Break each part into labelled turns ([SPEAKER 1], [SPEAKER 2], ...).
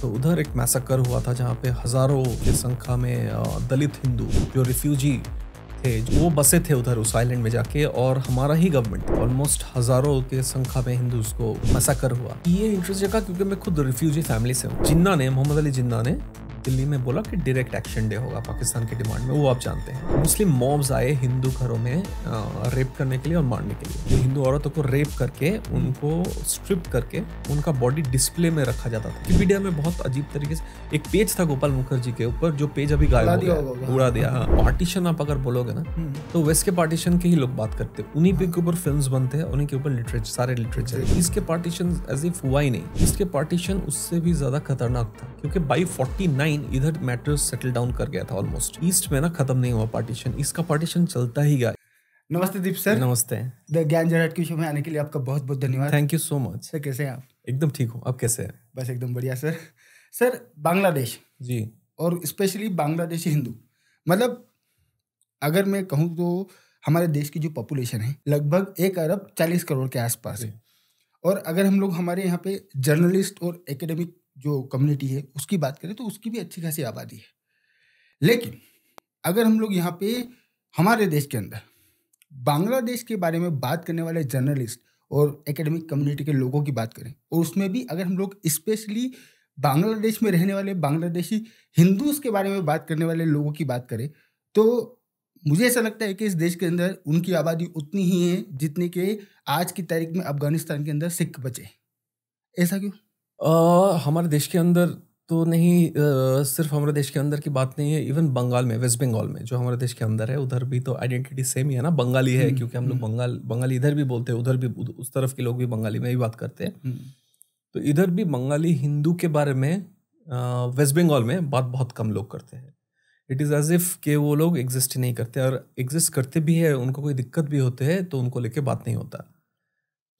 [SPEAKER 1] तो उधर एक मैसाकर हुआ था जहाँ पे हज़ारों की संख्या में दलित हिंदू जो रिफ्यूजी थे वो बसे थे उधर उस आइलैंड में जाके और हमारा ही गवर्नमेंट ऑलमोस्ट हज़ारों के संख्या में हिंदू को मसाकर हुआ। ये इंटरेस्ट जगह क्योंकि मैं खुद रिफ्यूजी फैमिली से हूँ। जिन्ना ने, मोहम्मद अली जिन्ना ने दिल्ली में बोला कि डायरेक्ट एक्शन डे होगा पाकिस्तान की डिमांड में वो आप जानते हैं। मुस्लिम मॉब्स आए हिंदू घरों में रेप करने के लिए और मारने के लिए। हिंदू औरतों को रेप करके उनको स्ट्रिप करके उनका बॉडी डिस्प्ले में रखा जाता था। विकिपीडिया में बहुत अजीब तरीके से एक पेज था गोपाल मुखर्जी के ऊपर जो पेज अभी गायब हो गया उड़ा दिया हाँ। पार्टीशन आप अगर बोलोगे ना तो वेस्ट के पार्टीशन के ही लोग बात करते उन्हीं के ऊपर फिल्म्स बनते हैं उन्हीं के ऊपर लिटरेचर सारे लिटरेचर ईस्ट के पार्टीशन एज इफ़ हुआ ही नहीं। ईस्ट के पार्टीशन उससे भी ज़्यादा खतरनाक था क्योंकि बाई 49 इधर मैटर्स सेटल डाउन कर गया था ऑलमोस्ट ईस्ट में ना खत्म नहीं हुआ पार्टीशन ईस्ट का पार्टीशन चलता ही गया।
[SPEAKER 2] नमस्ते दीप सर।
[SPEAKER 1] नमस्ते।
[SPEAKER 2] द ज्ञान जरहट के शो में आने के लिए आपका बहुत बहुत धन्यवाद।
[SPEAKER 1] Thank you so much
[SPEAKER 2] sir कैसे हैं आप?
[SPEAKER 1] एकदम ठीक हूँ। आप कैसे हैं?
[SPEAKER 2] बस एकदम बढ़िया सर। सर बांग्लादेश।
[SPEAKER 1] जी।
[SPEAKER 2] और स्पेशली बांग्लादेशी हिंदू। मतलब अगर मैं कहूँ तो हमारे देश की जो पॉपुलेशन है लगभग एक अरब चालीस करोड़ के आसपास है। और अगर हम लोग हमारे यहाँ पे जर्नलिस्ट और एकेडमिक जो कम्युनिटी है, उसकी बात करें तो उसकी भी अच्छी खासी आबादी है। लेकिन अगर हम लोग यहाँ पे हमारे देश के अंदर बांग्लादेश के बारे में बात करने वाले जर्नलिस्ट और एकेडमिक कम्युनिटी के लोगों की बात करें, और उसमें भी अगर हम लोग स्पेशली बांग्लादेश में रहने वाले बांग्लादेशी हिंदूज के बारे में बात करने वाले लोगों की बात करें तो मुझे ऐसा लगता है कि इस देश के अंदर उनकी आबादी उतनी ही है जितनी कि आज की तारीख में अफ़गानिस्तान के अंदर सिख बचे ऐसा क्यों?
[SPEAKER 1] अ, हमारे देश के अंदर तो नहीं अ, सिर्फ़ हमारे देश के अंदर की बात नहीं है इवन बंगाल में वेस्ट बंगाल में जो हमारे देश के अंदर है उधर भी तो आइडेंटिटी सेम ही है ना बंगाली है
[SPEAKER 2] हम्म,
[SPEAKER 1] क्योंकि हम लोग
[SPEAKER 2] हम्म।
[SPEAKER 1] बंगाल बंगाली इधर भी बोलते हैं उधर भी उस तरफ़ के लोग भी बंगाली में ही बात करते हैं। तो इधर भी बंगाली हिंदू के बारे में वेस्ट बंगाल में बात बहुत कम लोग करते हैं। इट इज़ एज इफ़ कि वो लोग एग्जिस्ट नहीं करते और एग्जिस्ट करते भी है उनको कोई दिक्कत भी होते हैं तो उनको लेके बात नहीं होता।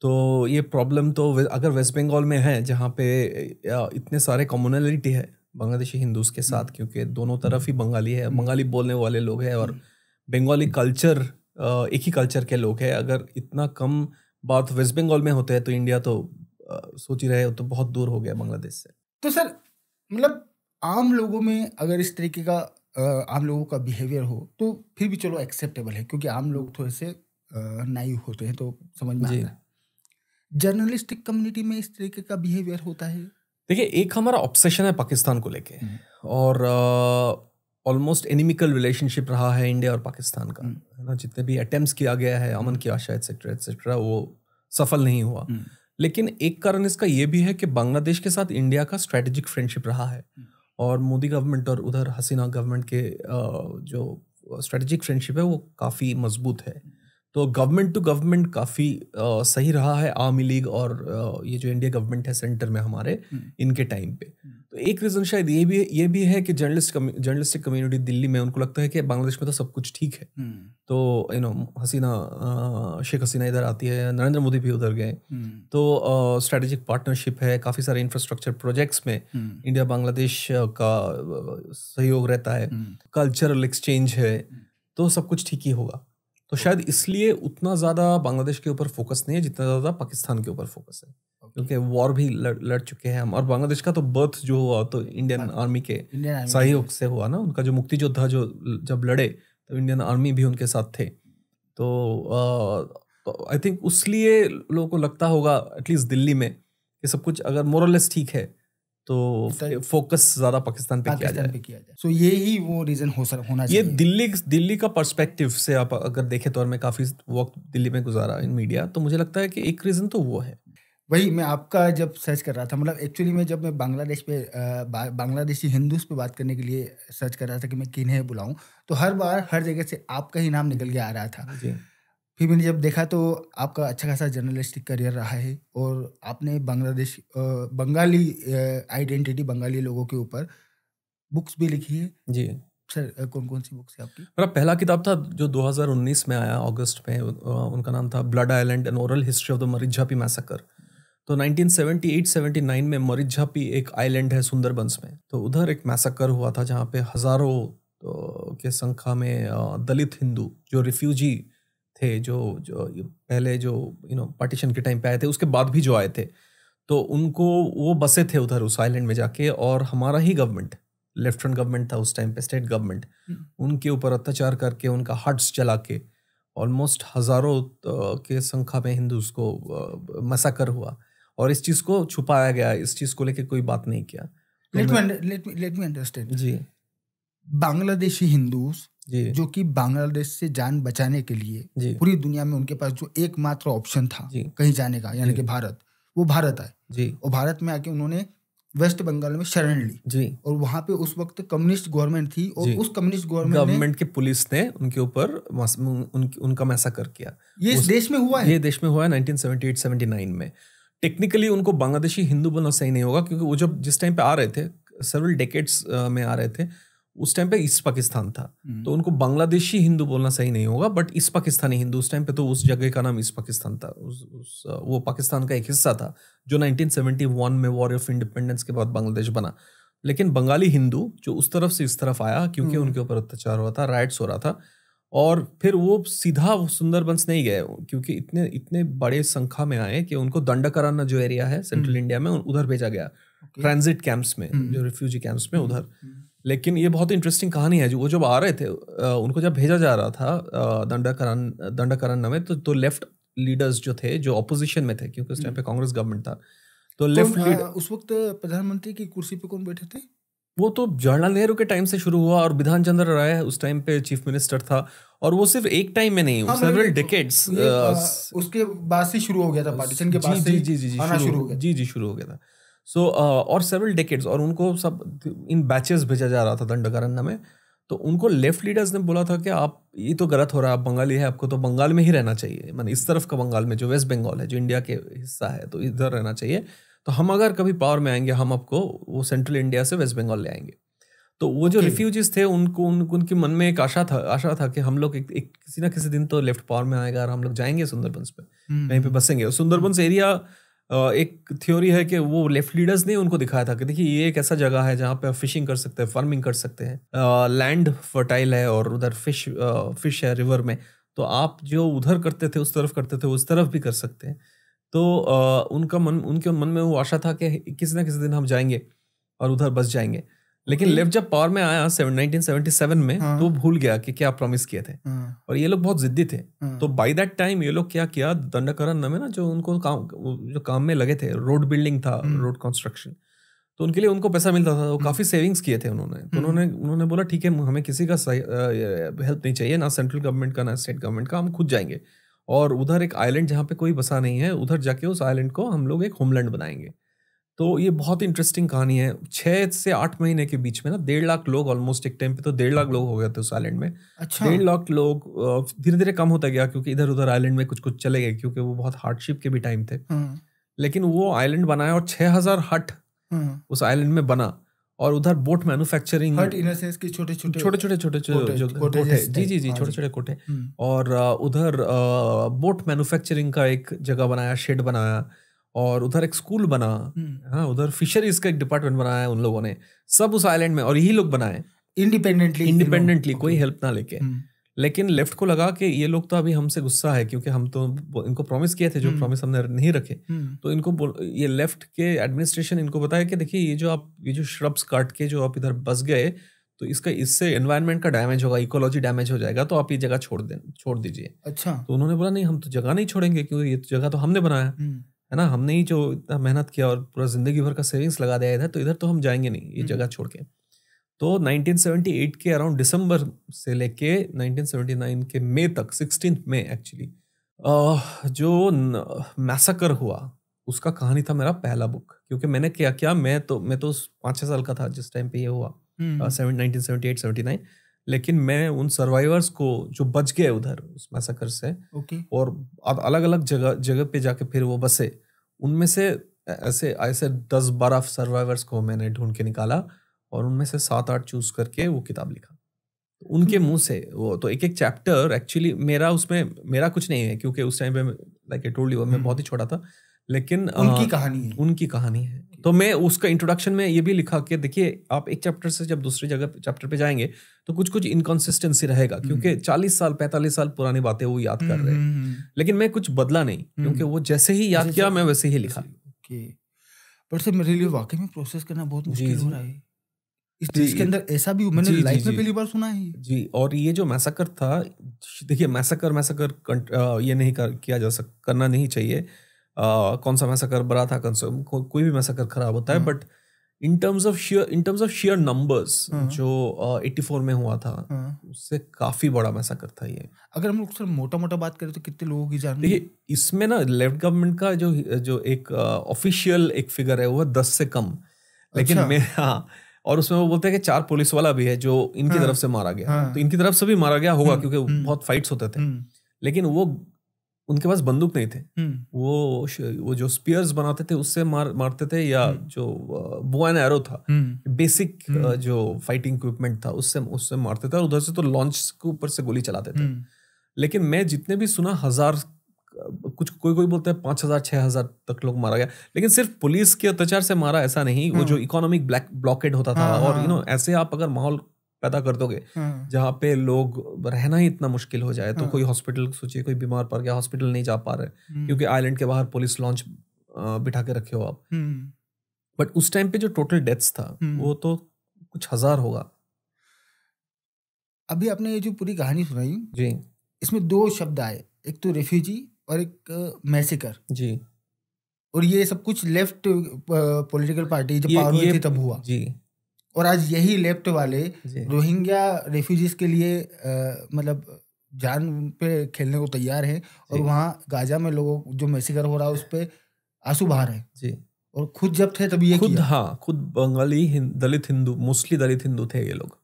[SPEAKER 1] तो ये प्रॉब्लम तो अगर वेस्ट बंगाल में है जहाँ पे इतने सारे कम्युनलिटी है बांग्लादेशी हिंदूज के साथ क्योंकि दोनों तरफ़ ही बंगाली है बंगाली बोलने वाले लोग हैं और बंगाली कल्चर एक ही कल्चर के लोग हैं। अगर इतना कम बात वेस्ट बंगाल में होते हैं तो इंडिया तो सोच ही रहे हो तो बहुत दूर हो गया बांग्लादेश से।
[SPEAKER 2] तो सर मतलब आम लोगों में अगर इस तरीके का आम लोगों का बिहेवियर हो तो फिर भी चलो एक्सेप्टेबल है क्योंकि आम लोग थोड़े से नाइव होते हैं तो समझ में। आता है। जर्नलिस्टिक कम्युनिटी में इस तरीके का बिहेवियर होता है
[SPEAKER 1] देखिए एक हमारा ऑब्सेशन है पाकिस्तान को लेके
[SPEAKER 2] हम्म।
[SPEAKER 1] और ऑलमोस्ट एनिमिकल रिलेशनशिप रहा है इंडिया और पाकिस्तान का
[SPEAKER 2] हम्म।
[SPEAKER 1] है ना जितने भी अटेम्प्ट्स किया गया है अमन की आशा एक्सेट्रा एक्सेट्रा वो सफल नहीं हुआ
[SPEAKER 2] हम्म।
[SPEAKER 1] लेकिन एक कारण इसका ये भी है कि बांग्लादेश के साथ इंडिया का स्ट्रेटेजिक फ्रेंडशिप रहा है। और मोदी गवर्नमेंट और उधर हसीना गवर्नमेंट के जो स्ट्रेटेजिक फ्रेंडशिप है वो काफ़ी मज़बूत है तो गवर्नमेंट टू गवर्नमेंट काफ़ी सही रहा है आर्मी लीग और अ, ये जो इंडिया गवर्नमेंट है सेंटर में हमारे
[SPEAKER 2] हम्म।
[SPEAKER 1] इनके टाइम पे।
[SPEAKER 2] हम्म।
[SPEAKER 1] तो एक रीज़न शायद ये भी ये भी है कि जर्नलिस्ट जर्नलिस्टिक कम्युनिटी दिल्ली में उनको लगता है कि बांग्लादेश में तो सब कुछ ठीक है।
[SPEAKER 2] हम्म,
[SPEAKER 1] तो यू नो हसीना शेख हसीना इधर आती है नरेंद्र मोदी भी उधर गए। तो स्ट्रेटेजिक पार्टनरशिप है काफ़ी सारे इंफ्रास्ट्रक्चर प्रोजेक्ट्स में इंडिया बांग्लादेश का सहयोग रहता है। कल्चरल एक्सचेंज है। तो सब कुछ ठीक ही होगा। तो शायद इसलिए उतना ज़्यादा बांग्लादेश के ऊपर फोकस नहीं है जितना ज़्यादा पाकिस्तान के ऊपर फोकस है। क्योंकि वॉर भी लड़, लड़ चुके हैं हम। और बांग्लादेश का तो बर्थ जो हुआ तो इंडियन आर्मी के सहयोग से हुआ ना उनका जो मुक्ति योद्धा जो जब लड़े तो इंडियन आर्मी भी उनके साथ थे। तो आई थिंक उसलिए लोगों को लगता होगा एटलीस्ट दिल्ली में कि सब कुछ अगर मोरलेस ठीक है तो फोकस ज़्यादा पाकिस्तान पे किया जाए।
[SPEAKER 2] पे किया जाए। सो ये ही वो रीजन हो सक होना
[SPEAKER 1] ये
[SPEAKER 2] चाहिए।
[SPEAKER 1] दिल्ली दिल्ली का पर्सपेक्टिव से आप अगर देखें तो और मैं काफ़ी वक्त दिल्ली में गुजारा इन मीडिया तो मुझे लगता है कि एक रीजन तो वो है।
[SPEAKER 2] वही मैं आपका जब सर्च कर रहा था मतलब एक्चुअली में जब मैं बांग्लादेश पे बांग्लादेशी हिंदूज पे बात करने के लिए सर्च कर रहा था कि मैं किन्हें बुलाऊं तो हर बार हर जगह से आपका ही नाम निकल के आ रहा था।
[SPEAKER 1] जी।
[SPEAKER 2] फिर मैंने जब देखा तो आपका अच्छा खासा जर्नलिस्टिक करियर रहा है और आपने बांग्लादेश बंगाली आइडेंटिटी बंगाली लोगों के ऊपर बुक्स भी लिखी है।
[SPEAKER 1] जी।
[SPEAKER 2] सर कौन कौन सी बुक्स है आपकी?
[SPEAKER 1] मेरा पहला किताब था जो 2019 में आया अगस्त में उनका नाम था blood island and oral history of the Marichjhapi massacre तो 1978-79 में मरिझापी एक आइलैंड है सुंदरबंस में। तो उधर एक मैसेकर हुआ था जहाँ पे हज़ारों अ, के संख्या में दलित हिंदू जो रिफ्यूजी थे जो जो पहले जो यू नो पार्टीशन के टाइम पे आए थे उसके बाद भी जो आए थे तो उनको वो बसे थे उधर उस आइलैंड में जाके और हमारा ही गवर्नमेंट लेफ्टिनेंट गवर्नमेंट था उस टाइम पे स्टेट गवर्नमेंट उनके ऊपर अत्याचार करके उनका हट्स चला के ऑलमोस्ट हज़ारों के संख्या में हिंदूज को मसाकर हुआ और इस चीज़ को छुपाया गया इस चीज़ को लेके कोई बात नहीं किया।
[SPEAKER 2] लेट मी अंडरस्टैंड जी। बांग्लादेशी हिंदूज जो। कि बांग्लादेश से जान बचाने के लिए पूरी दुनिया में उनके पास जो एकमात्र ऑप्शन था कहीं जाने का यानी कि भारत वो भारत आए। जी। और भारत में आके उन्होंने वेस्ट बंगाल में शरण ली। जी। और वहाँ पे उस वक्त कम्युनिस्ट गवर्नमेंट थी और उस कम्युनिस्ट गवर्नमेंट
[SPEAKER 1] गवर्नमेंट की पुलिस ने उनके ऊपर उन, उनका मैसाकर किया।
[SPEAKER 2] ये इस देश में हुआ है?
[SPEAKER 1] ये देश में हुआ है 1978 79 में। टेक्निकली उनको बांग्लादेशी हिंदू बोलना सही नहीं होगा क्योंकि वो जब जिस टाइम पे आ रहे थे सेवरल डेकेट्स में आ रहे थे उस टाइम पे ईस्ट पाकिस्तान था। हम्म। तो उनको बांग्लादेशी हिंदू बोलना सही नहीं होगा बट ईस्ट पाकिस्तानी हिंदू उस टाइम पे तो उस जगह का नाम ईस्ट पाकिस्तान था। उस, उस वो पाकिस्तान का एक हिस्सा था जो 1971 में वॉर ऑफ़ इंडिपेंडेंस के बाद बांग्लादेश बना। लेकिन बंगाली हिंदू जो उस तरफ़ से इस तरफ़ आया क्योंकि हम्म। उनके ऊपर अत्याचार हुआ था राइट्स हो रहा था और फिर वो सीधा सुंदरबंस नहीं गए क्योंकि इतने इतने बड़े संख्या में आए कि उनको दंडकराना जो एरिया है सेंट्रल हम्म। इंडिया में उधर भेजा गया। ट्रांजिट कैंप्स में जो रिफ्यूजी कैंप्स में उधर। लेकिन ये बहुत इंटरेस्टिंग कहानी है। जो वो जब आ रहे थे उनको जब भेजा जा रहा था दंडाकरण दंडाकरण में तो, तो लेफ़्ट लीडर्स जो थे जो ऑपोजिशन में थे क्योंकि उस टाइम पे कांग्रेस गवर्नमेंट था
[SPEAKER 2] तो लेफ़्ट लीडर उस वक्त प्रधानमंत्री की कुर्सी पे कौन बैठे थे?
[SPEAKER 1] वो तो जवाहरलाल नेहरू के टाइम से शुरू हुआ और विधान चंद्र राय उस टाइम पे चीफ मिनिस्टर था और वो सिर्फ़ एक टाइम में नहीं सेवरल हाँ, डेकेड्स
[SPEAKER 2] उसके बाद से शुरू हो गया था पार्टीशन के बाद से जी जी जी
[SPEAKER 1] शुरू हो गया जी जी शुरू हो गया था। सो uh, और सेवरल डेकेड्स और उनको सब इन बैचेस भेजा जा रहा था दंडकारण्य में। तो उनको लेफ़्ट लीडर्स ने बोला था कि आप ये तो गलत हो रहा है आप बंगाली है आपको तो बंगाल में ही रहना चाहिए। मैंने इस तरफ़ का बंगाल में जो वेस्ट बंगाल है जो इंडिया के हिस्सा है तो इधर रहना चाहिए। तो हम अगर कभी पावर में आएँगे हम आपको वो सेंट्रल इंडिया से वेस्ट बंगाल ले आएँगे। तो वो जो रिफ्यूजीज थे उनको उन, उनके मन में एक आशा था आशा था कि हम लोग एक, एक किसी ना किसी दिन तो लेफ़्ट पावर में आएगा और हम लोग जाएँगे सुंदरबंस पे। हम्म। कहीं पे बसेंगे। सुंदरबंस एरिया एक थ्योरी है कि वो लेफ़्ट लीडर्स ने उनको दिखाया था कि देखिए, ये एक ऐसा जगह है जहाँ पे आप फिशिंग कर सकते हैं फ़ार्मिंग कर सकते हैं। लैंड फर्टाइल है और उधर फ़िश फ़िश है रिवर में। तो आप जो उधर करते थे, उस तरफ़ करते थे, उस तरफ़ भी कर सकते हैं। तो उनका मन, उनके मन में वो आशा था कि किसी ना किसी दिन हम जाएँगे और उधर बस जाएँगे। लेकिन लेफ़्ट जब पावर में आया नाइनटीन सेवेंटी सेवन में हाँ. तो भूल गया कि क्या प्रॉमिस किए थे हाँ. और ये लोग बहुत जिद्दी थे हाँ. तो बाय दैट टाइम ये लोग क्या किया दंडकरण में ना जो उनको काम जो काम में लगे थे रोड बिल्डिंग था रोड हम्म। कंस्ट्रक्शन तो उनके लिए उनको पैसा मिलता था वो हम्म। काफ़ी सेविंग्स किए थे उन्होंने तो उन्होंने हम्म। उन्होंने बोला ठीक है हमें किसी का हेल्प नहीं चाहिए ना सेंट्रल गवर्नमेंट का ना स्टेट गवर्नमेंट का हम खुद जाएँगे और उधर एक आइलैंड जहाँ पे कोई बसा नहीं है उधर जाके उस आइलैंड को हम लोग एक होमलैंड बनाएँगे तो ये बहुत इंटरेस्टिंग कहानी है। छः से आठ महीने के बीच में ना डेढ़ लाख लोग ऑलमोस्ट एक टाइम पे तो डेढ़ लाख लोग हो गए थे उस आइलैंड में। अच्छा। डेढ़ लाख लोग धीरे धीरे कम होता गया क्योंकि इधर उधर आइलैंड में कुछ कुछ चले गए क्योंकि वो बहुत हार्डशिप के भी टाइम थे। हाँ। लेकिन वो आइलैंड बनाया और छः हज़ार हट हाँ। उस आइलैंड में बना और उधर बोट मैन्युफैक्चरिंग
[SPEAKER 2] छोटे छोटे
[SPEAKER 1] छोटे छोटे छोटे जो जी जी जी हाँ छोटे छोटे कोठे हम्म। और उधर बोट मैन्युफैक्चरिंग का एक जगह बनाया शेड बनाया। और उधर एक स्कूल बना। हम्म। हाँ उधर फिशरीज का एक डिपार्टमेंट बनाया है उन लोगों ने। सब उस आइलैंड में और यही लोग बनाए।
[SPEAKER 2] इंडिपेंडेंटली
[SPEAKER 1] इंडिपेंडेंटली कोई हेल्प ना लेके। हम्म। लेकिन लेफ़्ट को लगा कि ये लोग तो अभी हमसे गुस्सा है क्योंकि हम तो इनको प्रॉमिस किए थे जो प्रॉमिस हम्म। हमने नहीं रखे। तो इनको ये लेफ़्ट के एडमिनिस्ट्रेशन इनको बताया कि देखिए ये जो आप ये जो श्रब्स काट के जो आप इधर बस गए तो इसका इससे एनवायरनमेंट का डैमेज होगा इकोलॉजी डैमेज हो जाएगा तो आप ये जगह छोड़ दें छोड़ दीजिए।
[SPEAKER 2] अच्छा।
[SPEAKER 1] तो उन्होंने बोला नहीं हम तो जगह नहीं छोड़ेंगे क्योंकि ये जगह तो हमने बनाया। है ना? हमने ही जो इतना मेहनत किया और पूरा ज़िंदगी भर का सेविंग्स लगा दिया इधर तो इधर तो हम जाएँगे नहीं ये जगह छोड़ के। तो 1978 के अराउंड दिसंबर से लेके 1979 के मई तक सिक्सटीन में एक्चुअली जो मैसाकर हुआ उसका कहानी था मेरा पहला बुक क्योंकि मैंने क्या किया मैं तो मैं तो पाँच छः साल का था जिस टाइम पे ये हुआ। Nineteen seventy eight seventy nine लेकिन मैं उन सर्वाइवर्स को जो बच गए उधर उस मैसाकर से
[SPEAKER 2] okay.
[SPEAKER 1] और अलग अलग जगह जगह पे जाके फिर वो बसे उनमें से ऐसे ऐसे दस बारह सर्वाइवर्स को मैंने ढूंढ के निकाला और उनमें से सात आठ चूज़ करके वो किताब लिखा उनके मुँह से वो तो एक एक चैप्टर एक्चुअली मेरा उसमें मेरा कुछ नहीं है क्योंकि उस टाइम पे लाइक आई टोल्ड यू मैं हम्म। बहुत ही छोटा था लेकिन
[SPEAKER 2] उनकी आ, कहानी है।
[SPEAKER 1] उनकी कहानी है। तो मैं उसका इंट्रोडक्शन में ये भी लिखा कि देखिए आप एक चैप्टर से जब दूसरी जगह चैप्टर पे जाएँगे तो कुछ कुछ इनकॉन्सिस्टेंसी रहेगा हम्म। क्योंकि चालीस साल पैंतालीस साल पुरानी बातें वो याद कर रहे हैं। हम्म, हम्म, लेकिन मैं कुछ बदला नहीं क्योंकि वो जैसे ही याद किया मैं वैसे ही लिखा।
[SPEAKER 2] पर सर मेरे लिए वाकई में प्रोसेस करना बहुत मुश्किल हो रहा है। इस देश के अंदर ऐसा भी मैंने लाइफ में पहली बार सुना है
[SPEAKER 1] जी और ये जो मैसाकर था देखिए मैसाकर मैसाकर ये नहीं कर, किया जा सक करना नहीं चाहिए। कौन सा मैसाकर बड़ा था कौन सा को, कोई भी मैसाकर खराब होता है। But in terms of share in terms of share numbers. जो एट्टी uh, फोर में हुआ था
[SPEAKER 2] हाँ।
[SPEAKER 1] उससे काफ़ी बड़ा मैसाकर था ये
[SPEAKER 2] अगर हम लोग सर मोटा मोटा बात करें तो कितने लोगों की जान
[SPEAKER 1] देखिए इसमें ना लेफ़्ट गवर्नमेंट का जो जो एक ऑफिशियल uh, एक फिगर है वो है दस से कम लेकिन
[SPEAKER 2] अच्छा।
[SPEAKER 1] मैं हाँ और उसमें वो बोलते हैं कि चार पुलिस वाला भी है जो इनकी
[SPEAKER 2] हाँ,
[SPEAKER 1] तरफ़ से मारा गया
[SPEAKER 2] हाँ।
[SPEAKER 1] तो इनकी तरफ़ से भी मारा गया होगा
[SPEAKER 2] हम्म,
[SPEAKER 1] क्योंकि
[SPEAKER 2] हम्म।
[SPEAKER 1] बहुत फाइट्स होते थे
[SPEAKER 2] हम्म,
[SPEAKER 1] लेकिन वो उनके पास बंदूक नहीं थे।
[SPEAKER 2] हम्म,
[SPEAKER 1] वो वो जो स्पीयर्स बनाते थे उससे मार मारते थे या
[SPEAKER 2] हम्म।
[SPEAKER 1] जो बो एंड एरो था। बेसिक
[SPEAKER 2] हम्म।
[SPEAKER 1] जो फाइटिंग इक्विपमेंट था उससे उससे मारते थे और उधर से तो लॉन्च के ऊपर से गोली चलाते थे। लेकिन मैं जितने भी सुना हज़ार कुछ कोई कोई बोलते हैं पाँच हज़ार छह हज़ार तक लोग मारा गया। लेकिन सिर्फ़ पुलिस के अत्याचार से मारा ऐसा नहीं। वो
[SPEAKER 2] हाँ।
[SPEAKER 1] जो इकोनॉमिक ब्लैक ब्लॉकेड होता था
[SPEAKER 2] हाँ,
[SPEAKER 1] और
[SPEAKER 2] हाँ,
[SPEAKER 1] यू नो ऐसे आप अगर माहौल पैदा कर दोगे
[SPEAKER 2] हाँ,
[SPEAKER 1] जहाँ पे लोग रहना ही इतना मुश्किल हो जाए तो
[SPEAKER 2] हाँ।
[SPEAKER 1] कोई हॉस्पिटल सोचिए कोई बीमार पड़ गया हॉस्पिटल नहीं जा पा रहे
[SPEAKER 2] हम्म,
[SPEAKER 1] क्योंकि आइलैंड के बाहर पुलिस लॉन्च बिठा के रखे हो आप।
[SPEAKER 2] हम्म,
[SPEAKER 1] बट उस टाइम पे जो टोटल डेथ्स था
[SPEAKER 2] हम्म।
[SPEAKER 1] वो तो कुछ हज़ार होगा।
[SPEAKER 2] अभी आपने ये जो पूरी कहानी सुनाई
[SPEAKER 1] जी।
[SPEAKER 2] इसमें दो शब्द आए एक तो रेफ्यूजी और एक मैसेकर
[SPEAKER 1] जी।
[SPEAKER 2] और ये सब कुछ लेफ़्ट पॉलिटिकल पार्टी जब पावर में थी तब हुआ।
[SPEAKER 1] जी।
[SPEAKER 2] और आज यही लेफ़्ट वाले रोहिंग्या रेफ्यूजीज के लिए अ, मतलब जान पे खेलने को तैयार हैं और वहाँ गाजा में लोगों जो मैसेकर हो रहा है उस पर आँसू बहा रहे हैं।
[SPEAKER 1] जी।
[SPEAKER 2] और खुद जब थे तब ये
[SPEAKER 1] खुद
[SPEAKER 2] किया।
[SPEAKER 1] हाँ खुद बंगाली हिं- दलित हिंदू मोस्टली दलित हिंदू थे ये लोग।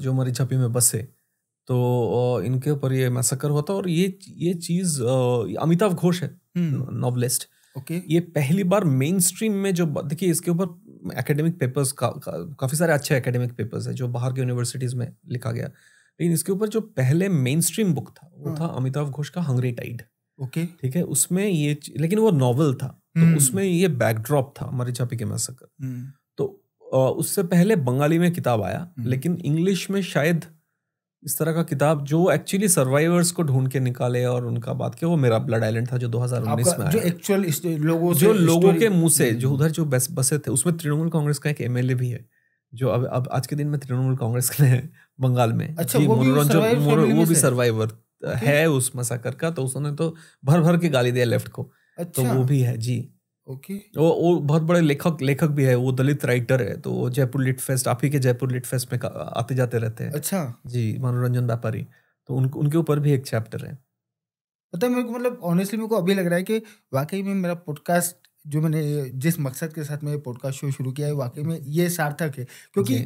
[SPEAKER 1] जो छपी में बसे। तो इनके ऊपर ये मैसेकर होता और ये ये चीज़ अमिताभ घोष है
[SPEAKER 2] हम्म,
[SPEAKER 1] नॉवलिस्ट
[SPEAKER 2] ओके।
[SPEAKER 1] ये पहली बार मेन स्ट्रीम में जो देखिए इसके ऊपर एकेडमिक पेपर्स का, का, काफ़ी सारे अच्छे एकेडमिक पेपर्स हैं जो बाहर के यूनिवर्सिटीज में लिखा गया लेकिन इसके ऊपर जो पहले मेन स्ट्रीम बुक था वो
[SPEAKER 2] हाँ।
[SPEAKER 1] था अमिताभ घोष का हंगरी टाइड
[SPEAKER 2] ओके
[SPEAKER 1] ठीक है उसमें ये लेकिन वो नॉवल था तो
[SPEAKER 2] हम्म।
[SPEAKER 1] उसमें ये बैकड्रॉप था हमारे छापी के मैसेकर
[SPEAKER 2] हम्म,
[SPEAKER 1] तो उससे पहले बंगाली में किताब आया
[SPEAKER 2] हम्म।
[SPEAKER 1] लेकिन इंग्लिश में शायद इस तरह का किताब जो एक्चुअली सर्वाइवर्स को ढूंढ के निकाले और उनका बात किया वो मेरा ब्लड आइलैंड था जो 2019 में
[SPEAKER 2] जो एक्चुअल लोगों
[SPEAKER 1] जो लोगों के मुँह से जो
[SPEAKER 2] हम्म,
[SPEAKER 1] उधर जो बस बसे थे उसमें तृणमूल कांग्रेस का एक एमएलए भी है जो अब अब आज के दिन में तृणमूल कांग्रेस के है बंगाल में।
[SPEAKER 2] अच्छा,
[SPEAKER 1] जी,
[SPEAKER 2] वो भी
[SPEAKER 1] वो भी सर्वाइवर है उस मसाकर का तो उसने तो भर भर के गाली दिया लेफ़्ट को। तो
[SPEAKER 2] अच्छा।
[SPEAKER 1] वो भी है जी।
[SPEAKER 2] ओके।
[SPEAKER 1] वो वो बहुत बड़े लेखक लेखक भी है वो दलित राइटर है तो वो जयपुर लिट फेस्ट आप ही के जयपुर लिट फेस्ट में आते जाते रहते हैं।
[SPEAKER 2] अच्छा।
[SPEAKER 1] जी मनोरंजन व्यापारी। तो उन, उनके ऊपर भी एक चैप्टर है।
[SPEAKER 2] पता है मेरे को मतलब ऑनेस्टली मेरे को अभी लग रहा है कि वाकई में मेरा पॉडकास्ट जो मैंने जिस मकसद के साथ मैं पॉडकास्ट शो शुरू किया है वाकई में ये सार्थक है। क्योंकि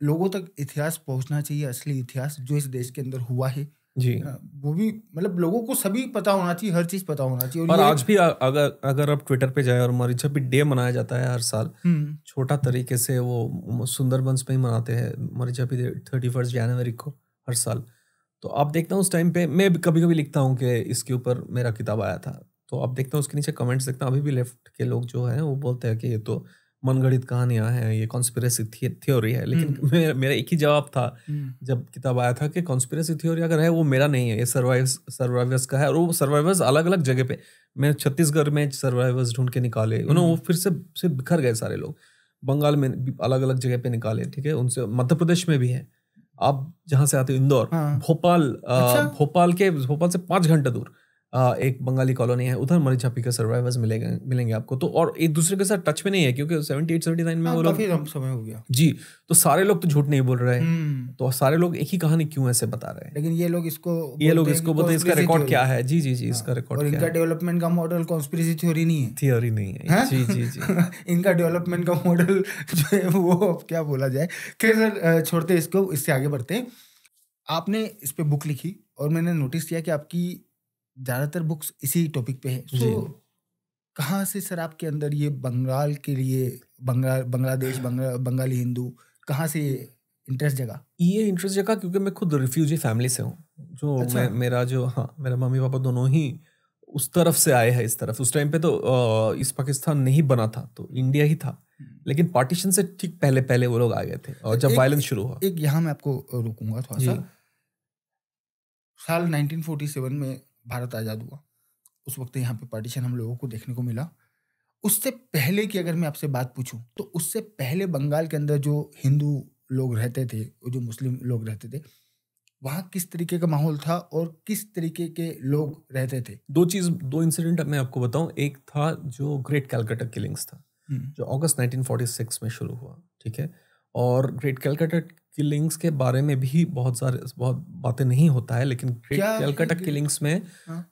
[SPEAKER 2] लोगों तक इतिहास पहुँचना चाहिए असली इतिहास जो इस देश के अंदर हुआ है।
[SPEAKER 1] जी।
[SPEAKER 2] वो भी मतलब लोगों को सभी पता होना चाहिए हर चीज़ पता होना चाहिए।
[SPEAKER 1] और
[SPEAKER 2] ये-
[SPEAKER 1] आज भी अगर अगर आप ट्विटर पे जाए और मरीचा भी डे मनाया जाता है हर साल
[SPEAKER 2] हम्म,
[SPEAKER 1] छोटा तरीके से वो सुंदरबंस में ही मनाते हैं मरीचा भी थर्टी फ़र्स्ट जनवरी को हर साल। तो आप देखता हूँ उस टाइम पे मैं कभी कभी लिखता हूँ कि इसके ऊपर मेरा किताब आया था। तो आप देखता हूँ उसके नीचे कमेंट्स देखता हूँ अभी भी लेफ़्ट के लोग जो हैं वो बोलते हैं कि ये तो मनगढ़ित कहानियाँ हैं ये कॉन्स्पिरेसी थ्योरी है। लेकिन
[SPEAKER 2] हम्म।
[SPEAKER 1] मेरा मेरा एक ही जवाब था
[SPEAKER 2] हम्म,
[SPEAKER 1] जब किताब आया था कि कॉन्स्पिरेसी थ्योरी अगर है वो मेरा नहीं है ये सर्वाइवर्स सर्वाइवर्स का है और वो सर्वाइवर्स अलग अलग जगह पे मैं छत्तीसगढ़ में सर्वाइवर्स ढूंढ के निकाले यू नो वो फिर से फिर बिखर गए सारे लोग। बंगाल में अलग अलग जगह पे निकाले ठीक है? उनसे मध्य प्रदेश में भी है। आप जहाँ से आते हो इंदौर
[SPEAKER 2] हाँ।
[SPEAKER 1] भोपाल
[SPEAKER 2] अच्छा।
[SPEAKER 1] भोपाल के भोपाल से पाँच घंटे दूर। एक बंगाली कॉलोनी है उधर मरीछापी के सर्वाइवर्स मिलेंगे मिलेंगे आपको। तो और एक दूसरे के साथ टच में नहीं है क्योंकि सेवेंटी एट सेवेंटी नाइन में
[SPEAKER 2] हाँ,
[SPEAKER 1] वो लोग
[SPEAKER 2] काफ़ी समय हो गया।
[SPEAKER 1] जी तो सारे लोग तो झूठ नहीं बोल रहे
[SPEAKER 2] हम्म,
[SPEAKER 1] तो सारे लोग एक ही कहानी क्यों ऐसे बता रहे हैं?
[SPEAKER 2] लेकिन ये लोग इसको
[SPEAKER 1] ये लोग इसको बोलते हैं इसका रिकॉर्ड क्या है? जी जी जी इसका
[SPEAKER 2] हाँ,
[SPEAKER 1] रिकॉर्ड
[SPEAKER 2] इनका डेवलपमेंट का मॉडल कॉन्स्पिरेसी थ्योरी नहीं है।
[SPEAKER 1] थियोरी नहीं है।
[SPEAKER 2] हाँ?
[SPEAKER 1] जी जी जी।
[SPEAKER 2] इनका डेवलपमेंट का मॉडल जो है वो क्या बोला जाए? खैर सर छोड़ते इसको इससे आगे बढ़ते हैं। आपने इस पे बुक लिखी और मैंने नोटिस किया कि आपकी ज़्यादातर बुक्स इसी टॉपिक पे है। सो कहाँ से सर आपके अंदर ये बंगाल के लिए बंगाल बांग्लादेश बंगा, बंगाली हिंदू कहाँ से इंटरेस्ट जगा?
[SPEAKER 1] ये इंटरेस्ट जगह क्योंकि मैं खुद रिफ्यूजी फैमिली से हूँ। जो
[SPEAKER 2] अच्छा।
[SPEAKER 1] मैं मेरा जो हाँ मेरा मम्मी पापा दोनों ही उस तरफ़ से आए हैं इस तरफ़। उस टाइम पे तो इस पाकिस्तान नहीं बना था तो इंडिया ही था। लेकिन पार्टीशन से ठीक पहले पहले वो लोग आ गए थे और जब वायलेंस शुरू हुआ।
[SPEAKER 2] एक यहाँ मैं आपको रुकूँगा थोड़ा। सा। साल 1947 में भारत आज़ाद हुआ। उस वक्त यहाँ पे पार्टीशन हम लोगों को देखने को मिला। उससे पहले की अगर मैं आपसे बात पूछूँ तो उससे पहले बंगाल के अंदर जो हिंदू लोग रहते थे जो मुस्लिम लोग रहते थे वहाँ किस तरीके का माहौल था और किस तरीके के लोग रहते थे?
[SPEAKER 1] दो चीज़ दो इंसिडेंट मैं आपको बताऊँ। एक था जो ग्रेट कैलकाटा किलिंग्स था
[SPEAKER 2] हम्म,
[SPEAKER 1] जो अगस्त 1946 में शुरू हुआ ठीक है? और ग्रेट कैलकाटा किलिंग्स के बारे में भी बहुत सारे बहुत बातें नहीं होता है लेकिन
[SPEAKER 2] है Great-
[SPEAKER 1] किलिंग्स में
[SPEAKER 2] हाँ।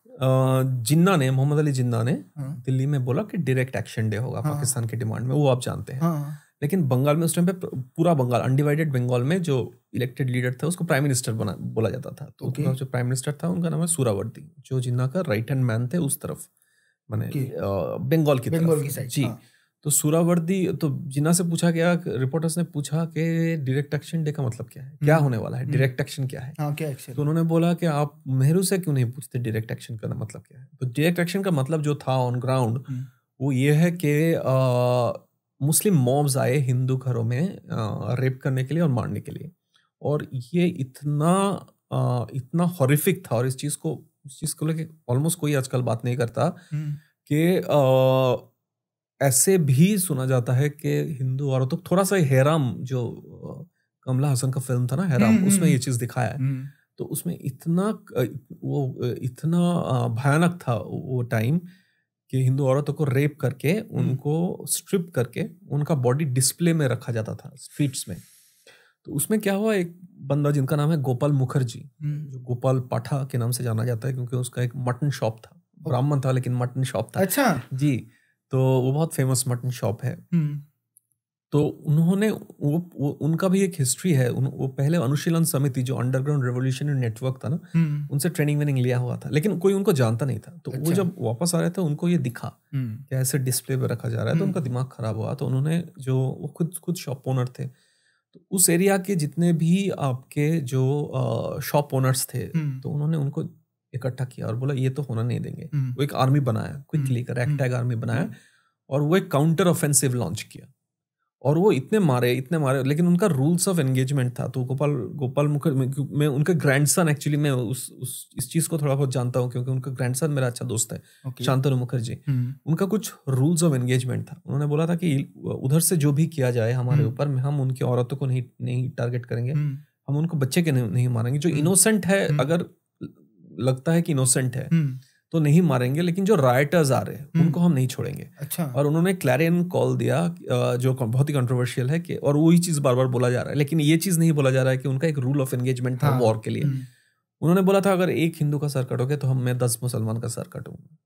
[SPEAKER 1] जिन्ना ने मोहम्मद अली जिन्ना ने
[SPEAKER 2] हाँ।
[SPEAKER 1] दिल्ली में बोला कि डायरेक्ट एक्शन डे होगा
[SPEAKER 2] हाँ।
[SPEAKER 1] पाकिस्तान की डिमांड में वो आप जानते हैं
[SPEAKER 2] हाँ
[SPEAKER 1] लेकिन बंगाल में उस टाइम पे पूरा बंगाल अनडिवाइडेड बंगाल में जो इलेक्टेड लीडर था उसको प्राइम मिनिस्टर बना बोला जाता था तो
[SPEAKER 2] Okay.
[SPEAKER 1] उनका जो प्राइम मिनिस्टर था उनका नाम है सूरावर्ती जो जिन्ना का राइट हैंड मैन थे उस तरफ़ मैंने बंगाल की तरफ़ जी तो सूरावर्दी तो जिन्ना से पूछा गया रिपोर्टर्स ने पूछा कि डायरेक्ट एक्शन डे का मतलब क्या है? क्या
[SPEAKER 2] हम्म।
[SPEAKER 1] होने वाला है?
[SPEAKER 2] हम्म।
[SPEAKER 1] डायरेक्ट एक्शन क्या है?
[SPEAKER 2] हाँ क्या एक्शन
[SPEAKER 1] तो उन्होंने बोला कि आप नेहरू से क्यों नहीं पूछते डायरेक्ट एक्शन का मतलब क्या है? तो डायरेक्ट एक्शन का मतलब जो था ऑन ग्राउंड
[SPEAKER 2] हम्म।
[SPEAKER 1] वो ये है कि मुस्लिम मॉब्स आए हिंदू घरों में रेप करने के लिए और मारने के लिए। और ये इतना अ, इतना हॉरिफिक था और इस चीज़ को इस चीज़ को लेके ऑलमोस्ट कोई आजकल बात नहीं करता
[SPEAKER 2] हम्म,
[SPEAKER 1] कि ऐसे भी सुना जाता है कि हिंदू औरतों को थोड़ा सा हेराम जो कमला हसन का फ़िल्म था ना हेराम
[SPEAKER 2] हम्म,
[SPEAKER 1] उसमें ये
[SPEAKER 2] हम्म।
[SPEAKER 1] चीज़ दिखाया है।
[SPEAKER 2] हम्म,
[SPEAKER 1] तो उसमें इतना वो इतना भयानक था वो टाइम कि हिंदू औरतों को रेप करके उनको स्ट्रिप करके उनका बॉडी डिस्प्ले में रखा जाता था स्ट्रीट्स में। तो उसमें क्या हुआ एक बंदा जिनका नाम है गोपाल मुखर्जी। जो गोपाल पाठा के नाम से जाना जाता है क्योंकि उसका एक मटन शॉप था। ब्राह्मण था लेकिन मटन शॉप था।
[SPEAKER 2] अच्छा।
[SPEAKER 1] जी। तो वो बहुत फ़ेमस मटन शॉप है।
[SPEAKER 2] हम्म,
[SPEAKER 1] तो उन्होंने वो, वो उनका भी एक हिस्ट्री है। उन, वो पहले अनुशीलन समिति जो अंडरग्राउंड रेवोल्यूशनरी नेटवर्क था ना
[SPEAKER 2] हम्म,
[SPEAKER 1] उनसे ट्रेनिंग वेनिंग लिया हुआ था। लेकिन कोई उनको जानता नहीं था। तो
[SPEAKER 2] अच्छा। वो।
[SPEAKER 1] जब वापस आ रहे थे उनको ये दिखा
[SPEAKER 2] हम्म,
[SPEAKER 1] कि ऐसे डिस्प्ले पर रखा जा रहा है। तो। उनका दिमाग खराब हुआ। तो उन्होंने जो वो खुद खुद शॉप ओनर थे। तो उस एरिया के जितने भी आपके जो शॉप ओनर्स थे तो उन्होंने उनको इकट्ठा किया और बोला ये तो होना नहीं देंगे। वो एक आर्मी बनाया क्विकली
[SPEAKER 2] हम्म,
[SPEAKER 1] रैक टैग आर्मी बनाया। और वो एक काउंटर ऑफेंसिव लॉन्च किया। और वो इतने मारे इतने मारे लेकिन उनका रूल्स ऑफ़ एंगेजमेंट था। तो गोपाल गोपाल मुखर्जी मैं उनका ग्रैंडसन एक्चुअली मैं उस उस इस चीज़ को थोड़ा बहुत जानता हूँ क्योंकि उनका ग्रैंडसन मेरा अच्छा दोस्त है
[SPEAKER 2] ओके,
[SPEAKER 1] शांतनु मुखर्जी।
[SPEAKER 2] हम्म,
[SPEAKER 1] उनका कुछ रूल्स ऑफ़ एंगेजमेंट था। उन्होंने बोला था कि उधर से जो भी किया जाए हमारे
[SPEAKER 2] हम्म।
[SPEAKER 1] ऊपर हम उनकी औरतों को नहीं नहीं टारगेट करेंगे।
[SPEAKER 2] हम्म,
[SPEAKER 1] हम उनको बच्चे के नहीं, नहीं मारेंगे। जो। इनोसेंट है। अगर लगता है कि इनोसेंट है तो नहीं मारेंगे लेकिन जो राइटर्स आ रहे हैं
[SPEAKER 2] हम्म।
[SPEAKER 1] उनको हम नहीं छोड़ेंगे।
[SPEAKER 2] अच्छा।
[SPEAKER 1] और उन्होंने क्लैरियन कॉल दिया जो बहुत ही कंट्रोवर्शियल है कि और वही चीज़ बार बार बोला जा रहा है लेकिन ये चीज़ नहीं बोला जा रहा है कि उनका एक रूल ऑफ़ एंगेजमेंट था
[SPEAKER 2] हाँ,
[SPEAKER 1] वॉर के लिए।
[SPEAKER 2] हम्म,
[SPEAKER 1] उन्होंने बोला था अगर एक हिंदू का सर कटोगे तो हम मैं दस मुसलमान का सर कटूँगा।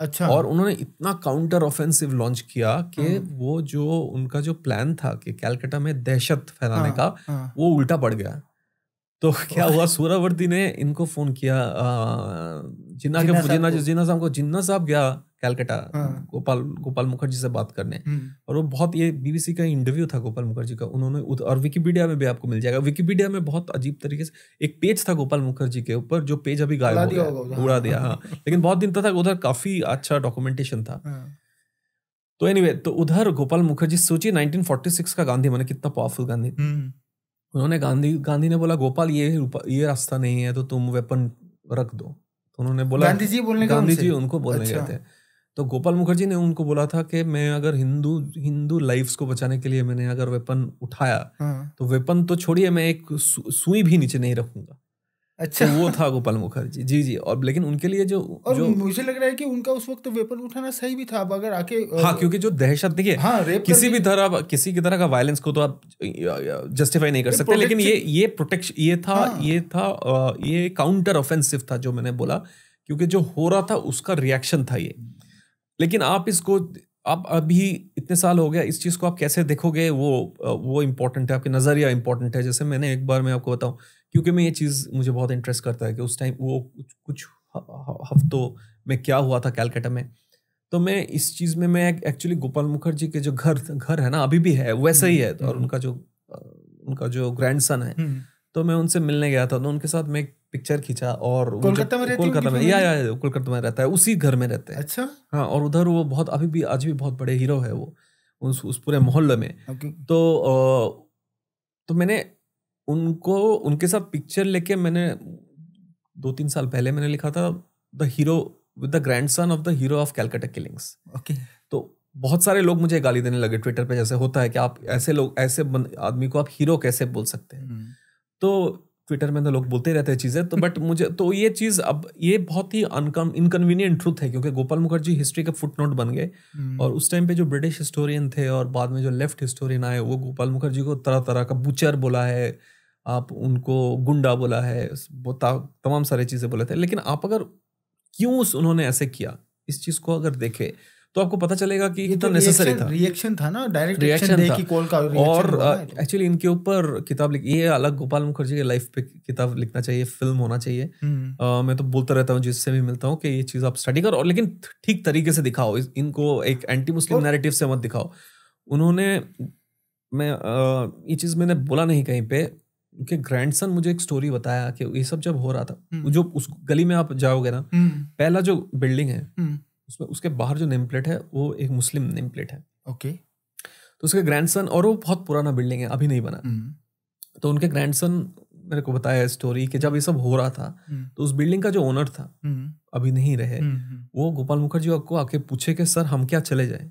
[SPEAKER 2] अच्छा।
[SPEAKER 1] और उन्होंने इतना काउंटर ऑफेंसिव लॉन्च किया कि
[SPEAKER 2] हाँ।
[SPEAKER 1] वो जो उनका जो प्लान था कि कैलकाटा में दहशत फैलाने
[SPEAKER 2] हाँ,
[SPEAKER 1] का
[SPEAKER 2] हाँ,
[SPEAKER 1] वो उल्टा पड़ गया। तो क्या हुआ? सूरावर्ती ने इनको फ़ोन किया जिन्ना के जिन्ना। जिन्ना साहब को जिन्ना साहब गया कैलकटा
[SPEAKER 2] हाँ।
[SPEAKER 1] गोपाल गोपाल मुखर्जी से बात करने।
[SPEAKER 2] हम्म,
[SPEAKER 1] और वो बहुत ये बीबीसी का इंटरव्यू था गोपाल मुखर्जी का उन्होंने और विकिपीडिया में भी आपको मिल जाएगा। विकीपीडिया में बहुत अजीब तरीके से एक पेज था गोपाल मुखर्जी के ऊपर जो पेज अभी गायब हो गया। उड़ा दिया हाँ। लेकिन बहुत दिन तक उधर काफ़ी अच्छा डॉक्यूमेंटेशन था।
[SPEAKER 2] हाँ,
[SPEAKER 1] तो एनीवे तो उधर गोपाल मुखर्जी सोचिए 1946 का गांधी माने कितना पावरफुल गांधी उन्होंने गांधी गांधी ने बोला गोपाल ये ये रास्ता नहीं है तो तुम वेपन रख दो। तो उन्होंने बोला
[SPEAKER 2] गांधी जी बोलने
[SPEAKER 1] गांधी जी उनको बोलने
[SPEAKER 2] अच्छा।
[SPEAKER 1] गए थे। तो गोपाल मुखर्जी ने उनको बोला था कि मैं अगर हिंदू हिंदू लाइफ्स को बचाने के लिए मैंने अगर वेपन उठाया
[SPEAKER 2] हाँ,
[SPEAKER 1] तो वेपन तो छोड़िए मैं एक सुई भी नीचे नहीं रखूँगा।
[SPEAKER 2] अच्छा।
[SPEAKER 1] तो वो था गोपाल मुखर्जी। जी जी और लेकिन उनके लिए जो
[SPEAKER 2] और
[SPEAKER 1] जो
[SPEAKER 2] मुझे लग रहा है कि उनका उस वक्त वेपन उठाना सही भी था अब अगर आके
[SPEAKER 1] हाँ क्योंकि जो दहशत देखिए
[SPEAKER 2] हाँ
[SPEAKER 1] किसी भी तरह किसी की तरह का वायलेंस को तो आप जस्टिफाई नहीं कर सकते लेकिन ये ये प्रोटेक्शन ये था
[SPEAKER 2] हाँ।
[SPEAKER 1] ये था ये काउंटर ऑफेंसिव था जो मैंने बोला क्योंकि जो हो रहा था उसका रिएक्शन था ये। लेकिन आप इसको आप अभी इतने साल हो गया इस चीज़ को आप कैसे देखोगे? वो वो इम्पोर्टेंट है आपके नज़रिया इम्पोर्टेंट है। जैसे मैंने एक बार मैं आपको बताऊँ क्योंकि मैं ये चीज़ मुझे बहुत इंटरेस्ट करता है कि उस टाइम वो कुछ कुछ ह- ह- हफ्तों में क्या हुआ था कैलकाटा में। तो मैं इस चीज़ में मैं एक्चुअली गोपाल मुखर्जी के जो घर घर है ना अभी भी है वैसा ही है और
[SPEAKER 2] हम्म।
[SPEAKER 1] उनका जो उनका जो ग्रैंडसन है।
[SPEAKER 2] हम्म,
[SPEAKER 1] तो मैं उनसे मिलने गया था तो उनके साथ मैं एक पिक्चर खींचा और
[SPEAKER 2] कोलकाता में
[SPEAKER 1] कोलकाता में या? या कोलकाता में रहता है उसी घर में रहते हैं।
[SPEAKER 2] अच्छा।
[SPEAKER 1] हाँ और उधर वो बहुत अभी भी आज भी बहुत बड़े हीरो है वो उस उस पूरे मोहल्ले में। तो तो मैंने उनको उनके साथ पिक्चर लेके मैंने दो तीन साल पहले मैंने लिखा था the hero with the grandson of the hero of Calcutta killings
[SPEAKER 2] okay
[SPEAKER 1] तो बहुत सारे लोग मुझे गाली देने लगे ट्विटर पे जैसे होता है कि आप ऐसे लोग ऐसे आदमी को आप हीरो कैसे बोल सकते हैं हम्म। तो ट्विटर में तो लोग बोलते रहते हैं चीज़ें तो बट मुझे तो ये चीज़ अब ये बहुत ही अनकम इनकन्वीनियंट ट्रूथ है क्योंकि गोपाल मुखर्जी हिस्ट्री के फुट नोट बन गए हम्म। और उस टाइम पे जो ब्रिटिश हिस्टोरियन थे और बाद में जो लेफ़्ट हिस्टोरियन आए वो गोपाल मुखर्जी को तरह तरह का बुचर बोला है आप उनको गुंडा बोला है तमाम सारी चीज़ें बोले थे। लेकिन आप अगर क्यों उन्होंने ऐसे किया? इस चीज़ को अगर देखें तो आपको पता चलेगा कि
[SPEAKER 2] ये तो नेसेसरी था। रिएक्शन था ना डायरेक्ट रिएक्शन
[SPEAKER 1] था। कॉल का और एक्चुअली uh, इनके ऊपर किताब लिख ये अलग गोपाल मुखर्जी के लाइफ पे किताब लिखना चाहिए फ़िल्म होना चाहिए। uh, मैं तो बोलता रहता हूँ जिससे भी मिलता हूँ कि ये चीज़ आप स्टडी करो और लेकिन ठीक तरीके से दिखाओ इनको एक एंटी मुस्लिम नैरेटिव से मत दिखाओ। उन्होंने मैं ये चीज़ मैंने बोला नहीं कहीं पे उनके ग्रैंडसन मुझे एक स्टोरी बताया कि ये सब जब हो रहा था जो उस गली में आप जाओगे ना पहला जो बिल्डिंग है उसमें उसके बाहर जो नेम प्लेट है वो एक मुस्लिम नेम प्लेट है।
[SPEAKER 2] ओके
[SPEAKER 1] तो उसके ग्रैंडसन और वो बहुत पुराना बिल्डिंग है अभी नहीं बना। हम्म। तो उनके ग्रैंडसन मेरे को बताया स्टोरी कि जब ये सब हो रहा था हम्म। तो उस बिल्डिंग का जो ओनर था हम्म। अभी नहीं रहे। वो गोपाल मुखर्जी को आके पूछे कि सर हम क्या चले जाए?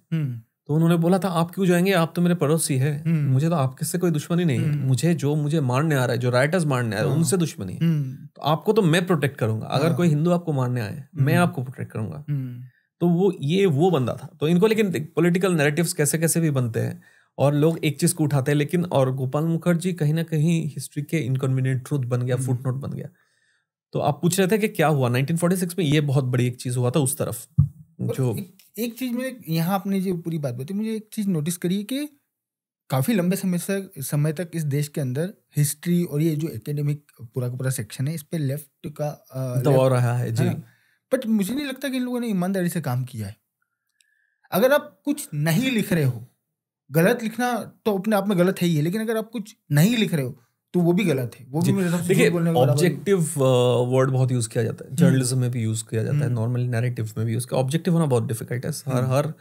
[SPEAKER 1] तो उन्होंने बोला था आप क्यों जाएँगे? आप तो मेरे पड़ोसी है। मुझे तो आपके से कोई दुश्मनी नहीं। है मुझे जो मुझे मारने आ रहा है जो राइटर्स मारने आ रहे हैं हाँ। उनसे दुश्मनी। है तो आपको तो मैं प्रोटेक्ट करूँगा। अगर हाँ। कोई हिंदू आपको मारने आए मैं आपको प्रोटेक्ट करूँगा। तो वो ये वो बंदा था। तो इनको लेकिन पॉलिटिकल नैरेटिव्स कैसे कैसे भी बनते हैं और लोग एक चीज़ को उठाते हैं लेकिन और गोपाल मुखर्जी कहीं ना कहीं हिस्ट्री के इनकन्वीनियंट ट्रूथ बन गया फुट हम्म। नोट बन गया। तो आप पूछ रहे थे कि क्या हुआ? 1946 में ये बहुत बड़ी एक चीज़ हुआ था उस तरफ़।
[SPEAKER 2] जो एक, एक चीज़ में यहाँ आपने जो पूरी बात बताई मुझे एक चीज़ नोटिस करी कि काफ़ी लंबे समय से समय तक इस देश के अंदर हिस्ट्री और ये जो एकेडमिक पूरा का पूरा सेक्शन है इस पे लेफ़्ट का
[SPEAKER 1] दबाव रहा है जी।
[SPEAKER 2] बट मुझे नहीं लगता कि इन लोगों ने ईमानदारी से काम किया है। अगर आप कुछ नहीं लिख रहे हो गलत लिखना तो अपने आप में गलत है ही है लेकिन अगर आप कुछ नहीं लिख रहे हो तो वो भी गलत है। वो भी मेरे
[SPEAKER 1] देखिए ऑब्जेक्टिव वर्ड बहुत यूज़ किया जाता है। जर्नलिज्म में भी यूज़ किया जाता है। नॉर्मल हम्म। नैरेटिव में भी यूज़ किया। ऑब्जेक्टिव होना बहुत डिफ़िकल्ट है। हर हम्म। हर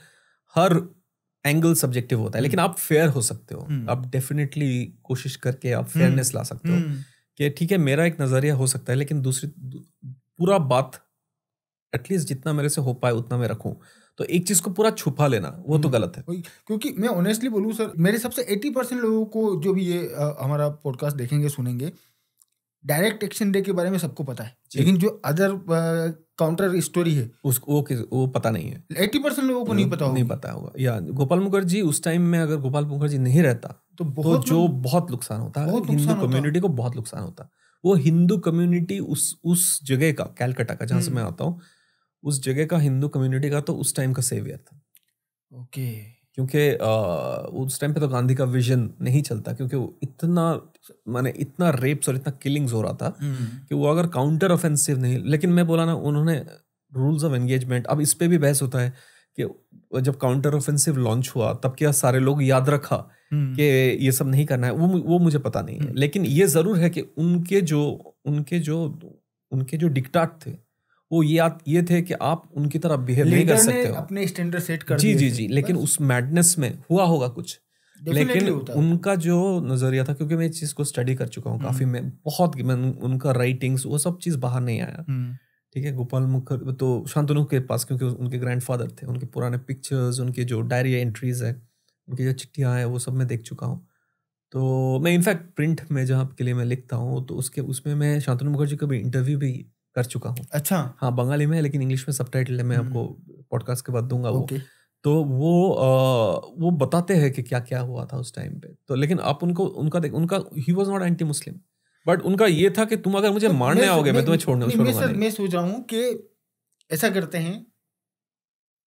[SPEAKER 1] हर एंगल सब्जेक्टिव होता है। लेकिन हम्म। आप फेयर हो सकते हो। आप डेफिनेटली कोशिश करके आप फेयरनेस ला सकते हो। कि ठीक है मेरा एक नज़रिया हो सकता है लेकिन दूसरी पूरा बात एटलीस्ट जितना मेरे से हो पाए उतना मैं रखूँ। तो एक चीज़ को पूरा छुपा लेना वो तो हम्म। गलत है।
[SPEAKER 2] क्योंकि मैं ऑनेस्टली बोलूँ सर मेरे सबसे एट्टी परसेंट लोगों को जो भी ये आ, हमारा पॉडकास्ट देखेंगे सुनेंगे डायरेक्ट एक्शन डे के बारे में सबको पता है। लेकिन जो अदर काउंटर स्टोरी है
[SPEAKER 1] उसको वो वो पता नहीं है।
[SPEAKER 2] एट्टी परसेंट लोगों को नहीं पता
[SPEAKER 1] होगा। नहीं पता होगा। या गोपाल मुखर्जी उस टाइम में अगर गोपाल मुखर्जी नहीं रहता तो, बहुत तो जो बहुत नुकसान होता है हिंदू कम्युनिटी को बहुत नुकसान होता। वो हिंदू कम्युनिटी उस उस जगह का कैलकाटा का जहाँ से हम्म। मैं आता हूँ उस जगह का हिंदू कम्युनिटी का तो उस टाइम का सेवियर था
[SPEAKER 2] ओके
[SPEAKER 1] क्योंकि उस टाइम पे तो गांधी का विजन नहीं चलता क्योंकि वो इतना माने इतना रेप्स और इतना किलिंग्स हो रहा था हम्म। कि वो अगर काउंटर ऑफेंसिव नहीं लेकिन मैं बोला ना उन्होंने रूल्स ऑफ़ एंगेजमेंट अब इस पर भी बहस होता है कि जब काउंटर ऑफेंसिव लॉन्च हुआ तब क्या सारे लोग याद रखा हम्म। कि ये सब नहीं करना है वो वो मुझे पता नहीं है हम्म। लेकिन ये ज़रूर है कि उनके जो उनके जो उनके जो डिक्टाट थे वो ये आप ये थे कि आप उनकी तरह बिहेव नहीं कर सकते हो।
[SPEAKER 2] अपने स्टैंडर्ड सेट कर
[SPEAKER 1] जी जी जी लेकिन उस मैडनेस में हुआ होगा कुछ। लेकिन उनका जो नज़रिया था क्योंकि मैं इस चीज़ को स्टडी कर चुका हूँ हम्म। काफ़ी मैं बहुत मैं उनका राइटिंग्स वो सब चीज़ बाहर नहीं आया। हम्म। ठीक है गोपाल मुखर तो शांतनु के पास क्योंकि उनके ग्रैंडफादर थे उनके पुराने पिक्चर्स उनके जो डायरी एंट्रीज है उनकी जो चिट्ठियाँ हैं वो सब मैं देख चुका हूँ। तो मैं इनफैक्ट प्रिंट में जहाँ के लिए मैं लिखता हूँ तो उसके उसमें मैं शांतनु मुखर्जी का भी इंटरव्यू भी कर चुका हूँ।
[SPEAKER 2] अच्छा।
[SPEAKER 1] हाँ बंगाली में है लेकिन इंग्लिश में सब टाइटल है मैं आपको पॉडकास्ट हम्म। के बाद दूँगा वो। तो वो आ, वो बताते हैं कि क्या क्या हुआ था उस टाइम पे। तो लेकिन आप उनको उनका देख उनका ही was not anti Muslim but उनका ये था कि तुम अगर मुझे तो मारने आओगे मैं तुम्हें छोड़ने
[SPEAKER 2] मैं सोच रहा हूँ कि ऐसा करते हैं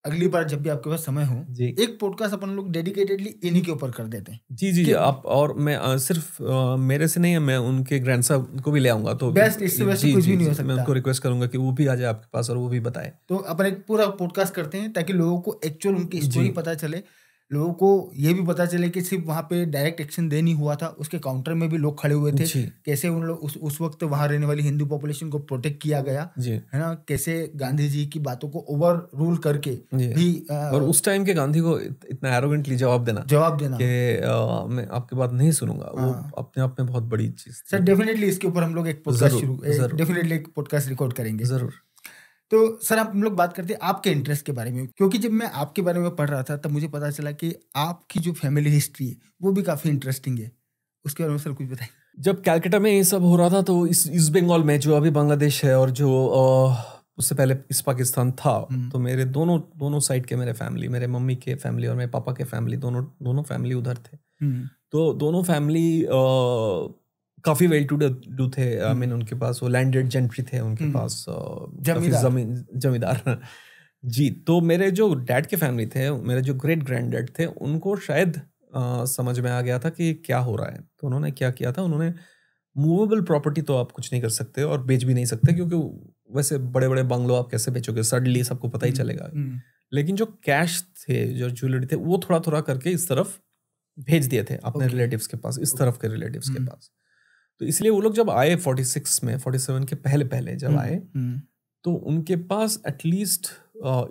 [SPEAKER 2] अगली बार जब भी आपके पास समय हो जी। एक पॉडकास्ट अपन लोग डेडिकेटेडली इन्हीं के ऊपर कर देते हैं।
[SPEAKER 1] जी जी आप और मैं आ, सिर्फ़ आ, मेरे से नहीं है मैं उनके ग्रैंड साहब को भी ले आऊँगा तो
[SPEAKER 2] बेस्ट इससे वैसे कुछ भी नहीं हो सकता
[SPEAKER 1] मैं उनको रिक्वेस्ट करूँगा कि वो भी आ जाए आपके पास और वो भी बताए।
[SPEAKER 2] तो अपन एक पूरा पॉडकास्ट करते हैं ताकि लोगों को एक्चुअल उनकी स्टोरी पता चले लोगों को ये भी पता चले कि सिर्फ़ वहाँ पे डायरेक्ट एक्शन दे नहीं हुआ था। उसके काउंटर में भी लोग खड़े हुए थे। कैसे उन लोग उस उस वक्त वहाँ रहने वाली हिंदू पॉपुलेशन को प्रोटेक्ट किया गया है ना? कैसे गांधी जी की बातों को ओवर रूल करके भी
[SPEAKER 1] आ, और उस टाइम के गांधी को इतना एरोगेंटली जवाब देना
[SPEAKER 2] जवाब देना।
[SPEAKER 1] कि मैं आपकी बात नहीं सुनूँगा। वो हाँ। अपने आप में बहुत बड़ी चीज़
[SPEAKER 2] सर डेफिनेटली इसके ऊपर हम लोग एक पॉडकास्ट शुरू डेफिनेटली एक पॉडकास्ट रिकॉर्ड करेंगे।
[SPEAKER 1] ज़रूर।
[SPEAKER 2] तो सर आप हम लोग बात करते हैं आपके इंटरेस्ट के बारे में क्योंकि जब मैं आपके बारे में पढ़ रहा था तब मुझे पता चला कि आपकी जो फैमिली हिस्ट्री है वो भी काफ़ी इंटरेस्टिंग है उसके बारे में सर कुछ बताएँ
[SPEAKER 1] जब कैलकाटा में ये सब हो रहा था तो इस ईस्ट बंगाल में जो अभी बांग्लादेश है और जो उससे पहले इस पाकिस्तान था हम्म। तो मेरे दोनों दोनों साइड के मेरे फैमिली मेरे मम्मी के फैमिली और मेरे पापा के फैमिली दोनों दोनों फैमिली उधर थे हम्म। तो दोनों फैमिली काफ़ी वेल टू डू थे आई मीन हम्म। उनके पास वो लैंडेड जेंट्री थे उनके पास ज़मीन जमींदार। जी तो मेरे जो डैड के फैमिली थे मेरे जो ग्रेट ग्रैंड डैड थे उनको शायद आ, समझ में आ गया था कि क्या हो रहा है। तो उन्होंने क्या किया था उन्होंने मूवेबल प्रॉपर्टी तो आप कुछ नहीं कर सकते और बेच भी नहीं सकते क्योंकि वैसे बड़े बड़े बंगलो आप कैसे बेचोगे? सडनली सबको पता ही हम्म, चलेगा। हम्म। लेकिन जो कैश थे जो ज्वेलरी थे वो थोड़ा थोड़ा करके इस तरफ़ भेज दिए थे अपने रिलेटिव्स के पास इस तरफ़ के रिलेटिव्स के हम्म। पास। तो इसलिए वो लोग जब आए फोर्टी सिक्स में फोर्टी सेवन के पहले पहले जब आए तो उनके पास एटलीस्ट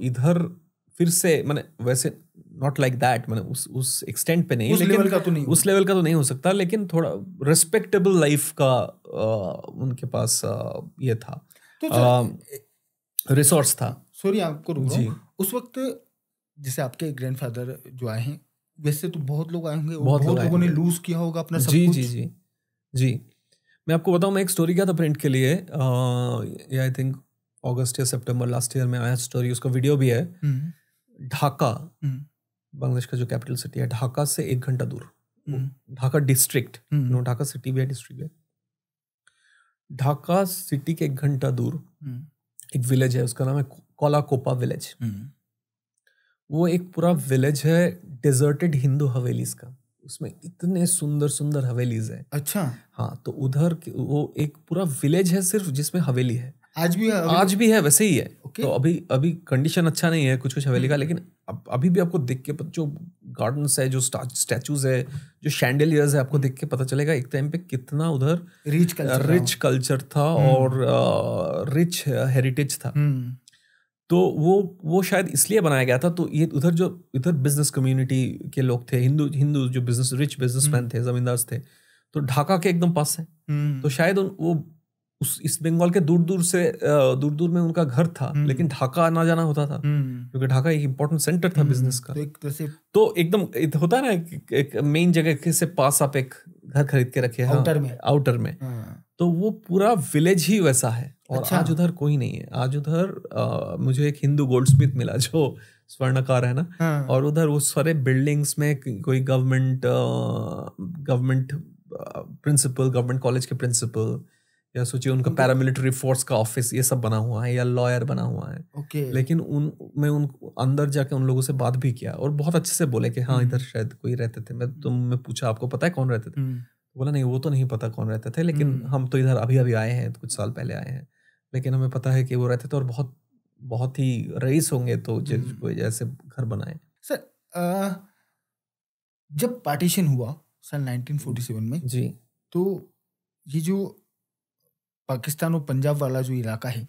[SPEAKER 1] इधर फिर से मैंने वैसे नॉट लाइक दैट मैंने उस उस एक्सटेंट पे नहीं
[SPEAKER 2] उस लेवल का तो नहीं
[SPEAKER 1] उस लेवल का तो नहीं हो सकता लेकिन थोड़ा रिस्पेक्टेबल लाइफ का आ, उनके पास आ, ये था। तो रिसोर्स था।
[SPEAKER 2] सॉरी आपको रुक जी। उस वक्त जैसे आपके ग्रैंडफादर जो आए हैं वैसे तो बहुत लोग आए होंगे बहुत, बहुत लोगों ने लूज किया होगा अपना सब
[SPEAKER 1] जी। जी जी। जी। मैं आपको बताऊँ मैं एक स्टोरी किया था प्रिंट के लिए आई थिंक अगस्त या सितंबर लास्ट ईयर में आया स्टोरी उसका वीडियो भी है हम्म। ढाका हम्म। बांग्लादेश का जो कैपिटल सिटी है ढाका से एक घंटा दूर हम्म। Dhaka district no Dhaka city भी है डिस्ट्रिक्ट है ढाका सिटी के एक घंटा दूर। एक विलेज है उसका नाम है कोलाकोपा विलेज। वो एक पूरा विलेज है डिजर्टेड हिंदू हवेलीज का उसमें इतने सुंदर सुंदर हवेलीज है
[SPEAKER 2] अच्छा
[SPEAKER 1] हाँ तो उधर वो एक पूरा विलेज है सिर्फ़ जिसमें हवेली है
[SPEAKER 2] आज भी है
[SPEAKER 1] आज भी है वैसे ही है okay. तो अभी अभी कंडीशन अच्छा नहीं है कुछ कुछ हवेली का हम्म। लेकिन अब अभी भी आपको देख के जो गार्डन है जो स्टैचूज है जो शैंडलियर्स है आपको देख के पता चलेगा एक टाइम पे कितना उधर
[SPEAKER 2] रिच कल्चर
[SPEAKER 1] रिच कल्चर था हम्म। और रिच हेरिटेज था हम्म। तो वो वो शायद इसलिए बनाया गया था तो ये उधर जो इधर बिज़नेस कम्युनिटी के लोग थे हिंदू हिंदू जो बिज़नेस रिच बिजनेसमैन थे जमींदार थे तो ढाका के एकदम पास है तो शायद उन, वो उस इस बंगाल के दूर दूर से दूर दूर में उनका घर था हम्म। लेकिन ढाका आना जाना होता था हम्म। क्योंकि ढाका एक इम्पोर्टेंट सेंटर था बिज़नेस हम्म। का तो, एक तो एकदम होता है ना एक मेन जगह से पास आप एक घर खरीद के रखे आउटर में आउटर में हाँ। तो वो पूरा विलेज ही वैसा है और अच्छा। आज उधर कोई नहीं है आज उधर मुझे एक हिंदू गोल्ड स्मिथ मिला जो स्वर्णकार है ना हाँ। और उधर वो सारे बिल्डिंग्स में कोई government government principal government college के प्रिंसिपल या सोचिए उनका पैरामिलिट्री फोर्स का ऑफ़िस ये सब बना हुआ है या लॉयर बना हुआ है
[SPEAKER 2] okay.
[SPEAKER 1] लेकिन उन मैं उन अंदर जाके उन लोगों से बात भी किया और बहुत अच्छे से बोले कि हाँ हम्म। इधर शायद कोई रहते थे मैं तुम मैं पूछा आपको पता है कौन रहते थे हम्म। बोला नहीं वो तो नहीं पता कौन रहते थे लेकिन हम्म। हम तो इधर अभी अभी आए हैं कुछ साल पहले आए हैं। लेकिन हमें पता है कि वो रहते थे और बहुत बहुत ही रईस होंगे तो कोई जैसे घर बनाए।
[SPEAKER 2] सर जब पार्टीशन हुआ सन 1947 में
[SPEAKER 1] जी।
[SPEAKER 2] तो ये जो पाकिस्तान और पंजाब वाला जो इलाका है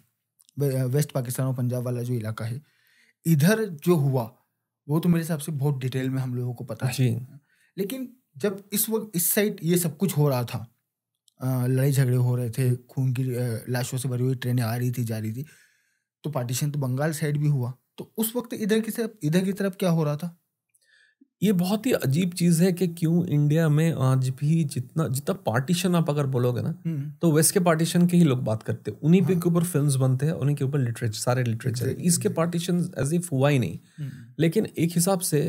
[SPEAKER 2] वेस्ट पाकिस्तान और पंजाब वाला जो इलाका है इधर जो हुआ वो तो मेरे हिसाब से बहुत डिटेल में हम लोगों को पता है। लेकिन जब इस वक्त इस साइड ये सब कुछ हो रहा था लड़ाई झगड़े हो रहे थे खून की लाशों से भरी हुई ट्रेनें आ रही थी जा रही थी तो पार्टीशन तो बंगाल साइड भी हुआ तो उस वक्त इधर की तरफ़ इधर की तरफ़ क्या हो रहा था
[SPEAKER 1] ये बहुत ही अजीब चीज़ है कि क्यों इंडिया में आज भी जितना जितना पार्टीशन आप अगर बोलोगे ना हम्म। तो वेस्ट के पार्टीशन के ही लोग बात करते हैं उन्हीं हाँ। के ऊपर फिल्म्स बनते हैं उन्हीं के ऊपर लिटरेचर सारे लिटरेचर इसके पार्टीशन एज इफ़ हुआ ही नहीं हम्म। लेकिन एक हिसाब से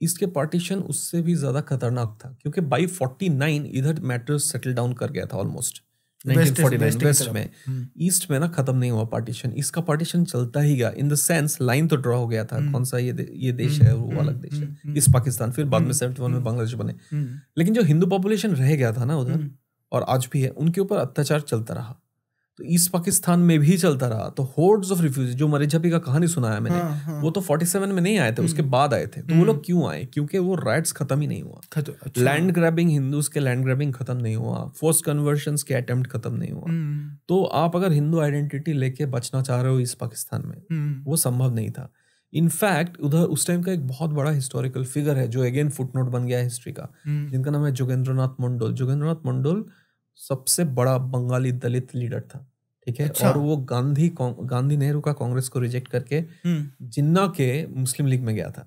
[SPEAKER 1] इसके पार्टीशन उससे भी ज़्यादा खतरनाक था क्योंकि बाई फोर्टी नाइन इधर मैटर सेटल डाउन कर गया था ऑलमोस्ट 1949 वेस्ट में। ईस्ट हम्म। में ना खत्म नहीं हुआ पार्टीशन इसका पार्टीशन चलता ही गया। इन द सेंस लाइन तो ड्रॉ हो गया था हम्म। कौन सा ये ये देश है वो हम्म। अलग देश है। इस पाकिस्तान फिर बाद में सेवेंटी वन में बांग्लादेश बने। लेकिन जो हिंदू पॉपुलेशन रह गया था ना उधर और आज भी है उनके ऊपर अत्याचार चलता रहा। तो ईस्ट पाकिस्तान में भी चलता रहा तो होर्ड्स ऑफ़ रिफ्यूजी जो मरीजपी का कहानी सुनाया मैंने हाँ, हाँ. वो तो 47 में नहीं आए थे उसके हम्म। बाद आए थे तो वो लोग हम्म। क्यों आए क्योंकि वो राइट्स खत्म ही नहीं हुआ अच्छा। लैंड ग्रैबिंग हिंदूज के लैंड ग्रैबिंग खत्म नहीं हुआ फोर्स कन्वर्शन के अटेम्प्ट खत्म नहीं हुआ हम्म। तो आप अगर हिंदू आइडेंटिटी लेके बचना चाह रहे हो इस पाकिस्तान में वो संभव नहीं था इनफैक्ट उधर उस टाइम का एक बहुत बड़ा हिस्टोरिकल फिगर है जो अगेन फुटनोट बन गया है हिस्ट्री का जिनका नाम है जोगेंद्रनाथ मंडोल जोगेंद्रनाथ मंडोल सबसे बड़ा बंगाली दलित लीडर था ठीक है?
[SPEAKER 2] अच्छा।
[SPEAKER 1] और वो गांधी गांधी नेहरू का कांग्रेस को रिजेक्ट करके
[SPEAKER 2] हम्म।
[SPEAKER 1] जिन्ना के मुस्लिम लीग में गया था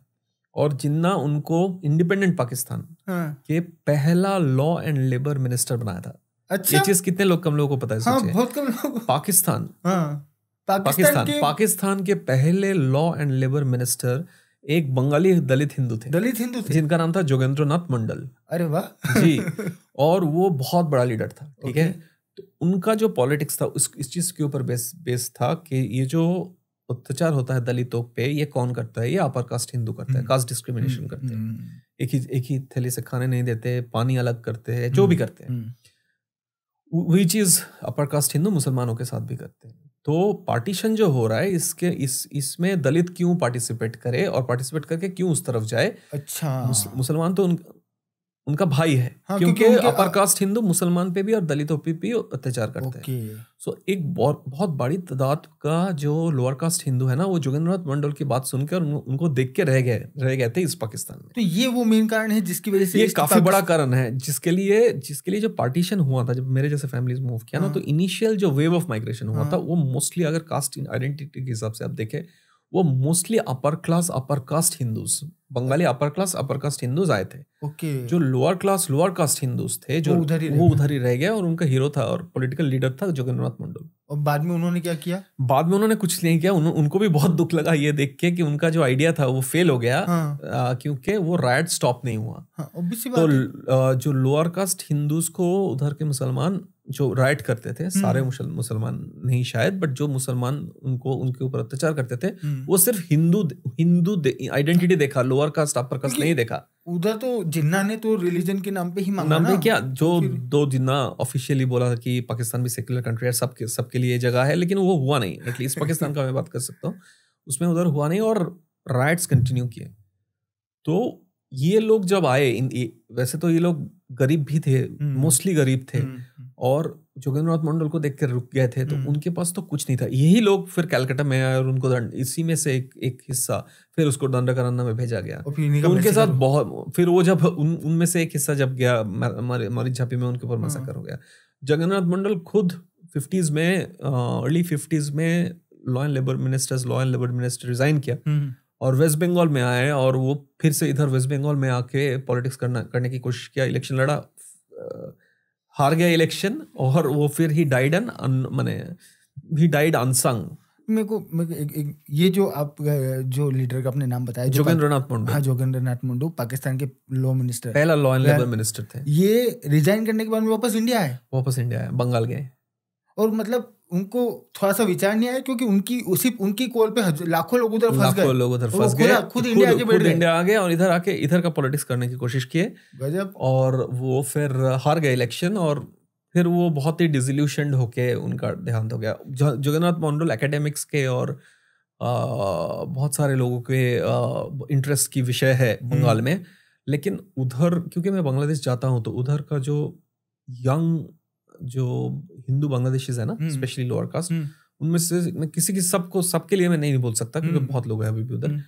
[SPEAKER 1] और जिन्ना उनको इंडिपेंडेंट पाकिस्तान
[SPEAKER 2] हाँ।
[SPEAKER 1] के पहला लॉ एंड लेबर मिनिस्टर बनाया था।
[SPEAKER 2] अच्छा।
[SPEAKER 1] ये चीज़ कितने लोग कम लोगों को पता है
[SPEAKER 2] हाँ बहुत कम लोग
[SPEAKER 1] पाकिस्तान।
[SPEAKER 2] हाँ। पाकिस्तान
[SPEAKER 1] पाकिस्तान।
[SPEAKER 2] के
[SPEAKER 1] पाकिस्तान के पहले लॉ एंड लेबर मिनिस्टर एक बंगाली दलित हिंदू थे।
[SPEAKER 2] दलित हिंदू थे?
[SPEAKER 1] जिनका नाम था जोगेंद्र नाथ मंडल।
[SPEAKER 2] अरे वाह।
[SPEAKER 1] जी। और वो बहुत बड़ा लीडर था ठीक है? तो उनका जो पॉलिटिक्स था उस इस चीज़ के ऊपर बेस बेस था कि ये जो अत्याचार होता है दलितों पे ये कौन करता है? ये अपर कास्ट हिंदू करता है
[SPEAKER 2] हम्म।
[SPEAKER 1] कास्ट डिस्क्रिमिनेशन करते हैं।
[SPEAKER 2] हम्म,
[SPEAKER 1] एक ही एक ही थैली से खाने नहीं देते पानी अलग करते हैं जो भी करते हैं।
[SPEAKER 2] हम्म,
[SPEAKER 1] वही चीज़ अपर कास्ट हिंदू मुसलमानों के साथ भी करते हैं। तो पार्टीशन जो हो रहा है इसके इस इसमें दलित क्यों पार्टिसिपेट करे और पार्टिसिपेट करके क्यों उस तरफ़ जाए?
[SPEAKER 2] अच्छा।
[SPEAKER 1] मुस, मुसलमान तो उन, उनका भाई है
[SPEAKER 2] हाँ,
[SPEAKER 1] क्योंकि
[SPEAKER 2] क्योंकि
[SPEAKER 1] अपर कास्ट हिंदू मुसलमान पे भी और दलितों पे भी अत्याचार करते हैं सो एक बहुत बड़ी तादाद का जो लोअर कास्ट हिंदू है ना वो जोगेंद्रनाथ मंडल की बात सुनकर उन, उनको देख के रह गए रह गए थे इस पाकिस्तान में
[SPEAKER 2] तो ये वो मेन कारण है जिसकी वजह से
[SPEAKER 1] ये काफ़ी बड़ा कारण है जिसके लिए जिसके लिए जो पार्टीशन हुआ था जब मेरे जैसे फैमिलीज़ मूव किया ना
[SPEAKER 2] हाँ।
[SPEAKER 1] तो इनिशियल जो वेव ऑफ़ माइग्रेशन हुआ
[SPEAKER 2] हाँ।
[SPEAKER 1] था वो मोस्टली अगर कास्ट आइडेंटिटी के हिसाब से आप देखें वो mostly upper class upper caste Hindus Bengali upper class upper caste Hindus आए थे।
[SPEAKER 2] ओके
[SPEAKER 1] जो lower class lower caste Hindus थे जो
[SPEAKER 2] उधर ही
[SPEAKER 1] वो उधर ही रह गया और उनका हीरो था और पॉलिटिकल लीडर था जोगेंद्रनाथ मंडल
[SPEAKER 2] और बाद में उन्होंने क्या किया?
[SPEAKER 1] बाद में उन्होंने कुछ नहीं किया। उन, उनको भी बहुत दुख लगा ये देख के कि उनका जो आइडिया था वो फेल हो गया
[SPEAKER 2] हाँ।
[SPEAKER 1] क्योंकि वो राइट स्टॉप नहीं हुआ।
[SPEAKER 2] हाँ
[SPEAKER 1] तो जो लोअर कास्ट हिंदूज को उधर के मुसलमान जो राइट करते थे
[SPEAKER 2] हम्म।
[SPEAKER 1] सारे मुसलमान नहीं शायद बट जो मुसलमान उनको उनके ऊपर अत्याचार करते थे
[SPEAKER 2] हम्म।
[SPEAKER 1] वो सिर्फ़ हिंदू हिंदू आइडेंटिटी देखा लोअर कास्ट अपर कास्ट नहीं देखा
[SPEAKER 2] उधर तो जिन्ना ने तो रिलीजन के नाम पे ही मांगा
[SPEAKER 1] नाम
[SPEAKER 2] ना
[SPEAKER 1] पे क्या जो दो जिन्ना ऑफिशियली बोला कि पाकिस्तान भी सेक्युलर कंट्री है सबके सबके लिए जगह है लेकिन वो हुआ नहीं एटलीस्ट पाकिस्तान का मैं बात कर सकता हूँ उसमें उधर हुआ नहीं और राइट्स कंटिन्यू किए तो ये लोग जब आए इन वैसे तो ये लोग गरीब भी थे
[SPEAKER 2] हम्म।
[SPEAKER 1] मोस्टली गरीब थे
[SPEAKER 2] हम्म, हम्म।
[SPEAKER 1] और जोगेंद्रनाथ मंडल को देख कर रुक गए थे तो
[SPEAKER 2] हम्म।
[SPEAKER 1] उनके पास तो कुछ नहीं था। यही लोग फिर कैलकाटा में आए और उनको दंड इसी में से एक एक हिस्सा फिर उसको दंडकरन्ना में भेजा गया। तो उनके साथ बहुत फिर वो जब उन उनमें से एक हिस्सा जब गया मरी झापी में उनके ऊपर। मैसेकर हो गया। जगन्नाथ मंडल खुद फिफ्टीज में अर्ली फिफ्टीज में law and labour ministers law and labour minister resign किया
[SPEAKER 2] हम्म,
[SPEAKER 1] और वेस्ट बंगाल में आए और वो फिर से इधर वेस्ट बंगाल में आके पॉलिटिक्स करना करने की कोशिश किया इलेक्शन लड़ा। हार गया इलेक्शन और वो फिर ही डाइड एन माने ही डाइड अनसंग
[SPEAKER 2] मेरे को मेरे को एक, एक ये जो आप जो लीडर का अपने नाम बताया जोगेंद्र
[SPEAKER 1] जोगेंद्रनाथ
[SPEAKER 2] मुंडू। हाँ जोगेंद्र नाथ मुंडू पाकिस्तान के लॉ मिनिस्टर
[SPEAKER 1] पहला लॉ एंड लेबर मिनिस्टर थे।
[SPEAKER 2] ये रिजाइन करने के बाद में वापस इंडिया आए?
[SPEAKER 1] वापस इंडिया आए बंगाल गए।
[SPEAKER 2] और मतलब उनको थोड़ा सा विचार नहीं आया क्योंकि उनकी उसी उनकी कॉल पे लाखों लोग उधर फंस
[SPEAKER 1] लाखों
[SPEAKER 2] गए।
[SPEAKER 1] लोग उधर फंस गए।
[SPEAKER 2] खुद इंडिया बैठ गए।
[SPEAKER 1] इंडिया आ गए और इधर आके इधर का पॉलिटिक्स करने की कोशिश किए।
[SPEAKER 2] गजब।
[SPEAKER 1] और वो फिर हार गए इलेक्शन और फिर वो बहुत ही डिजोल्यूशन होके उनका देहांत हो गया। जगन्नाथ मंडल एकेडमिक्स के और आ, बहुत सारे लोगों के इंटरेस्ट की विषय है बंगाल में। लेकिन उधर क्योंकि मैं बांग्लादेश जाता हूँ तो उधर का जो यंग जो हिंदू बांग्लादेशीज है ना। Specially lower caste. उनमें से किसी की सबको सबके लिए मैं नहीं बोल सकता क्योंकि
[SPEAKER 2] हम्म।
[SPEAKER 1] बहुत लोग हैं अभी भी उधर। अ,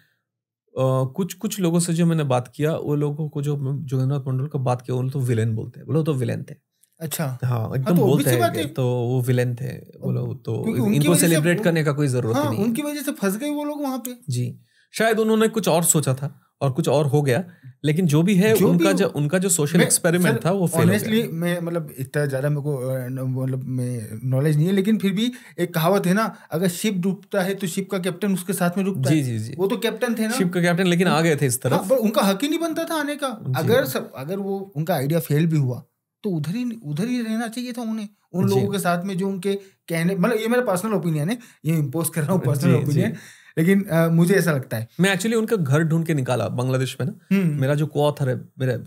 [SPEAKER 1] कुछ कुछ लोगों से जो मैंने बात किया वो लोगों को जो जोगेंद्रनाथ मंडल का बात किया वो तो विलेन बोलते हैं बोलो तो विलेन थे
[SPEAKER 2] अच्छा
[SPEAKER 1] हाँ एकदम
[SPEAKER 2] तो
[SPEAKER 1] बोलते हैं
[SPEAKER 2] है।
[SPEAKER 1] तो वो विलेन थे बोलो तो इनको सेलिब्रेट करने का कोई ज़रूरत हाँ नहीं
[SPEAKER 2] उनकी वजह से फंस गए वो लोग वहाँ पे
[SPEAKER 1] जी शायद उन्होंने कुछ और सोचा था और कुछ और हो गया लेकिन जो भी है
[SPEAKER 2] जो
[SPEAKER 1] उनका
[SPEAKER 2] हो-
[SPEAKER 1] जो उनका जो सोशल एक्सपेरिमेंट था वो फेल
[SPEAKER 2] ऑनेस्टली मैं मतलब इतना ज़्यादा मेरे को मतलब मैं नॉलेज नहीं है लेकिन फिर भी एक कहावत है ना अगर शिप डूबता है तो शिप का कैप्टन उसके साथ में डूबता
[SPEAKER 1] जी
[SPEAKER 2] है।
[SPEAKER 1] जी जी।
[SPEAKER 2] वो तो कैप्टन थे ना।
[SPEAKER 1] शिप का कैप्टन लेकिन आ गए थे इस
[SPEAKER 2] हाँ,
[SPEAKER 1] तरफ़
[SPEAKER 2] पर उनका हक ही नहीं बनता था आने का। अगर सब अगर वो उनका आइडिया फेल भी हुआ तो उधर ही उधर ही रहना चाहिए था उन्हें उन लोगों के साथ में जो उनके कहने मतलब ये मेरा पर्सनल ओपिनियन है ये इम्पोज कर रहा हूँ पर्सनल ओपिनियन लेकिन अ, मुझे ऐसा लगता है
[SPEAKER 1] मैं एक्चुअली उनका घर ढूंढ के निकाला बांग्लादेश में ना
[SPEAKER 2] हम्म,
[SPEAKER 1] मेरा जो को ऑथर है मेरे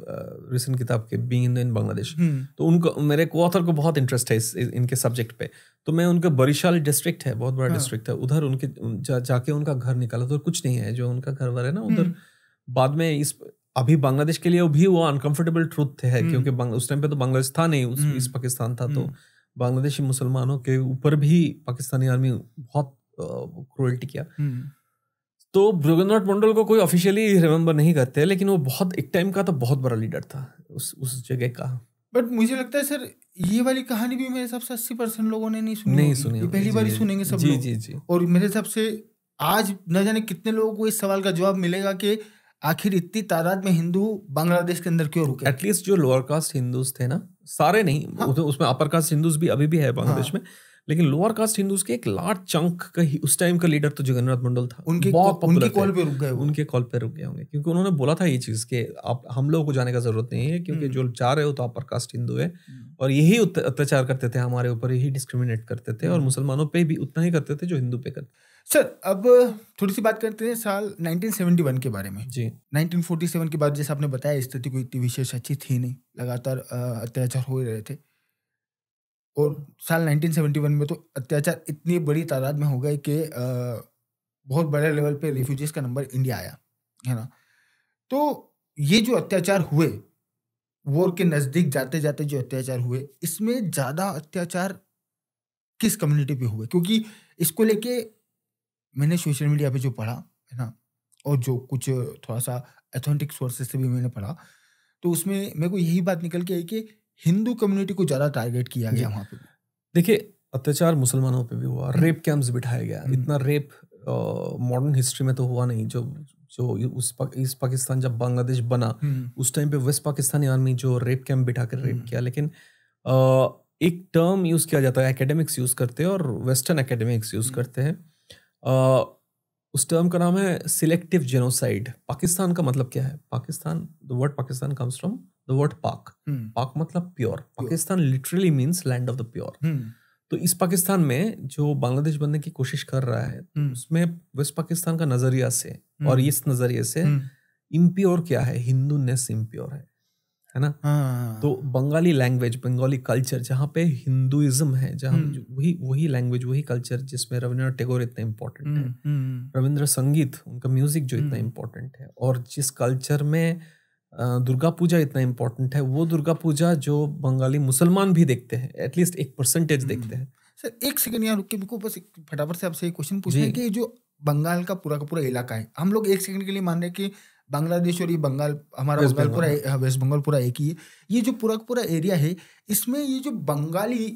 [SPEAKER 1] रिसेंट किताब के बीइंग इन बांग्लादेश तो उनको मेरे को ऑथर को बहुत इंटरेस्ट है इस, इनके सब्जेक्ट पे तो मैं उनका बरिशाल डिस्ट्रिक्ट है बहुत बड़ा
[SPEAKER 2] हाँ।
[SPEAKER 1] डिस्ट्रिक्ट है उधर उनके जा, जाके उनका घर निकाला तो कुछ नहीं है जो उनका घर वर है ना उधर
[SPEAKER 2] हम्म।
[SPEAKER 1] बाद में इस अभी बांग्लादेश के लिए भी वो अनकंफर्टेबल ट्रूथ है
[SPEAKER 2] हम्म।
[SPEAKER 1] क्योंकि उस टाइम पे तो बांग्लादेश था नहीं उस
[SPEAKER 2] हम्म।
[SPEAKER 1] इस पाकिस्तान था तो। बांग्लादेशी मुसलमानों के ऊपर भी पाकिस्तानी आर्मी बहुत क्रूअल्टी किया।
[SPEAKER 2] हम्म,
[SPEAKER 1] तो जोगन्नाथ मंडल को कोई ऑफिशियली रिमेम्बर नहीं करते लेकिन वो बहुत एक टाइम का तो बहुत बड़ा लीडर था उस उस जगह का।
[SPEAKER 2] बट मुझे लगता है सर ये वाली कहानी भी मेरे हिसाब से अस्सी परसेंट लोगों ने नहीं सुनी
[SPEAKER 1] नहीं सुनी
[SPEAKER 2] पहली बार सुनेंगे सब
[SPEAKER 1] जी
[SPEAKER 2] लोग।
[SPEAKER 1] जी जी।
[SPEAKER 2] और मेरे हिसाब से आज न जाने कितने लोगों को इस सवाल का जवाब मिलेगा कि आखिर इतनी तादाद में हिंदू बांग्लादेश के अंदर क्यों रुके?
[SPEAKER 1] एटलीस्ट जो लोअर कास्ट हिंदूज थे ना सारे नहीं
[SPEAKER 2] हाँ।
[SPEAKER 1] उसमें अपर कास्ट हिंदूज भी अभी भी है बांग्लादेश हाँ। में। लेकिन लोअर कास्ट हिंदूज के एक लार्ज चंक का ही उस टाइम का लीडर तो जगन्नाथ मंडल था।
[SPEAKER 2] उनकी
[SPEAKER 1] बहुत
[SPEAKER 2] उनकी। कॉल पे रुक गए
[SPEAKER 1] उनके कॉल पे रुक गए होंगे क्योंकि उन्होंने बोला था ये चीज़ कि आप हम लोगों को जाने का ज़रूरत नहीं है क्योंकि
[SPEAKER 2] हम्म।
[SPEAKER 1] जो चाह रहे हो तो अपर कास्ट हिंदू है। और यही अत्याचार करते थे हमारे ऊपर यही डिस्क्रिमिनेट करते थे और
[SPEAKER 2] हम्म।
[SPEAKER 1] मुसलमानों पर भी उतना ही करते थे जो हिंदू पे करते
[SPEAKER 2] सर अब थोड़ी सी बात करते हैं साल 1971 के बारे में।
[SPEAKER 1] जी।
[SPEAKER 2] 1947 के बाद जैसे आपने बताया स्थिति कोई इतनी विशेष अच्छी थी नहीं लगातार अत्याचार हो रहे थे। और साल 1971 में तो अत्याचार इतनी बड़ी तादाद में हो गए कि बहुत बड़े लेवल पे रिफ्यूजीज का नंबर इंडिया आया, है ना? तो ये जो अत्याचार हुए, वॉर के नज़दीक जाते जाते जो अत्याचार हुए, इसमें ज़्यादा अत्याचार किस कम्युनिटी पे हुए? क्योंकि इसको लेके मैंने सोशल मीडिया पे जो पढ़ा, है ना? और जो कुछ थोड़ा सा अथेंटिक सोर्सेज से भी मैंने पढ़ा तो उसमें मेरे को यही बात निकल के आई कि हिंदू कम्युनिटी को ज़्यादा टारगेट किया गया। वहाँ पे
[SPEAKER 1] देखिए अत्याचार मुसलमानों पे भी हुआ रेप कैंप्स बिठाया गया। इतना रेप मॉडर्न हिस्ट्री में तो हुआ नहीं। जो जो उस पा, ईस्ट पाकिस्तान जब बांग्लादेश बना
[SPEAKER 2] हम्म,
[SPEAKER 1] उस टाइम पे वेस्ट पाकिस्तानी आर्मी जो रेप कैंप बिठा कर रेप
[SPEAKER 2] हम्म।
[SPEAKER 1] किया। लेकिन अ, एक टर्म यूज़ किया जाता है एकेडमिक्स यूज़ करते हैं और वेस्टर्न एकेडमिक्स यूज़। करते हैं। उस टर्म का नाम है सिलेक्टिव जेनोसाइड पाकिस्तान का मतलब क्या है? Pakistan the word Pakistan comes from the word pak pak मतलब pure Pakistan literally means land of the pure तो इस पाकिस्तान में जो बांग्लादेश बनने की कोशिश कर रहा है
[SPEAKER 2] हम्म,
[SPEAKER 1] उसमें वेस्ट पाकिस्तान का नज़रिया से और
[SPEAKER 2] हम्म,
[SPEAKER 1] इस नज़रिए से इम्प्योर क्या है? हिंदूनेस इम्प्योर है। है ना?
[SPEAKER 2] हाँ,
[SPEAKER 1] तो बंगाली लैंग्वेज बंगाली कल्चर जहाँ पे हिंदुइज्म है जहाँ। वही वही लैंग्वेज वही कल्चर जिसमें रविंद्रनाथ टैगोर इतना इम्पोर्टेंट है। रविंद्र संगीत उनका म्यूज़िक जो इतना। इम्पोर्टेंट है। और जिस कल्चर में दुर्गा पूजा इतना इम्पोर्टेंट है वो दुर्गा पूजा जो बंगाली मुसलमान भी देखते हैं एटलीस्ट एक परसेंटेज
[SPEAKER 2] हम्म।
[SPEAKER 1] देखते हैं
[SPEAKER 2] सर एक सेकंड यहाँ रुक के मेरे को बस फटाफट से आपसे एक क्वेश्चन पूछना है। कि जो बंगाल का पूरा का पूरा इलाका है हम लोग एक सेकंड के लिए मान रहे हैं कि बांग्लादेश और ये बंगाल हमारा
[SPEAKER 1] वेस्ट
[SPEAKER 2] बंगाल पूरा वेस्ट बंगाल पूरा एक ही है ये जो पूरा का पूरा एरिया है इसमें ये जो बंगाली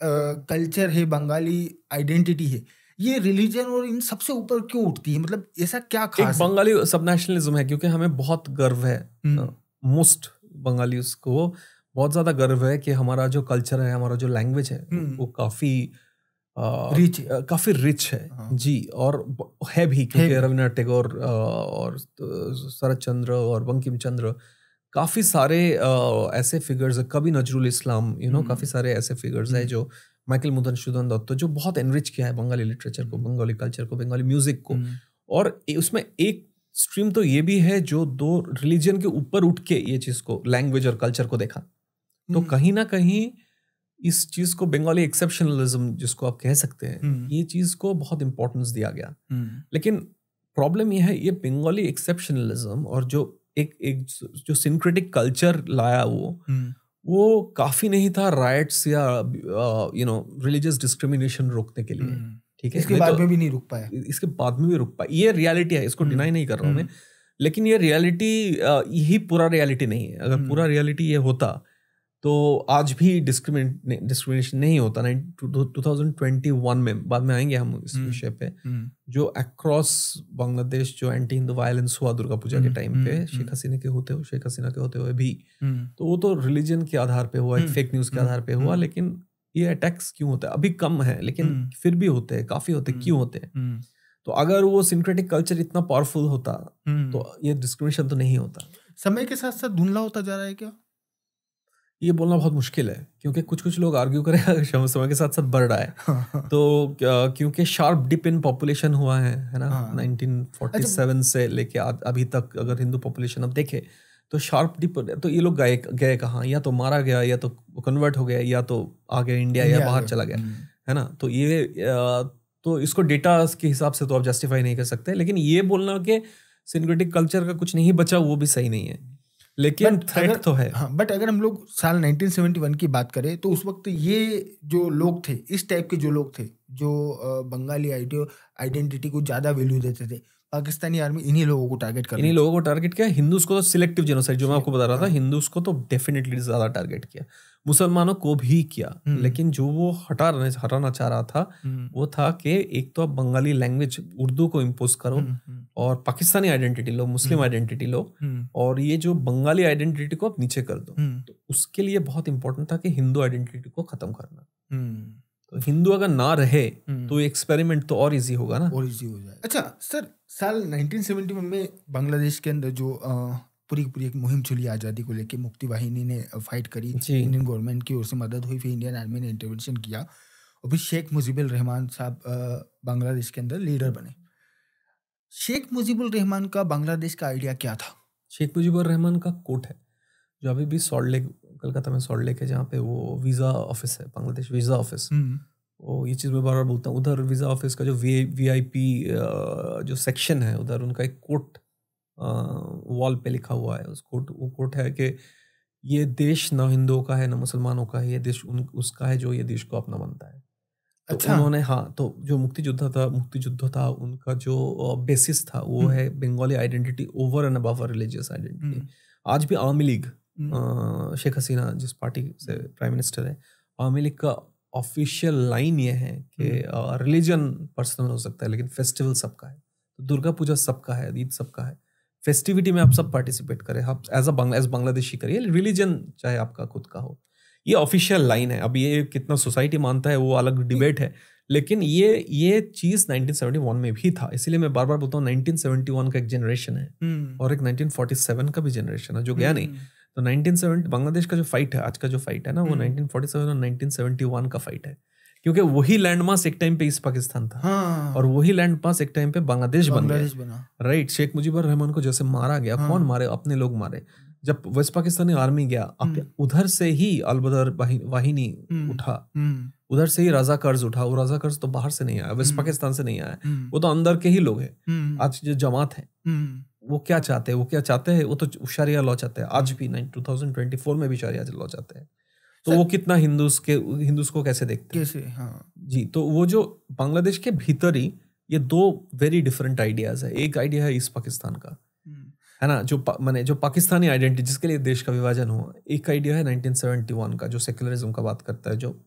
[SPEAKER 2] कल्चर है बंगाली आइडेंटिटी है ये रिलीजन और इन सबसे ऊपर क्यों उठती है मतलब ऐसा क्या खास है?
[SPEAKER 1] बंगाली सब नेशनलिज्म है क्योंकि हमें बहुत गर्व है
[SPEAKER 2] हम्म,
[SPEAKER 1] मोस्ट बंगालीज को बहुत ज़्यादा गर्व है कि हमारा जो कल्चर है हमारा जो लैंग्वेज है
[SPEAKER 2] हम्म।
[SPEAKER 1] वो काफ़ी। अ, काफ़ी रिच है
[SPEAKER 2] हाँ।
[SPEAKER 1] जी और है भी क्योंकि। रविन्द्रनाथ टैगोर और शरद चंद्र और बंकिम चंद्र काफ़ी सारे ऐसे फिगर्स कभी नजरुल इस्लाम यू नो
[SPEAKER 2] हम्म।
[SPEAKER 1] काफ़ी सारे ऐसे फिगर्स है
[SPEAKER 2] हम्म।
[SPEAKER 1] जो माइकल मधुसूदन दत्त जो बहुत एनरिच किया है बंगाली लिटरेचर को बंगाली कल्चर को बंगाली म्यूज़िक को।
[SPEAKER 2] हम्म,
[SPEAKER 1] और उसमें एक स्ट्रीम तो ये भी है जो दो रिलीजन के ऊपर उठ के ये चीज़ को लैंग्वेज और कल्चर को देखा। तो
[SPEAKER 2] हम्म,
[SPEAKER 1] कहीं ना कहीं इस चीज़ को बंगाली एक्सेप्शनलिज्म जिसको आप कह सकते हैं
[SPEAKER 2] हम्म।
[SPEAKER 1] ये चीज़ को बहुत इंपॉर्टेंस दिया गया। लेकिन प्रॉब्लम यह है ये बंगाली एक्सेप्शनलिज्म और जो एक एक जो सिंक्रेटिक कल्चर लाया वो वो काफ़ी नहीं था राइट्स या यू नो रिलीजियस डिस्क्रिमिनेशन रोकने के लिए।
[SPEAKER 2] हम्म।
[SPEAKER 1] ठीक है?
[SPEAKER 2] इसके बाद
[SPEAKER 1] तो-
[SPEAKER 2] में भी नहीं रुक पाया।
[SPEAKER 1] इसके बाद में भी रुक पाया। ये रियलिटी है इसको
[SPEAKER 2] हम्म,
[SPEAKER 1] डिनाई नहीं कर रहा हूँ मैं।
[SPEAKER 2] हम्म,
[SPEAKER 1] लेकिन ये रियलिटी यही पूरा रियलिटी नहीं है। अगर
[SPEAKER 2] हम्म।
[SPEAKER 1] पूरा रियलिटी ये होता तो आज भी डिस्क्रिमिनेट डिस्क्रिमिनेशन नहीं होता टू थाउज़ेंड ट्वेंटी वन में बाद में आएँगे हम इस
[SPEAKER 2] हम्म।
[SPEAKER 1] विषय पे
[SPEAKER 2] हम्म,
[SPEAKER 1] जो अक्रॉस बांग्लादेश जो एंटी हिंदू वायलेंस हुआ दुर्गा पूजा के टाइम पे
[SPEAKER 2] हम्म,
[SPEAKER 1] शेख
[SPEAKER 2] हम्म।
[SPEAKER 1] हसीना के होते हुए शेख हसीना के होते हुए भी तो वो तो रिलीजन के आधार पे हुआ फेक न्यूज़ के आधार पे हुआ। लेकिन ये अटैक्स क्यों होता है अभी कम है लेकिन। फिर भी होते हैं काफ़ी होते। क्यों होते हैं तो अगर वो सिंक्रेटिक कल्चर इतना पावरफुल होता। तो ये डिस्क्रिमिनेशन तो नहीं होता
[SPEAKER 2] समय के साथ साथ धुंधला होता जा रहा है क्या
[SPEAKER 1] ये बोलना बहुत मुश्किल है क्योंकि कुछ कुछ लोग आर्ग्यू करें समय के साथ साथ बढ़ रहा है। तो क्योंकि शार्प डिप इन पॉपुलेशन हुआ है है ना?
[SPEAKER 2] हाँ।
[SPEAKER 1] 1947 से लेके आज- अभी तक अगर हिंदू पॉपुलेशन अब देखे तो शार्प डिप तो ये लोग गए गए कहाँ? या तो मारा गया या तो कन्वर्ट हो गया या तो आ गया इंडिया या बाहर चला गया
[SPEAKER 2] हम्म,
[SPEAKER 1] है ना? तो ये तो इसको डेटा के हिसाब से तो आप जस्टिफाई नहीं कर सकते लेकिन ये बोलना कि सिंक्रेटिक कल्चर का कुछ नहीं बचा वो भी सही नहीं है। लेकिन थ्रेट तो है।
[SPEAKER 2] हाँ बट अगर हम लोग साल 1971 की बात करें तो उस वक्त ये जो लोग थे इस टाइप के जो लोग थे जो बंगाली आइडियो आइडेंटिटी को ज़्यादा वैल्यू देते थे पाकिस्तानी आर्मी इन्हीं लोगों को टारगेट कर
[SPEAKER 1] इन्हीं लोगों को टारगेट किया। हिंदूज को तो सिलेक्टिव जेनोसाइड जो मैं आपको बता रहा था हिंदूज को तो डेफिनेटली ज़्यादा टारगेट किया। मुसलमानों को भी किया। लेकिन जो वो हटा हटाना चाह रहा था वो था कि एक तो आप बंगाली लैंग्वेज उर्दू को इम्पोज करो और पाकिस्तानी आइडेंटिटी लो मुस्लिम आइडेंटिटी लो और ये जो बंगाली आइडेंटिटी को आप नीचे कर दो। तो उसके लिए बहुत इंपॉर्टेंट था कि हिंदू आइडेंटिटी को खत्म करना। हिंदू अगर ना रहे हम्म। तो एक्सपेरिमेंट तो और इजी होगा ना?
[SPEAKER 2] और इजी हो जाए अच्छा सर साल 1971 में बांग्लादेश के अंदर जो पूरी पूरी एक मुहिम चली आज़ादी को लेकर मुक्ति वाहिनी ने फाइट करी इंडियन गवर्नमेंट की ओर से मदद हुई फिर इंडियन आर्मी ने इंटरवेंशन किया और फिर शेख मुजीबुल रहमान साहब बांग्लादेश के अंदर लीडर बने। शेख मुजीबुल रहमान का बांग्लादेश का आइडिया क्या था?
[SPEAKER 1] शेख मुजीबुर रहमान का कोट है जो अभी भी सॉल्ट लेक कलकत्ता में सॉल्ट लेक है जहाँ पे वो वीज़ा ऑफ़िस है बांग्लादेश वीज़ा ऑफ़िस हम्म। वो ये चीज़ मैं बार बार बोलता हूँ उधर वीज़ा ऑफ़िस का जो वी वी आई पी जो सेक्शन है उधर उनका एक कोट वॉल पे लिखा हुआ है उस कोट वो कोट है कि ये देश न हिंदुओं का है न मुसलमानों का है ये देश उन उसका है जो ये देश को अपना बनता है तो अच्छा उन्होंने हाँ तो जो मुक्ति योद्धा था मुक्ति युद्ध था उनका जो बेसिस था वो हम्म। है Bengali identity over and above religious identity आज भी आवामी लीग। शेख हसीना जिस पार्टी से प्राइम मिनिस्टर है आवामी लीग का ऑफिशियल लाइन ये है कि रिलीजन हम्म। पर्सनल हो सकता है लेकिन फेस्टिवल सबका है। तो दुर्गा पूजा सबका है ईद सबका है। फेस्टिविटी में आप सब पार्टिसिपेट करें। आप as a Bangla as Bangladeshi करिए रिलीजन चाहे आपका खुद का हो। ये ऑफिशियल लाइन है। अब ये कितना सोसाइटी मानता है वो अलग डिबेट है। लेकिन ये ये चीज़ 1971 में भी था। इसीलिए मैं बार बार बोलता हूँ 1971 का एक जनरेशन है। हम्म। और एक 1947 का भी जनरेशन है जो गया नहीं। तो 1970 बांग्लादेश का जो फाइट है आज का जो फाइट है ना वो 1947 हम्म। और 1971 का फाइट है। क्योंकि वही लैंड मास एक टाइम पे ईस्ट पाकिस्तान था हाँ। और वही लैंड मास एक टाइम पे बांग्लादेश बन गया। राइट शेख मुजीबर रहमान को जैसे मारा गया हाँ। कौन मारे? अपने लोग मारे। जब वेस्ट पाकिस्तानी आर्मी गया हम्म। उधर से ही अलबदर वाहिनी हम्म। उठा। उधर से ही रजा कर्ज उठा। वो रजा कर्ज तो बाहर से नहीं आया वेस्ट पाकिस्तान से नहीं आया। वो तो अंदर के ही लोग हैं। आज जो जमात है। वो क्या चाहते हैं? वो क्या चाहते हैं? वो तो शरिया लॉ चाहते हैं। आज भी in two thousand twenty four में भी शरिया लॉ चाहते हैं। तो वो कितना हिंदूस के हिंदूस को कैसे देखते
[SPEAKER 2] कैसे? हाँ।
[SPEAKER 1] जी तो वो जो बांग्लादेश के भीतर ही ये दो वेरी डिफरेंट आइडियाज़ है। एक आइडिया है ईस्ट पाकिस्तान का। हम्म। है ना? जो मैंने जो पाकिस्तानी आइडेंटिटी जिसके लिए देश का विभाजन हुआ। एक आइडिया है 1971 का जो सेक्युलरिज्म का बात करता है जो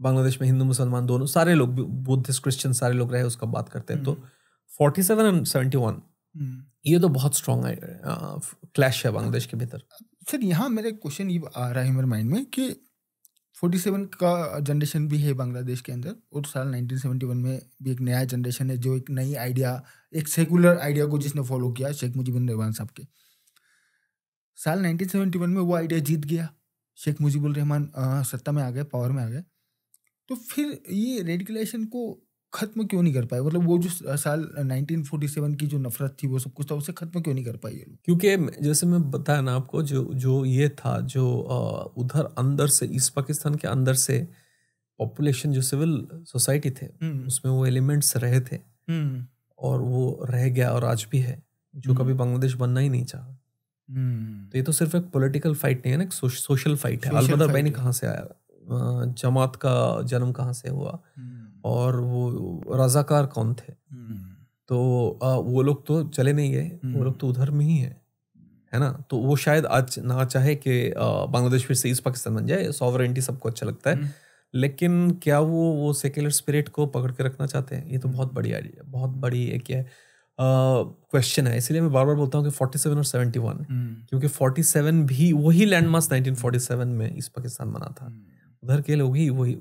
[SPEAKER 1] बांग्लादेश में हिंदू मुसलमान दोनों सारे लोग बुद्धिस्ट क्रिश्चियन सारे लोग रहे उसका बात करते हैं। तो forty seven and seventy one ये तो बहुत स्ट्रॉन्ग क्लैश है बांग्लादेश के भीतर।
[SPEAKER 2] सर, यहाँ मेरे क्वेश्चन ये आ रहा है मेरे माइंड में कि फोर्टी सेवन का जनरेशन भी है बांग्लादेश के अंदर और साल नाइनटीन सेवेंटी वन में भी एक नया जनरेशन है, जो एक नई आइडिया एक सेकुलर आइडिया को जिसने फॉलो किया शेख मुजीबुर रहमान साहब के। साल नाइनटीन सेवेंटी वन में वो आइडिया जीत गया। शेख मुजीबुर रहमान सत्ता में आ गए पावर में आ गए। तो फिर ये रेडिकुलेशन को खत्म क्यों नहीं कर पाए? मतलब वो जो साल 1947 की जो नफरत थी वो सब कुछ था उसे खत्म क्यों नहीं कर पाई ये लोग?
[SPEAKER 1] क्योंकि जैसे मैं बताया ना आपको जो जो ये था जो उधर अंदर से ईस्ट पाकिस्तान के अंदर से पॉपुलेशन जो सिविल सोसाइटी थे हम्म। उसमें वो एलिमेंट्स रहे थे। हम्म। और वो रह गया और आज भी है जो कभी हम्म। बांग्लादेश बनना ही नहीं चाहा। तो ये तो सिर्फ़ एक पॉलिटिकल फाइट नहीं है ना एक सोशल फाइट है। अलबदर बैनी कहाँ से आया? जमात का जन्म कहाँ से हुआ? और वो रजाकार कौन थे? हम्म। तो आ, वो लोग तो चले नहीं गए। वो हम्म। लोग तो उधर में ही है है ना? तो वो शायद आज ना चाहे कि बांग्लादेश फिर से ईस्ट पाकिस्तान बन जाए सॉवरेंटी सबको अच्छा लगता है। हम्म। लेकिन क्या वो वो सेक्युलर स्पिरिट को पकड़ के रखना चाहते हैं? ये तो बहुत बड़ी आइडिया बहुत बड़ी एक है क्वेश्चन है। इसलिए मैं बार बार बोलता हूँ कि 47 और 71 क्योंकि 47 भी वही लैंड मास 1947 में ईस्ट पाकिस्तान बना था। उधर के लोग ही वही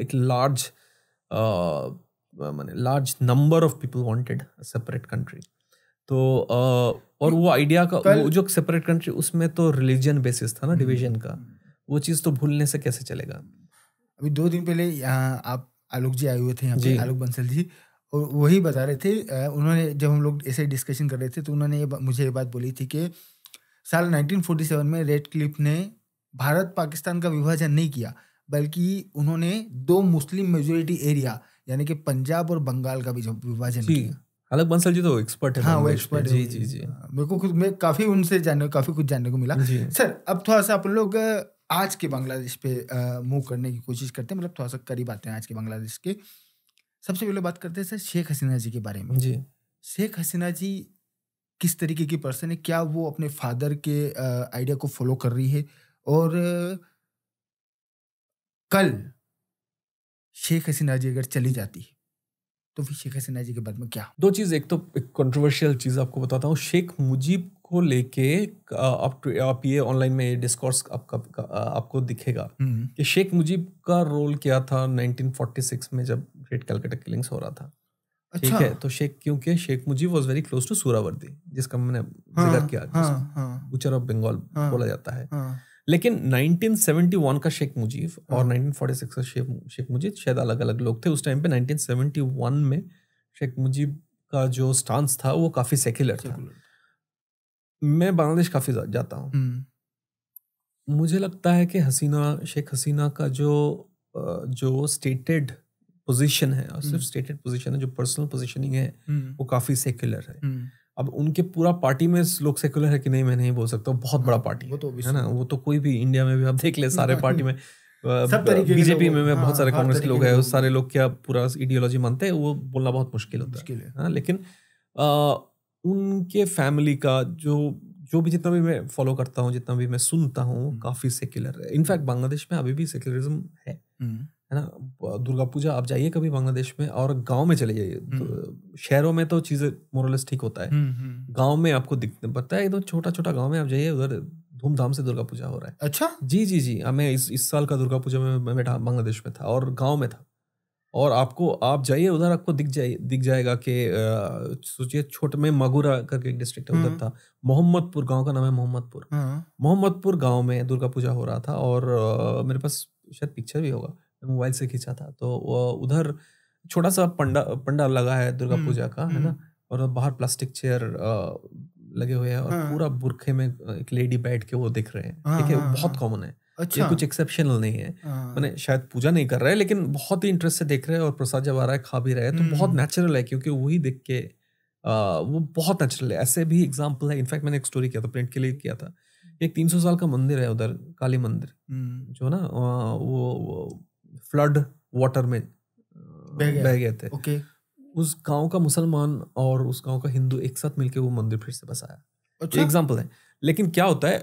[SPEAKER 1] एक लार्ज माने large number of people wanted separate country तो uh, और वो आइडिया का वो जो सेपरेट कंट्री उसमें तो रिलीजन बेसिस था ना डिवीज़न हम्म, का। वो चीज़ तो भूलने से कैसे चलेगा?
[SPEAKER 2] अभी दो दिन पहले यहाँ आप आलोक जी आए हुए थे यहाँ पे आलोक बंसल जी और वही बता रहे थे उन्होंने जब हम लोग ऐसे डिस्कशन कर रहे थे तो उन्होंने ये मुझे ये बात बोली थी कि साल 1947 में रेड क्लिप ने भारत पाकिस्तान का विभाजन नहीं किया। बल्कि उन्होंने दो मुस्लिम मेजोरिटी एरिया यानी कि पंजाब और बंगाल का भी विभाजन किया।
[SPEAKER 1] अलग बंसल जी तो एक्सपर्ट है
[SPEAKER 2] हाँ वो एक्सपर्ट जी जी जी। मेरे को खुद मैं काफ़ी उनसे जानने काफ़ी कुछ जानने को मिला। सर अब थोड़ा सा अपन लोग आज के बांग्लादेश पे मूव करने की कोशिश करते हैं मतलब थोड़ा सा करीब आते हैं आज के बांग्लादेश के। सबसे पहले बात करते हैं सर शेख हसीना जी के बारे में।
[SPEAKER 1] जी।
[SPEAKER 2] शेख हसीना जी किस तरीके की पर्सन है? क्या वो अपने फादर के आइडिया को फॉलो कर रही है? और कल शेख हसीना जी अगर चली जाती तो फिर शेख हसीना जी के बारे में क्या?
[SPEAKER 1] दो चीज़ एक तो एक कंट्रोवर्शियल चीज़ आपको बताता हूँ। शेख मुजीब को लेके आप आप ये ऑनलाइन में डिस्कोर्स आपका आपको दिखेगा
[SPEAKER 2] हम्म,
[SPEAKER 1] कि शेख मुजीब का रोल क्या था 1946 में जब ग्रेट कैलकाटा किलिंग्स हो रहा था। ठीक
[SPEAKER 2] अच्छा।
[SPEAKER 1] है? तो शेख क्योंकि Sheikh Mujib was very close to Suhrawardy जिसका मैंने ज़िक्र किया
[SPEAKER 2] हाँ, हाँ,
[SPEAKER 1] बुचर ऑफ़ बंगाल
[SPEAKER 2] हाँ।
[SPEAKER 1] बोला जाता है।
[SPEAKER 2] हाँ,
[SPEAKER 1] लेकिन 1971 का शेख मुजीब और 1946 का शेख शेख मुजीब शायद अलग अलग लोग थे। उस टाइम पे 1971 में शेख मुजीब का जो स्टांस था वो काफ़ी सेक्युलर था। मैं बांग्लादेश काफ़ी जाता हूँ।
[SPEAKER 2] हम्म,
[SPEAKER 1] मुझे लगता है कि हसीना शेख हसीना का जो जो स्टेटेड पोजीशन है और सिर्फ़
[SPEAKER 2] हम्म।
[SPEAKER 1] स्टेटेड पोजीशन है जो पर्सनल पोजीशनिंग है
[SPEAKER 2] हम्म,
[SPEAKER 1] वो काफ़ी सेक्युलर है। अब उनके पूरा पार्टी में लोग सेक्युलर है कि नहीं मैं नहीं बोल सकता बहुत बड़ा पार्टी
[SPEAKER 2] वो तो
[SPEAKER 1] है ना? वो तो कोई भी इंडिया में भी आप देख ले सारे
[SPEAKER 2] हाँ,
[SPEAKER 1] पार्टी में बीजेपी में, में
[SPEAKER 2] हाँ,
[SPEAKER 1] बहुत सारे
[SPEAKER 2] हर
[SPEAKER 1] कांग्रेस के लोग हैं सारे लोग क्या पूरा आइडियोलॉजी मानते हैं वो बोलना बहुत मुश्किल होता है
[SPEAKER 2] है।
[SPEAKER 1] हाँ लेकिन आ, उनके फैमिली का जो जो भी जितना भी मैं फॉलो करता हूँ जितना भी मैं सुनता हूँ
[SPEAKER 2] हम्म।
[SPEAKER 1] काफ़ी सेक्युलर है। इनफैक्ट बांग्लादेश में अभी भी सेक्युलरिज्म है।
[SPEAKER 2] हम्म,
[SPEAKER 1] है ना? दुर्गा पूजा आप जाइए कभी बांग्लादेश में और गाँव में चले जाइए। तो शहरों में तो चीज़ें मोरलेस ठीक होता है।
[SPEAKER 2] हम्म, हम्म।
[SPEAKER 1] गाँव में आपको दिखते पता है एकदम छोटा छोटा गाँव में आप जाइए उधर धूमधाम से दुर्गा पूजा हो रहा है।
[SPEAKER 2] अच्छा?
[SPEAKER 1] जी जी जी। हाँ, मैं इस इस साल का दुर्गा पूजा में मैं बैठा बांग्लादेश में था और गाँव में था। और आपको आप जाइए उधर आपको दिख जाए दिख जाएगा कि सोचिए छोटे में मगुरा करके एक डिस्ट्रिक्ट है उधर
[SPEAKER 2] हम्म।
[SPEAKER 1] था। मोहम्मदपुर गाँव का नाम है मोहम्मदपुर।
[SPEAKER 2] हाँ।
[SPEAKER 1] मोहम्मदपुर गाँव में दुर्गा पूजा हो रहा था और अ, मेरे पास शायद पिक्चर भी होगा। मोबाइल से खींचा था। तो उधर छोटा सा पंडा पंडा लगा है दुर्गा
[SPEAKER 2] हम्म,
[SPEAKER 1] पूजा का है ना? और बाहर प्लास्टिक चेयर लगे हुए हैं और
[SPEAKER 2] हाँ।
[SPEAKER 1] पूरा बुरखे में एक लेडी बैठ के वो दिख रहे हैं।
[SPEAKER 2] हाँ,
[SPEAKER 1] ठीक है
[SPEAKER 2] हाँ,
[SPEAKER 1] बहुत
[SPEAKER 2] हाँ।
[SPEAKER 1] कॉमन है।
[SPEAKER 2] अच्छा।
[SPEAKER 1] ये कुछ एक्सेप्शनल नहीं है।
[SPEAKER 2] हाँ,
[SPEAKER 1] मैंने शायद पूजा नहीं कर रहे हैं लेकिन बहुत ही इंटरेस्ट से देख रहे हैं और प्रसाद जब आ रहा है खा भी रहे हैं तो
[SPEAKER 2] हम्म।
[SPEAKER 1] बहुत नेचुरल है क्योंकि वही देख के आ, वो बहुत नेचुरल है। ऐसे भी एग्ज़ाम्पल है। इनफैक्ट मैंने एक स्टोरी किया था प्रिंट के लिए किया था। एक तीन सौ साल का मंदिर है उधर काली मंदिर
[SPEAKER 2] हम्म,
[SPEAKER 1] जो ना वो, वो फ्लड वाटर में
[SPEAKER 2] बह गया।
[SPEAKER 1] बह गए थे।
[SPEAKER 2] ओके।
[SPEAKER 1] उस गाँव का मुसलमान और उस गाँव का हिंदू एक साथ मिलके वो मंदिर फिर से बसाया
[SPEAKER 2] अच्छा।
[SPEAKER 1] एग्ज़ाम्पल है। लेकिन क्या होता है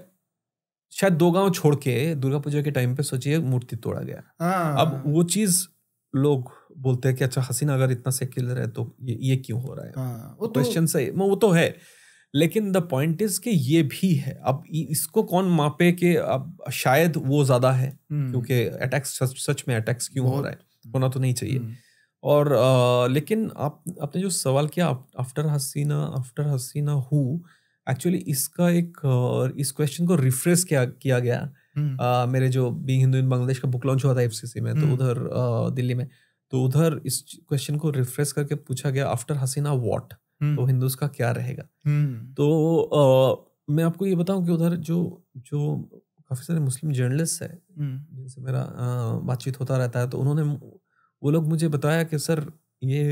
[SPEAKER 1] शायद दो गाँव छोड़ के दुर्गा पूजा के टाइम पे सोचिए मूर्ति तोड़ा गया।
[SPEAKER 2] हाँ।
[SPEAKER 1] अब वो चीज़ लोग बोलते हैं कि अच्छा हसीना अगर इतना सेक्युलर है तो ये ये क्यों हो रहा है?
[SPEAKER 2] हाँ वो तो
[SPEAKER 1] सही वो तो है। लेकिन द पॉइंट इज़ कि ये भी है। अब इसको कौन मापे कि अब शायद वो ज़्यादा है?
[SPEAKER 2] हम्म,
[SPEAKER 1] क्योंकि अटैक्स सच, सच में अटैक्स क्यों हो रहा है? होना तो नहीं चाहिए।
[SPEAKER 2] हम्म,
[SPEAKER 1] और अ, लेकिन आप आपने जो सवाल किया after Hasina after Hasina who actually इसका एक इस क्वेश्चन को रिफ्रेश किया किया गया।
[SPEAKER 2] हम्म,
[SPEAKER 1] अ, मेरे जो बी हिंदू इन बांग्लादेश का बुक लॉन्च हुआ था एफसीसी में तो
[SPEAKER 2] हम्म।
[SPEAKER 1] उधर दिल्ली में। तो उधर इस क्वेश्चन को रिफ्रेश करके पूछा गया आफ्टर हसीना वॉट
[SPEAKER 2] हम्म,
[SPEAKER 1] तो हिंदूज का क्या रहेगा?
[SPEAKER 2] हम्म,
[SPEAKER 1] तो आ, मैं आपको ये बताऊँ कि उधर जो जो काफ़ी सारे मुस्लिम जर्नलिस्ट है
[SPEAKER 2] हम्म,
[SPEAKER 1] जिनसे मेरा बातचीत होता रहता है तो उन्होंने वो लोग मुझे बताया कि सर ये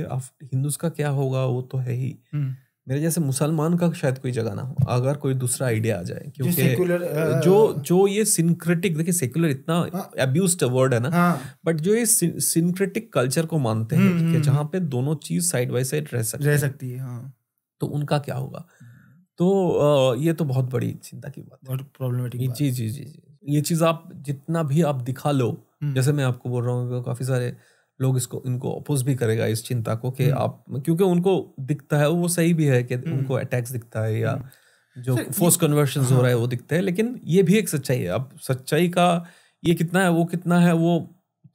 [SPEAKER 1] हिंदूज का क्या होगा? वो तो है ही।
[SPEAKER 2] हम्म।
[SPEAKER 1] मेरे जैसे मुसलमान का शायद कोई जगह ना हो अगर कोई दूसरा आइडिया आ जाए क्योंकि जो जो ये सिंक्रेटिक देखिए सेक्युलर इतना
[SPEAKER 2] हाँ।
[SPEAKER 1] अब्यूज्ड वर्ड है ना
[SPEAKER 2] हाँ।
[SPEAKER 1] बट जो ये सिंक्रेटिक कल्चर को मानते हैं
[SPEAKER 2] हम्म,
[SPEAKER 1] कि
[SPEAKER 2] हम्म,
[SPEAKER 1] जहाँ पे दोनों चीज़ साइड बाय साइड रह सकते
[SPEAKER 2] रह सकती है हाँ।
[SPEAKER 1] तो उनका क्या होगा? तो ये तो बहुत बड़ी चिंता की बात
[SPEAKER 2] बहुत प्रॉब्लमेटिक
[SPEAKER 1] है। जी जी जी जी। ये चीज़ आप जितना भी आप दिखा लो
[SPEAKER 2] हम्म।
[SPEAKER 1] जैसे मैं आपको बोल रहा हूँ काफ़ी सारे लोग इसको इनको अपोज भी करेगा इस चिंता को कि
[SPEAKER 2] हम्म।
[SPEAKER 1] आप क्योंकि उनको दिखता है वो सही भी है कि उनको अटैक्स दिखता है या जो फोर्स कन्वर्शन हो रहा है वो दिखता है लेकिन ये भी एक सच्चाई है। अब सच्चाई का ये कितना है वो कितना है वो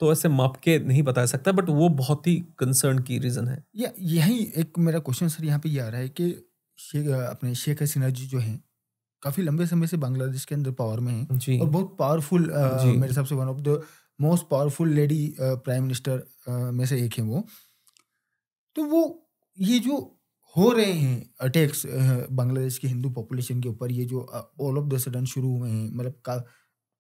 [SPEAKER 1] तो ऐसे माप के नहीं बता सकता बट वो बहुत ही कंसर्न की रीजन है।
[SPEAKER 2] या यही एक मेरा क्वेश्चन सर यहाँ पे ये आ रहा है कि शेख अपने शेख हसीना जी जो हैं काफ़ी लंबे समय से बांग्लादेश के अंदर पावर में हैं और बहुत पावरफुल मेरे हिसाब से one of the most powerful lady prime minister में से एक हैं वो। तो वो, ये जो हो रहे हैं अटैक्स बांग्लादेश के हिंदू पॉपुलेशन के ऊपर, ये जो ऑल ऑफ़ द सडन शुरू हुए हैं मतलब का,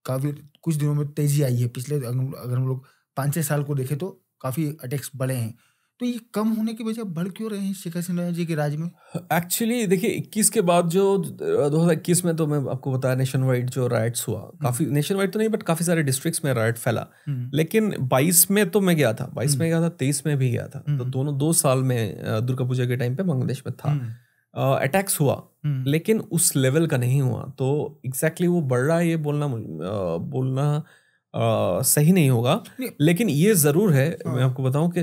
[SPEAKER 2] काफ़ी, कुछ दिनों में तेज़ी आई है। पिछले अगर अगर हम लोग पाँच छः साल को देखें तो काफ़ी अटैक्स बढ़े हैं। तो ये कम होने की वजह बढ़ क्यों रहे हैं शेख हसीना जी के राज में
[SPEAKER 1] एक्चुअली देखिए इक्कीस के बाद जो दो हज़ार इक्कीस में तो मैं आपको बताया नेशन वाइड जो राइट्स हुआ हम्म। काफ़ी नेशन वाइड तो नहीं बट काफ़ी सारे डिस्ट्रिक्ट्स में राइट फैला हम्म। लेकिन बाईस में तो मैं गया था बाईस हम्म। में गया था तेईस में भी गया था तो दोनों दो साल में दुर्गा पूजा के टाइम पे बांग्लादेश में था अटैक्स uh, हुआ लेकिन उस लेवल का नहीं हुआ तो एग्जैक्टली exactly वो बढ़ रहा है ये बोलना बोलना सही नहीं होगा नहीं। लेकिन ये ज़रूर है हाँ। मैं आपको बताऊँ कि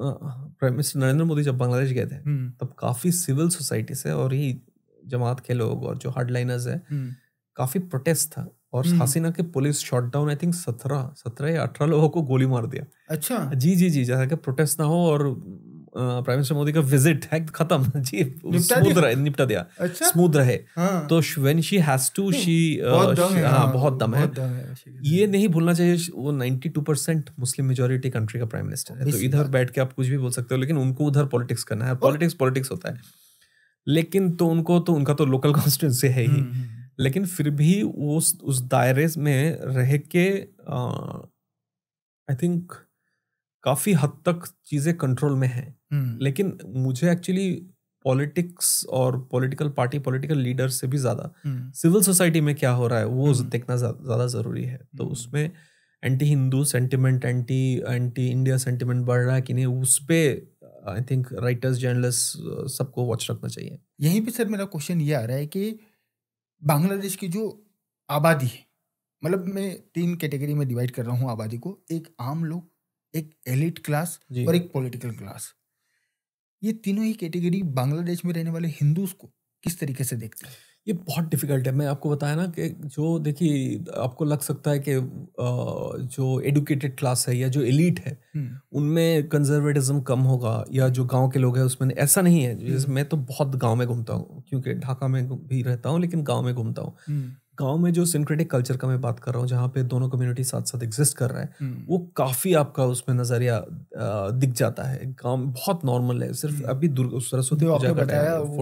[SPEAKER 1] प्राइम मिनिस्टर नरेंद्र मोदी जब बांग्लादेश गए थे हम्म। तब काफ़ी सिविल सोसाइटी से और ही जमात के लोग और जो हार्डलाइनर्स है हम्म। काफ़ी प्रोटेस्ट था और हम्म। हसीना के police shot down I think सत्रह सत्रह या अठारह लोगों को गोली मार दिया
[SPEAKER 2] अच्छा
[SPEAKER 1] जी जी जी जैसा कि प्रोटेस्ट ना हो और प्राइम मिनिस्टर मोदी का विज़िट है खत्म। जी स्मूथ रहे निपटा दिया। अच्छा। स्मूथ रहे। हाँ। तो when she has to she हाँ। बहुत दम है। ये नहीं भूलना चाहिए वो 92 परसेंट मुस्लिम मेजोरिटी कंट्री का प्राइम मिनिस्टर है। तो इधर बैठ के आप कुछ भी बोल सकते हो लेकिन उनको उधर पॉलिटिक्स करना है। पॉलिटिक्स पॉलिटिक्स होता है। लेकिन तो उनको तो उनका तो लोकल कॉन्स्टिट्यूंसी है ही। हम्म, हम्म। लेकिन फिर भी उस उस दायरे में रह के आई थिंक काफ़ी हद तक चीज़ें कंट्रोल में हैं हम्म। लेकिन मुझे एक्चुअली पॉलिटिक्स और पॉलिटिकल पार्टी पॉलिटिकल लीडर से भी ज़्यादा सिविल हम्म। सोसाइटी में क्या हो रहा है वो हम्म। देखना ज़्यादा ज़रूरी है तो उसमें anti Hindu sentiment anti anti India sentiment बढ़ रहा है कि नहीं उस पर आई थिंक राइटर्स जर्नलिस्ट सबको वॉच रखना चाहिए
[SPEAKER 2] यहीं पे सर मेरा क्वेश्चन ये आ रहा है कि बांग्लादेश की जो आबादी है मतलब मैं तीन कैटेगरी में डिवाइड कर रहा हूँ आबादी को एक आम लोग एक एलिट क्लास और एक पॉलिटिकल क्लास ये तीनों ही कैटेगरी बांग्लादेश में रहने वाले हिंदूज को किस तरीके से देखते हैं
[SPEAKER 1] ये बहुत डिफ़िकल्ट है मैं आपको बताया ना कि जो देखिए आपको लग सकता है कि जो एडुकेटेड क्लास है या जो एलिट है हम्म। उनमें कंजर्वेटिज्म कम होगा या जो गाँव के लोग हैं उसमें ऐसा नहीं है जैसे हम्म। मैं तो बहुत गाँव में घूमता हूँ क्योंकि ढाका में भी रहता हूँ लेकिन गाँव में घूमता हूँ हम्म। गाँव में जो सिंक्रेटिक कल्चर का मैं बात कर रहा हूँ जहाँ पे दोनों कम्युनिटी साथ साथ एग्जिस्ट कर रहा है हम्म। वो काफ़ी आपका उसमें नज़रिया दिख जाता है गाँव बहुत नॉर्मल है सिर्फ़ हम्म। अभी सरस्वती पूजा का टाइम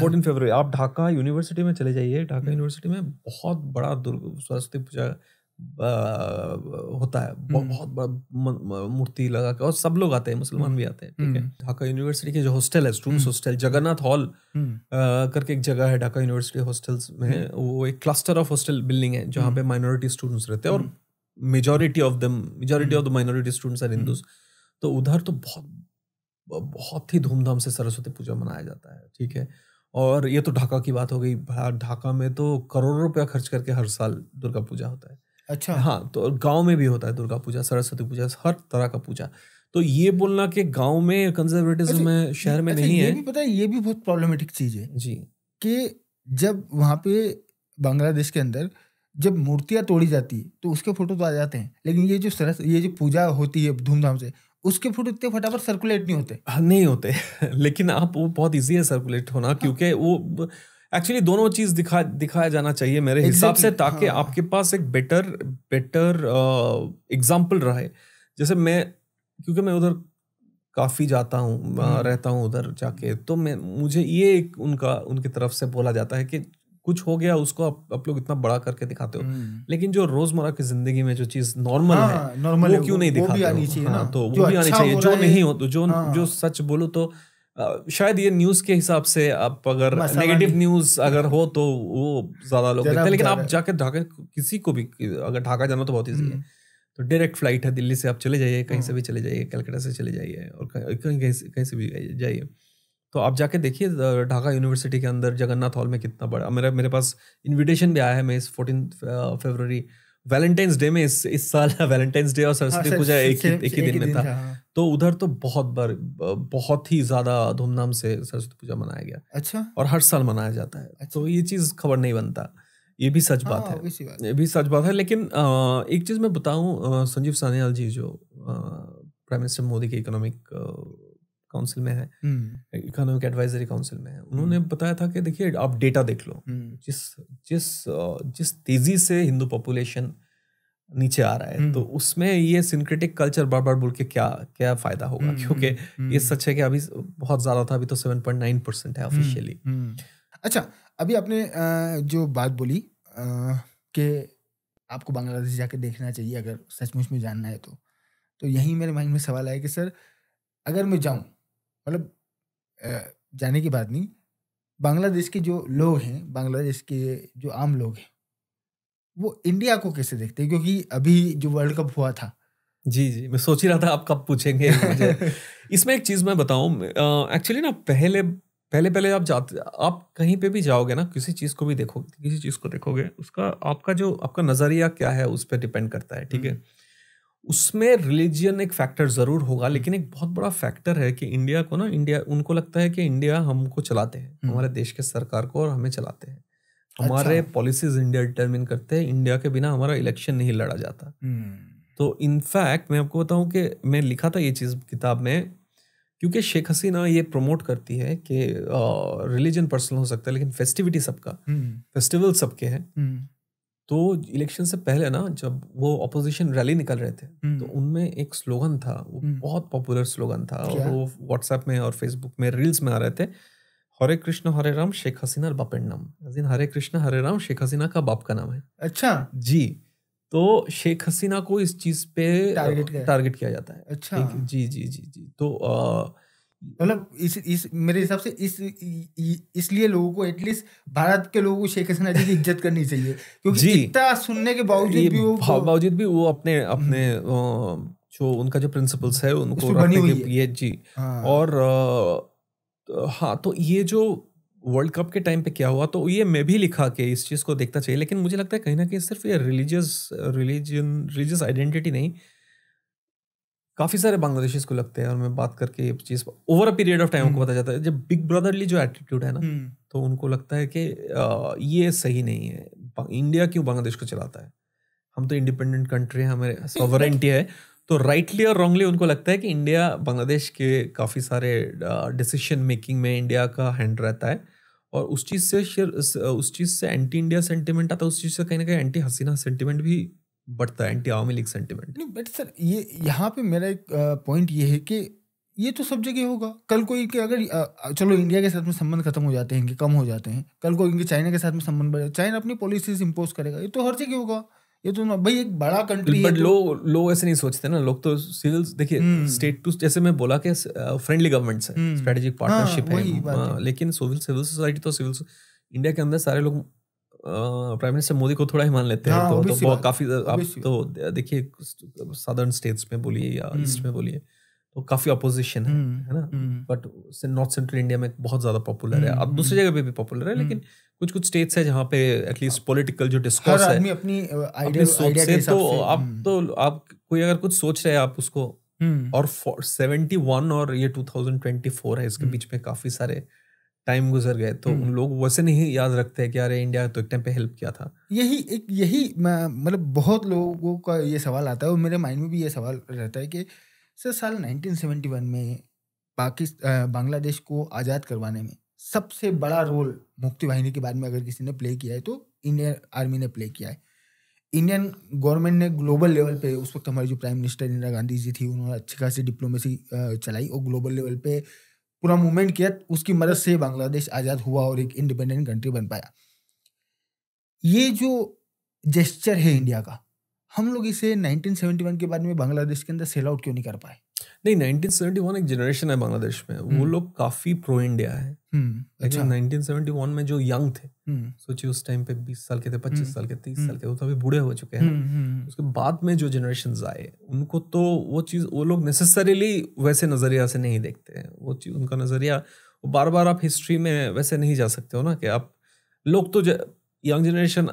[SPEAKER 1] फोर्टीन फेबर आप ढाका यूनिवर्सिटी में चले जाइए ढाका यूनिवर्सिटी में बहुत बड़ा सरस्वती पूजा होता है। हम्म। बहुत बड़ा मूर्ति लगा के और सब लोग आते हैं मुसलमान भी आते हैं ठीक है। हम्म। ढाका यूनिवर्सिटी के जो हॉस्टल है स्टूडेंट्स हॉस्टल जगन्नाथ हॉल करके एक जगह है ढाका यूनिवर्सिटी हॉस्टल्स में। हम्म। वो एक क्लस्टर ऑफ़ हॉस्टल बिल्डिंग है जहाँ पे माइनॉरिटी स्टूडेंट्स रहते हैं और मेजोरिटी ऑफ़ दम majority of the minority students are Hindus तो उधर तो बहुत बहुत ही धूमधाम से सरस्वती पूजा मनाया जाता है ठीक है। और ये तो ढाका की बात हो गई। ढाका में तो करोड़ों रुपया खर्च करके हर साल दुर्गा पूजा होता है।
[SPEAKER 2] अच्छा।
[SPEAKER 1] हाँ तो गाँव में भी होता है दुर्गा पूजा सरस्वती पूजा हर तरह का पूजा। तो ये बोलना कि गाँव में कंजर्वेटिज्म अच्छा, में शहर में अच्छा, नहीं
[SPEAKER 2] ये
[SPEAKER 1] है।
[SPEAKER 2] भी पता है ये भी बहुत प्रॉब्लमेटिक चीज़ है
[SPEAKER 1] जी।
[SPEAKER 2] कि जब वहाँ पे बांग्लादेश के अंदर जब मूर्तियाँ तोड़ी जाती है तो उसके फ़ोटो तो आ जाते हैं। लेकिन ये जो सरस ये जो पूजा होती है धूमधाम से उसके फ़ोटो इतने फटाफट सर्कुलेट नहीं होते।
[SPEAKER 1] हाँ, नहीं होते। लेकिन आप वो बहुत इजी है सर्कुलेट होना हाँ। क्योंकि वो एक्चुअली दोनों चीज़ दिखा दिखाया जाना चाहिए मेरे exactly, हिसाब से ताकि हाँ. आपके पास एक बेटर बेटर एग्ज़ाम्पल रहे जैसे मैं क्योंकि मैं उधर काफ़ी जाता हूँ हम्म। रहता हूँ उधर जाके तो मैं मुझे ये एक उनका उनकी तरफ़ से बोला जाता है कि कुछ हो गया उसको आप, आप लोग इतना बड़ा करके दिखाते हो हम्म। लेकिन जो रोज़मर्रा की ज़िंदगी में जो चीज़ नॉर्मल हाँ, है नॉर्मल वो क्यों नहीं दिखाते हो हाँ, तो वो भी आनी अच्छा चाहिए जो नहीं हो तो जो हाँ। जो सच बोलो तो शायद ये न्यूज़ के हिसाब से आप अगर नेगेटिव न्यूज़ अगर हो तो वो ज़्यादा लोग देखते हैं। लेकिन आप जाके ढाका किसी को भी अगर ढाका जाना तो बहुत ईजी है। हम्म। तो डायरेक्ट फ़्लाइट है दिल्ली से आप चले जाइए कहीं से हाँ। भी चले जाइए कलकत्ता से चले जाइए और कहीं कहीं से कहीं से भी जाइए तो आप जाके देखिए ढाका यूनिवर्सिटी के अंदर जगन्नाथ हॉल में कितना बड़ा मेरा मेरे पास इनविटेशन भी आया है मैं इस फोर्टीन फरवरी वैलेंटाइंस डे में इस इस साल वैलेंटाइंस डे और सरस्वती हाँ, पूजा एक ही एक ही दिन में था। हाँ। तो उधर तो बहुत बार बहुत ही ज़्यादा धूमधाम से सरस्वती पूजा मनाया गया।
[SPEAKER 2] अच्छा।
[SPEAKER 1] और हर साल मनाया जाता है। अच्छा। तो ये चीज़ खबर नहीं बनता। ये भी सच बात हाँ, है। ये भी सच बात है लेकिन एक चीज़ मैं बताऊँ संजीव सान्याल जी जो प्राइम मिनिस्टर मोदी के इकोनॉमिक काउंसिल में है। इकोनॉमिक एडवाइजरी काउंसिल में है। उन्होंने हम्म। बताया था कि देखिए आप डेटा देख लो। हम्म। जिस जिस जिस तेज़ी से हिंदू पॉपुलेशन नीचे आ रहा है तो हम्म। उसमें ये सिंक्रेटिक कल्चर बार बार बोल के क्या क्या फ़ायदा होगा? क्योंकि ये सच है कि अभी बहुत ज़्यादा था अभी तो सेवन पॉइंट नाइन परसेंट है ऑफिशियली
[SPEAKER 2] अच्छा अभी आपने जो बात बोली कि आपको बांग्लादेश जाके देखना चाहिए अगर सचमुच में जानना है तो। तो यही मेरे माइंड में सवाल आया कि सर अगर मैं जाऊँ मतलब जाने की बात नहीं। बांग्लादेश के जो लोग हैं बांग्लादेश के जो आम लोग हैं वो इंडिया को कैसे देखते हैं? क्योंकि अभी जो वर्ल्ड कप हुआ था।
[SPEAKER 1] जी जी मैं सोच ही रहा था आप कब पूछेंगे मुझे। इसमें एक चीज़ मैं बताऊँ एक्चुअली ना पहले पहले पहले आप जाते आप कहीं पे भी जाओगे ना किसी चीज़ को भी देखोगे किसी चीज़ को देखोगे उसका आपका जो आपका नज़रिया क्या है उस पर डिपेंड करता है ठीक है? हम्म। उसमें रिलीजियन एक फैक्टर ज़रूर होगा हम्म। लेकिन एक बहुत बड़ा फैक्टर है कि इंडिया को ना इंडिया उनको लगता है कि इंडिया हमको चलाते हैं हम्म। हमारे देश के सरकार को और हमें चलाते हैं हमारे अच्छा। पॉलिसीज़ इंडिया डिटर्मिन करते हैं इंडिया के बिना हमारा इलेक्शन नहीं लड़ा जाता तो इनफैक्ट मैं आपको बताऊँ कि मैं लिखा था ये चीज़ किताब में क्योंकि शेख हसीना ये प्रमोट करती है कि रिलीजन पर्सनल हो सकता है लेकिन फेस्टिविटी सबका फेस्टिवल हम्म। सबके हैं हम्म। तो इलेक्शन से पहले ना जब वो अपोजिशन रैली निकल रहे थे तो हम्म। उनमें एक स्लोगन था वो बहुत पॉपुलर स्लोगन था। और वो व्हाट्सएप में और फेसबुक में रील्स में आ रहे थे हरे कृष्ण हरे राम शेख हसीना बापेंडम हरे कृष्ण हरे राम शेख हसीना का बाप का नाम है।
[SPEAKER 2] अच्छा।
[SPEAKER 1] जी। तो शेख हसीना को इस चीज़ पे टारगेट किया, जाता है।
[SPEAKER 2] अच्छा।
[SPEAKER 1] जी जी जी जी। तो
[SPEAKER 2] मतलब इस इस मेरे हिसाब से इस इसलिए लोगों को एटलीस्ट भारत के लोगों को शेख हसीना जी की इज़्ज़त करनी चाहिए क्योंकि इतना सुनने के बावजूद भी वो
[SPEAKER 1] बावजूद भी वो अपने अपने हम्म। जो उनका जो प्रिंसिपल्स है उनको रखने के ये जी हाँ। और हाँ तो ये जो वर्ल्ड कप के टाइम पे क्या हुआ तो ये मैं भी लिखा के इस चीज़ को देखना चाहिए लेकिन मुझे लगता है कहीं ना कहीं सिर्फ़ ये रिलीजियस रिलीजन रिलीजियस आइडेंटिटी नहीं काफ़ी सारे बांग्लादेशीज को लगते हैं और मैं बात करके ये चीज़ over a period of time उनको पता जाता है। जब बिग ब्रदरली जो एटीट्यूड है ना हम्म। तो उनको लगता है कि ये सही नहीं है। इंडिया क्यों बांग्लादेश को चलाता है? हम तो इंडिपेंडेंट कंट्री है हमारे सॉवरेंटी है। तो राइटली और रॉन्गली उनको लगता है कि इंडिया बांग्लादेश के काफ़ी सारे डिसीशन मेकिंग में इंडिया का हैंड रहता है। और उस चीज़ से उस चीज़ से एंटी इंडिया सेंटिमेंट आता है उस चीज़ से कहीं ना कहीं एंटी हसीना सेंटिमेंट भी बढ़ता है एंटी आवामी लीग सेंटिमेंट
[SPEAKER 2] नहीं बट सर ये यहाँ पे मेरा एक पॉइंट ये है कि ये तो सब जगह होगा। कल कोई के अगर चलो इंडिया के साथ में संबंध खत्म हो जाते हैं कि कम हो जाते हैं। कल कोई इनके चाइना के साथ में संबंध बढ़े चाइना अपनी पॉलिसीज़ इम्पोज करेगा। ये तो हर जगह होगा। ये तो ना भाई एक बड़ा कंट्री
[SPEAKER 1] बट लोग लोग ऐसे नहीं सोचते ना। लोग तो सिविल देखिए स्टेट टू जैसे मैं बोला कि फ्रेंडली गवर्नमेंट्स है। स्ट्रेटेजिक पार्टनरशिप है लेकिन सिविल सिविल सोसाइटी तो सिविल इंडिया के अंदर सारे लोग प्राइम मिनिस्टर मोदी को थोड़ा ही मान लेते हैं हाँ, तो, तो काफ़ी आप तो देखिए सदर्न स्टेट्स में बोलिए या ईस्ट में बोलिए तो काफ़ी अपोजिशन है है ना? बट नॉर्थ सेंट्रल इंडिया में बहुत ज़्यादा पॉपुलर है। अब दूसरी जगह पे भी पॉपुलर है लेकिन कुछ कुछ स्टेट्स है जहाँ पे एटलीस्ट पॉलिटिकल जो डिस्कोर्स है
[SPEAKER 2] अपनी सोच
[SPEAKER 1] से तो आप हम्म। तो आप कोई अगर कुछ सोच रहे हैं आप उसको हम्म। और सेवेंटी वन और ये टू थाउज़ेंड ट्वेंटी फोर है इसके हम्म। बीच में काफ़ी सारे टाइम गुजर गए तो उन लोग वैसे नहीं याद रखते कि अरे इंडिया तो एक टाइम पे हेल्प किया था।
[SPEAKER 2] यही एक यही मतलब बहुत लोगों का ये सवाल आता है और मेरे माइंड में भी ये सवाल रहता है कि सर साल 1971 में पाकिस्तान बांग्लादेश को आज़ाद करवाने में सबसे बड़ा रोल मुक्ति वाहिनी के बाद में अगर किसी ने प्ले किया है तो इंडियन आर्मी ने प्ले किया है। इंडियन गवर्नमेंट ने ग्लोबल लेवल पे उस वक्त हमारी जो प्राइम मिनिस्टर इंदिरा गांधी जी थी उन्होंने अच्छी खासी डिप्लोमेसी चलाई और ग्लोबल लेवल पे पूरा मूवमेंट किया, उसकी मदद से बांग्लादेश आज़ाद हुआ और एक इंडिपेंडेंट कंट्री बन पाया। ये जो जेस्चर है इंडिया का, हम लोग इसे 1971 के बाद में बांग्लादेश के अंदर सेल आउट क्यों नहीं कर पाए?
[SPEAKER 1] नहीं 1971 एक जनरेशन है बांग्लादेश में वो हम्म। लोग काफ़ी प्रो इंडिया है हम्म, लेकिन अच्छा। 1971 में जो यंग थे हम्म। सोचिए उस टाइम पे 20 साल के थे 25 साल के 30 साल के वो तो अभी बूढ़े हो चुके हैं उसके बाद में जो जनरेशन आए उनको तो वो चीज़ वो लोग नेसेसरीली वैसे नज़रिया से नहीं देखते हैं वो चीज़ उनका नज़रिया बार बार आप हिस्ट्री में वैसे नहीं जा सकते हो ना कि आप लोग तो यंग जनरेशन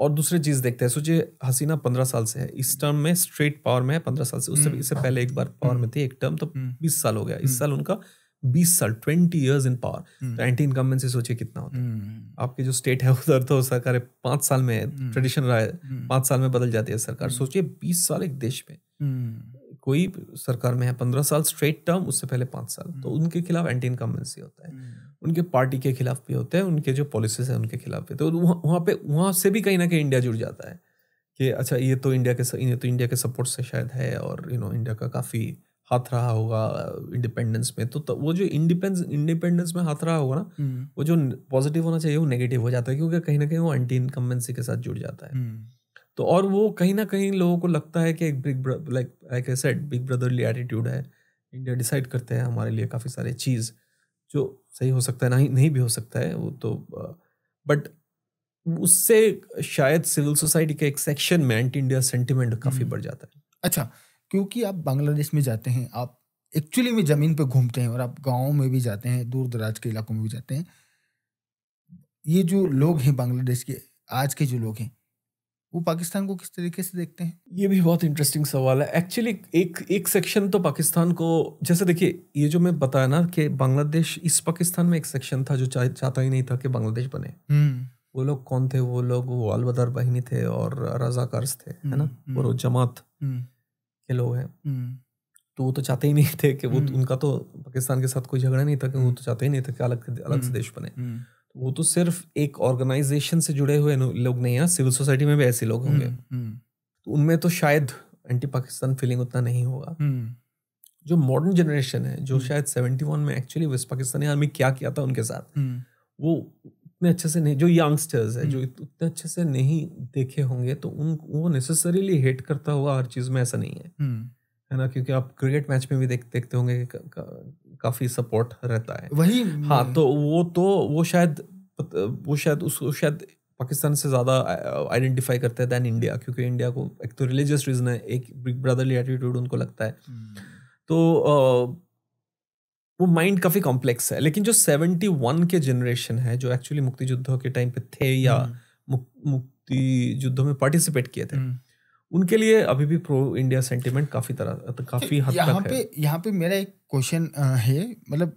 [SPEAKER 1] और दूसरी चीज़ देखते हैं। सोचिए हसीना पंद्रह साल से है। इस टर्म में स्ट्रेट पावर में है पंद्रह साल से। उससे हम्म। इससे पहले एक बार पावर में थी एक टर्म तो हम्म। बीस साल हो गया। इस हम्म। साल उनका बीस साल ट्वेंटी इयर्स इन पावर तो एंटी इनकम्बेंसी सोचिए कितना होता है। आपकी जो स्टेट है उधर तो सरकार पाँच साल में ट्रेडिशन रहा है पाँच साल में बदल जाती है सरकार। सोचिए बीस साल एक देश में। कोई सरकार में है पंद्रह साल स्ट्रेट टर्म उससे पहले पाँच साल। तो उनके खिलाफ एंटी इनकम्बेंसी होता है। उनके पार्टी के खिलाफ भी होते हैं उनके जो पॉलिसीज़ हैं उनके खिलाफ भी तो वहाँ वहाँ पे वहाँ से भी कहीं ना कहीं इंडिया जुड़ जाता है कि अच्छा ये तो इंडिया के ये तो इंडिया के सपोर्ट से शायद है और यू नो इंडिया का काफ़ी हाथ रहा होगा इंडिपेंडेंस में तो, तो वो जो इंडिपेंडेंस इंडिपेंडेंस में हाथ रहा होगा ना हम्म। वो जो पॉजिटिव होना चाहिए वो नेगेटिव हो जाता है क्योंकि कहीं ना कहीं वो एंटी इनकम्बेंसी के साथ जुड़ जाता है हम्म। तो और वो कहीं ना कहीं लोगों को लगता है कि एक big like like I said big brotherly attitude है इंडिया डिसाइड करते हैं हमारे लिए काफ़ी सारे चीज़ जो सही हो सकता है नहीं नहीं भी हो सकता है वो तो बट उससे शायद सिविल सोसाइटी के एक सेक्शन में एंटी इंडिया सेंटिमेंट काफ़ी बढ़ जाता है।
[SPEAKER 2] अच्छा क्योंकि आप बांग्लादेश में जाते हैं आप एक्चुअली में ज़मीन पे घूमते हैं और आप गाँव में भी जाते हैं दूर दराज के इलाकों में भी जाते हैं ये जो लोग हैं बांग्लादेश के आज के जो लोग हैं वो पाकिस्तान को किस तरीके से देखते हैं?
[SPEAKER 1] ये भी बहुत इंटरेस्टिंग सवाल है। एक्चुअली एक एक सेक्शन तो पाकिस्तान को जैसे देखिए ये जो मैं बताया ना कि बांग्लादेश इस पाकिस्तान में एक सेक्शन था जो चाह, चाहता ही नहीं था कि बांग्लादेश बने। हम्म। वो लोग कौन थे? वो लोग वो अलबदर बहनी थे और रजाकर्स थे है ना? हम्म, और वो जमात के लोग हैं। तो वो तो चाहते ही नहीं थे कि वो उनका तो पाकिस्तान के साथ कोई झगड़ा नहीं था कि वो तो चाहते ही नहीं थे कि अलग अलग से देश बने। वो तो सिर्फ़ एक ऑर्गेनाइजेशन से जुड़े हुए लोग नहीं है सिविल सोसाइटी में भी ऐसे लोग होंगे। हम्म, हम्म। तो उनमें तो शायद एंटी पाकिस्तान फीलिंग उतना नहीं होगा। हम्म। जो मॉडर्न जनरेशन है जो शायद सेवेंटी वन में एक्चुअली वेस्ट पाकिस्तानी आर्मी क्या किया था उनके साथ वो उतने अच्छे से नहीं जो यंगस्टर्स है जो उतने अच्छे से नहीं देखे होंगे तो उन वो नेसेसरीली हेट करता होगा हर चीज़ में ऐसा नहीं है। है ना? क्योंकि आप क्रिकेट मैच में भी देख देखते होंगे काफ़ी सपोर्ट रहता है
[SPEAKER 2] वही
[SPEAKER 1] हाँ तो वो तो वो शायद वो शायद उसको शायद पाकिस्तान से ज़्यादा आइडेंटिफाई करते हैं दैन इंडिया क्योंकि इंडिया को एक तो रिलीजियस रीज़न है एक बिग ब्रदरली एटीट्यूड उनको लगता है हम्म। तो वो माइंड काफ़ी कॉम्प्लेक्स है लेकिन जो सेवेंटी वन के जनरेशन है जो एक्चुअली मुक्ति युद्धों के टाइम पे थे या हम्म। मुक्ति युद्धों में पार्टिसिपेट किए थे हम्म। उनके लिए अभी भी प्रो इंडिया सेंटिमेंट काफ़ी तरह काफ़ी हद
[SPEAKER 2] यहाँ तक पे है। यहाँ पे मेरा एक क्वेश्चन है मतलब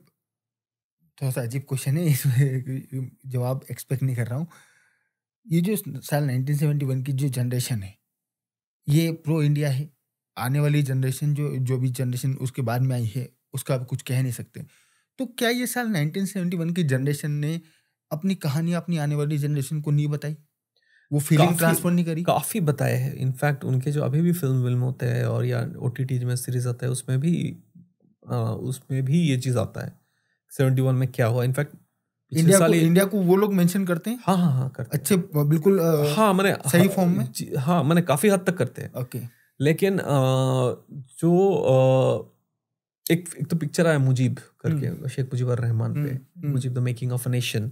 [SPEAKER 2] थोड़ा सा अजीब क्वेश्चन है इसमें जवाब एक्सपेक्ट नहीं कर रहा हूँ। ये जो साल 1971 की जो जनरेशन है ये प्रो इंडिया है आने वाली जनरेशन जो जो भी जनरेशन उसके बाद में आई है उसका आप कुछ कह नहीं सकते। तो क्या ये साल 1971 की जनरेशन ने अपनी कहानी अपनी आने वाली जनरेशन को नहीं बताई? वो फीलिंग ट्रांसफ़र नहीं करी।
[SPEAKER 1] काफ़ी बताए हैं। इनफैक्ट उनके जो अभी भी फ़िल्म विल्म होते हैं और या ओ में सीरीज़ आता है उसमें भी आ, उसमें भी ये चीज़ आता है। सेवेंटी वन में क्या हुआ? इनफैक्ट
[SPEAKER 2] इंडिया को इंडिया को वो लोग मेंशन करते हैं?
[SPEAKER 1] हाँ हाँ हाँ करते
[SPEAKER 2] अच्छे बिल्कुल
[SPEAKER 1] हाँ मैंने
[SPEAKER 2] सही फॉर्म में?
[SPEAKER 1] हाँ मैंने काफ़ी हद तक करते हैं।
[SPEAKER 2] ओके
[SPEAKER 1] लेकिन जो एक एक तो पिक्चर आया मुजीब करके हम्म। शेख मुजीबर रहमान पे। हम्म। Mujib the making of a nation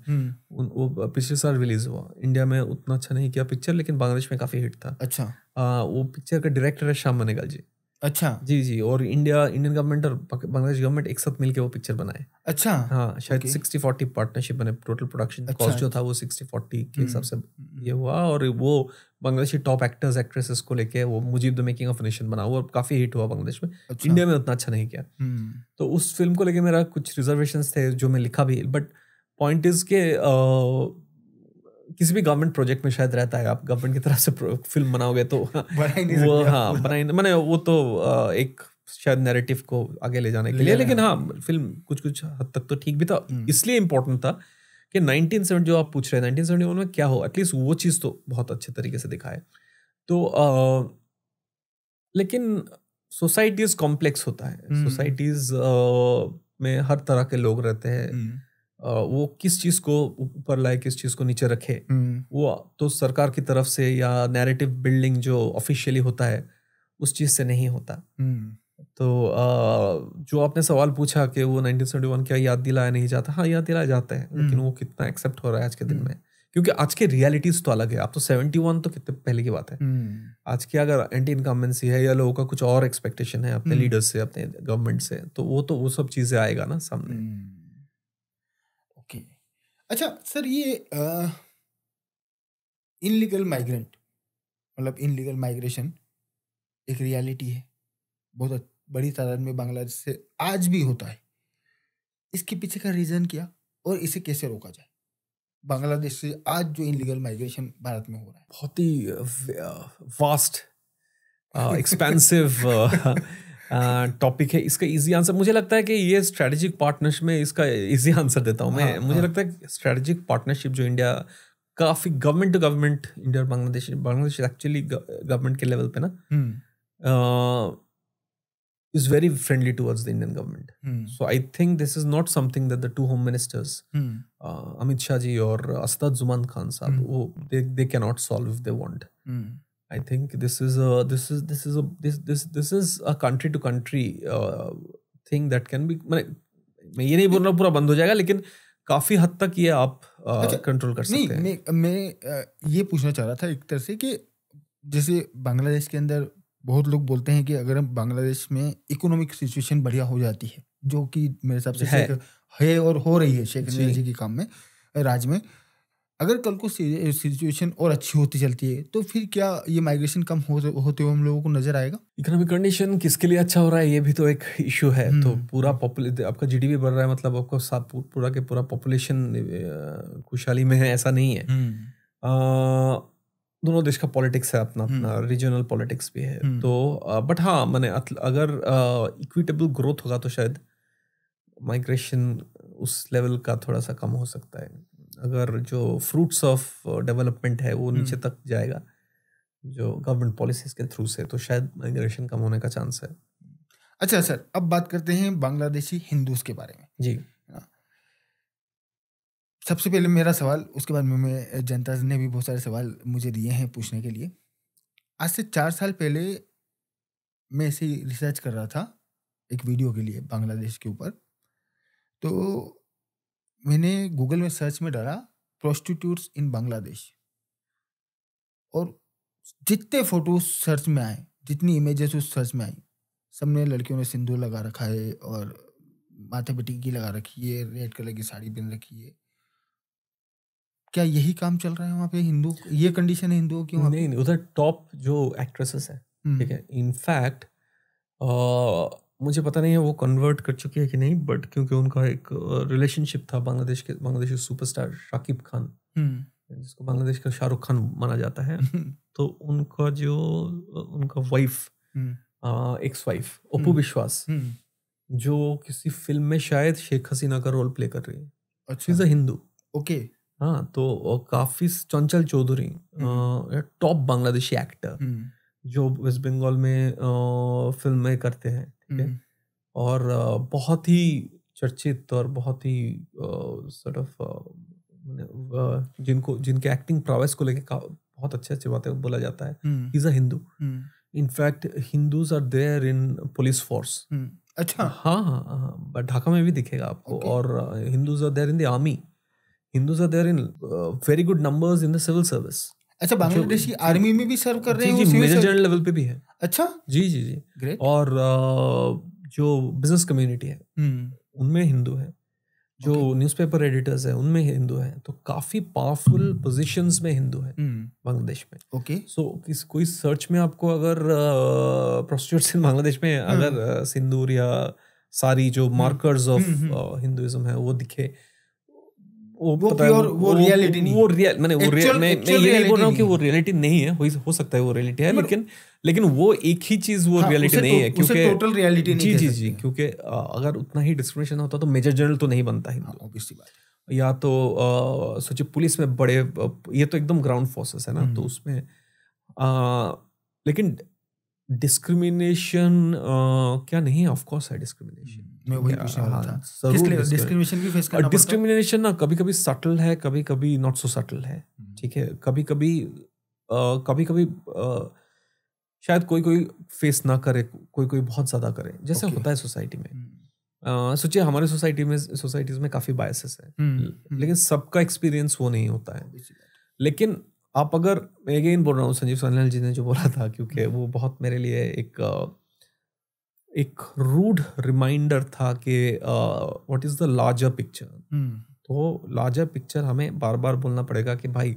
[SPEAKER 1] वो पिछले साल रिलीज़ हुआ। इंडिया में उतना अच्छा नहीं किया पिक्चर लेकिन बांग्लादेश में काफ़ी हिट था।
[SPEAKER 2] अच्छा।
[SPEAKER 1] आ, वो पिक्चर का डायरेक्टर है श्याम मनेगल जी।
[SPEAKER 2] अच्छा।
[SPEAKER 1] जी जी और इंडिया इंडियन गवर्नमेंट और बांग्लादेश गवर्नमेंट एक साथ मिलकर वो पिक्चर बनाए।
[SPEAKER 2] अच्छा।
[SPEAKER 1] हाँ शायद सिक्सटी फोर्टी पार्टनरशिप बने टोटल प्रोडक्शन कॉस्ट जो था वो सिक्सटी फोर्टी के हिसाब से ये हुआ और वो बांग्लादेशी टॉप एक्टर्स एक्ट्रेसेस को लेके वो Mujib the making of nation बना वो काफ़ी हिट हुआ बांग्लादेश में। अच्छा। इंडिया में उतना अच्छा नहीं किया। हम्म। तो उस फ़िल्म को लेके मेरा कुछ रिजर्वेशन थे जो मैं लिखा भी बट पॉइंट इज़ के किसी भी गवर्नमेंट प्रोजेक्ट में शायद रहता है आप गवर्नमेंट की तरफ़ से फ़िल्म बनाओगे तो वो हाँ बनाई मैंने वो तो एक शायद नैरेटिव को आगे ले जाने के लिए लेकिन हाँ फ़िल्म कुछ कुछ हद तक तो ठीक भी था। हम्म। इसलिए इम्पोर्टेंट था कि 1970 जो आप पूछ रहे हैं 1971 में क्या हो? एटलीस्ट वो चीज़ तो बहुत अच्छे तरीके से दिखाए। तो आ, लेकिन सोसाइटीज कॉम्प्लेक्स होता है। सोसाइटीज हम्म। में हर तरह के लोग रहते हैं। हम्म। वो किस चीज़ को ऊपर लाए किस चीज़ को नीचे रखे हम्म। वो तो सरकार की तरफ़ से या नैरेटिव बिल्डिंग जो ऑफिशियली होता है उस चीज़ से नहीं होता तो आ, जो आपने सवाल पूछा कि वो 1971 क्या याद दिलाया नहीं जाता हाँ याद दिलाया जाता है लेकिन वो कितना एक्सेप्ट हो रहा है आज के दिन में क्योंकि आज के रियलिटीज तो अलग है आप तो सेवेंटी वन तो कितने पहले की बात है हम्म। आज की अगर एंटी इनकम्बेंसी है या लोगों का कुछ और एक्सपेक्टेशन है अपने लीडर्स हम्म। से अपने गवर्नमेंट से तो वो तो वो सब चीज़ें आएगा ना सामने
[SPEAKER 2] हम्म। अच्छा सर ये इनलीगल माइग्रेंट मतलब इनलीगल माइग्रेशन एक रियलिटी है। बहुत बड़ी तादाद में बांग्लादेश से आज भी होता है। इसके पीछे का रीजन क्या और इसे कैसे रोका जाए? बांग्लादेश से आज जो इनलीगल माइग्रेशन भारत में हो रहा है।
[SPEAKER 1] बहुत ही वास्ट एक्सपेंसिव टॉपिक है इसका इजी आंसर मुझे लगता है कि ये स्ट्रेटेजिक पार्टनरशिप में इसका इजी आंसर देता हूँ मैं। हाँ, मुझे हाँ. लगता है स्ट्रेटेजिक पार्टनरशिप जो इंडिया काफ़ी गवर्नमेंट टू गवर्नमेंट इंडिया और बांग्लादेश बांग्लादेश एक्चुअली गवर्नमेंट के लेवल पे ना is very friendly towards the Indian government so I think this is not something that the two home ministers Amit Shah ji और अस्ताद जुमान खान साहब हम्म। वो they cannot solve they want I think this is a this is this is a this this this is a country to country uh, thing that can be मैं मैं ये नहीं बोल रहा पूरा बंद हो जाएगा लेकिन काफ़ी हद तक ये आप कंट्रोल
[SPEAKER 2] अच्छा,
[SPEAKER 1] कर सकते हैं
[SPEAKER 2] नहीं मैं मैं ये पूछना चाह रहा था एक तरह से कि जैसे बांग्लादेश के अंदर बहुत लोग बोलते हैं कि अगर हम बांग्लादेश में इकोनॉमिक सिचुएशन बढ़िया हो जाती है जो कि मेरे हिसाब से
[SPEAKER 1] है।
[SPEAKER 2] है और हो रही है शेख
[SPEAKER 1] जी।
[SPEAKER 2] जी के काम में राज्य में अगर कल को सिचुएशन और अच्छी होती चलती है तो फिर क्या ये माइग्रेशन कम हो, होते हुए हम लोगों को नज़र आएगा?
[SPEAKER 1] इकोनॉमिक कंडीशन किसके लिए अच्छा हो रहा है ये भी तो एक इशू है। तो
[SPEAKER 2] हम्म।
[SPEAKER 1] पूरा पॉपुले आपका जीडीपी बढ़ रहा है मतलब आपका पूरा के पूरा पॉपुलेशन खुशहाली में है ऐसा नहीं है। अ, दोनों देश का पॉलिटिक्स है अपना अपना रीजनल पॉलिटिक्स भी है।
[SPEAKER 2] हम्म।
[SPEAKER 1] तो बट हाँ मैंने अगर इक्विटेबल ग्रोथ होगा तो शायद माइग्रेशन उस लेवल का थोड़ा सा कम हो सकता है। अगर जो फ्रूट्स ऑफ़ डेवलपमेंट है वो नीचे तक जाएगा जो गवर्नमेंट पॉलिसीज़ के थ्रू से तो शायद माइग्रेशन कम होने का चांस है।
[SPEAKER 2] अच्छा सर अब बात करते हैं बांग्लादेशी हिंदूज के बारे में।
[SPEAKER 1] जी।
[SPEAKER 2] सबसे पहले मेरा सवाल उसके बाद में जनता ने भी बहुत सारे सवाल मुझे दिए हैं पूछने के लिए। आज से चार साल पहले मैं ऐसे रिसर्च कर रहा था एक वीडियो के लिए बांग्लादेश के ऊपर। तो मैंने गूगल में सर्च में डाला प्रोस्टिट्यूट्स इन बांग्लादेश. और जितने फ़ोटोज़ सर्च में आए जितनी इमेजेस उस सर्च में आई सबने लड़कियों ने सिंदूर लगा रखा है और माथे पे टिक्की लगा रखी है रेड कलर की साड़ी पहन रखी है। क्या यही काम चल रहा है वहाँ पे? हिंदू ये कंडीशन है हिंदुओं की
[SPEAKER 1] नहीं नहीं उधर टॉप जो एक्ट्रेसेस है
[SPEAKER 2] हम्म,
[SPEAKER 1] ठीक है? इनफैक्ट मुझे पता नहीं है वो कन्वर्ट कर चुकी है कि नहीं बट क्योंकि उनका एक रिलेशनशिप था बांग्लादेश के बांग्लादेशी सुपरस्टार शाकिब खान।
[SPEAKER 2] हम्म,
[SPEAKER 1] जिसको बांग्लादेश का शाहरुख खान माना जाता है।
[SPEAKER 2] हम्म,
[SPEAKER 1] तो उनका जो उनका वाइफ
[SPEAKER 2] हम्म,
[SPEAKER 1] एक्स वाइफ अपू
[SPEAKER 2] हम्म।
[SPEAKER 1] विश्वास
[SPEAKER 2] हम्म,
[SPEAKER 1] जो किसी फ़िल्म में शायद शेख हसीना का रोल प्ले कर रही है।
[SPEAKER 2] अच्छा।
[SPEAKER 1] Is a Hindu
[SPEAKER 2] okay.
[SPEAKER 1] हाँ तो काफ़ी चंचल चौधरी टॉप बांग्लादेशी एक्टर
[SPEAKER 2] हम्म,
[SPEAKER 1] जो वेस्ट बंगाल में फ़िल्म में करते हैं। ठीक है।
[SPEAKER 2] हम्म,
[SPEAKER 1] और बहुत ही चर्चित और बहुत ही सॉर्ट ऑफ़ जिनको जिनके एक्टिंग prowess को लेके बहुत अच्छे अच्छे बातें बोला जाता है। Is a Hindu in fact Hindus are there in police force
[SPEAKER 2] अच्छा।
[SPEAKER 1] हाँ हाँ हाँ बट ढाका में भी दिखेगा आपको।
[SPEAKER 2] Okay.
[SPEAKER 1] और Hindus are there in the army Hindus are there in very good numbers in the civil service
[SPEAKER 2] अच्छा बांग्लादेशी आर्मी में भी सर्व कर रहे हैं
[SPEAKER 1] जी मेजर जनरल लेवल पे भी है।
[SPEAKER 2] अच्छा?
[SPEAKER 1] जी जी जी।
[SPEAKER 2] ग्रेट
[SPEAKER 1] और जो बिज़नेस कम्युनिटी है उनमें हिंदू है। जो न्यूज़पेपर एडिटर्स है उनमें हिंदू है। तो काफ़ी पावरफुल पोजीशंस में हिंदू है बांग्लादेश में।
[SPEAKER 2] ओके
[SPEAKER 1] सो किस कोई सर्च में आपको अगर प्रोस्टिट्यूट्स इन बांग्लादेश में अगर सिंदूर या सारी जो मार्कर्स ऑफ़
[SPEAKER 2] हम्म,
[SPEAKER 1] हिंदुइज्म है वो दिखे वो
[SPEAKER 2] वो pure- वो reality नहीं।
[SPEAKER 1] वो रियल मैंने वो real- मैं मैं ये नहीं बोल रहा हूँ कि वो रियलिटी नहीं हो हो सकता है वो रियलिटी है लेकिन लेकिन वो एक ही चीज़ वो
[SPEAKER 2] हाँ,
[SPEAKER 1] रियलिटी नहीं
[SPEAKER 2] तो-
[SPEAKER 1] है क्योंकि
[SPEAKER 2] total reality नहीं
[SPEAKER 1] जी जी जी क्योंकि अगर उतना ही डिस्क्रिमिनेशन होता तो मेजर जनरल तो नहीं बनता
[SPEAKER 2] हाँ
[SPEAKER 1] हिंदू
[SPEAKER 2] ऑब्वियसली
[SPEAKER 1] या तो सोचिए पुलिस में बड़े ये तो एकदम ग्राउंड फोर्सेस है ना
[SPEAKER 2] हम्म।
[SPEAKER 1] तो उसमें अ, लेकिन डिस्क्रिमिनेशन क्या नहीं है? ऑफ़ कोर्स है डिस्क्रिमिनेशन
[SPEAKER 2] मैं वही पूछने वाला था डिस्क्रिमिनेशन भी फेस करना
[SPEAKER 1] डिस्क्रिमिनेशन ना कभी कभी सटल है कभी कभी नॉट सो सटल है
[SPEAKER 2] हम्म,
[SPEAKER 1] ठीक है? कभी कभी कभी कभी शायद कोई कोई फेस ना करे कोई कोई बहुत ज़्यादा करे। जैसे
[SPEAKER 2] Okay.
[SPEAKER 1] होता है सोसाइटी में।
[SPEAKER 2] हम्म,
[SPEAKER 1] सोचिए हमारे सोसाइटी में सोसाइटीज में काफ़ी बायसेस है। लेकिन सबका एक्सपीरियंस वो नहीं होता है। लेकिन आप अगर मैं अगेन बोल रहा हूँ संजीव सोनल जी ने जो बोला था क्योंकि वो बहुत मेरे लिए एक एक रूड रिमाइंडर था कि what is the larger picture तो लार्जर पिक्चर हमें बार बार बोलना पड़ेगा कि भाई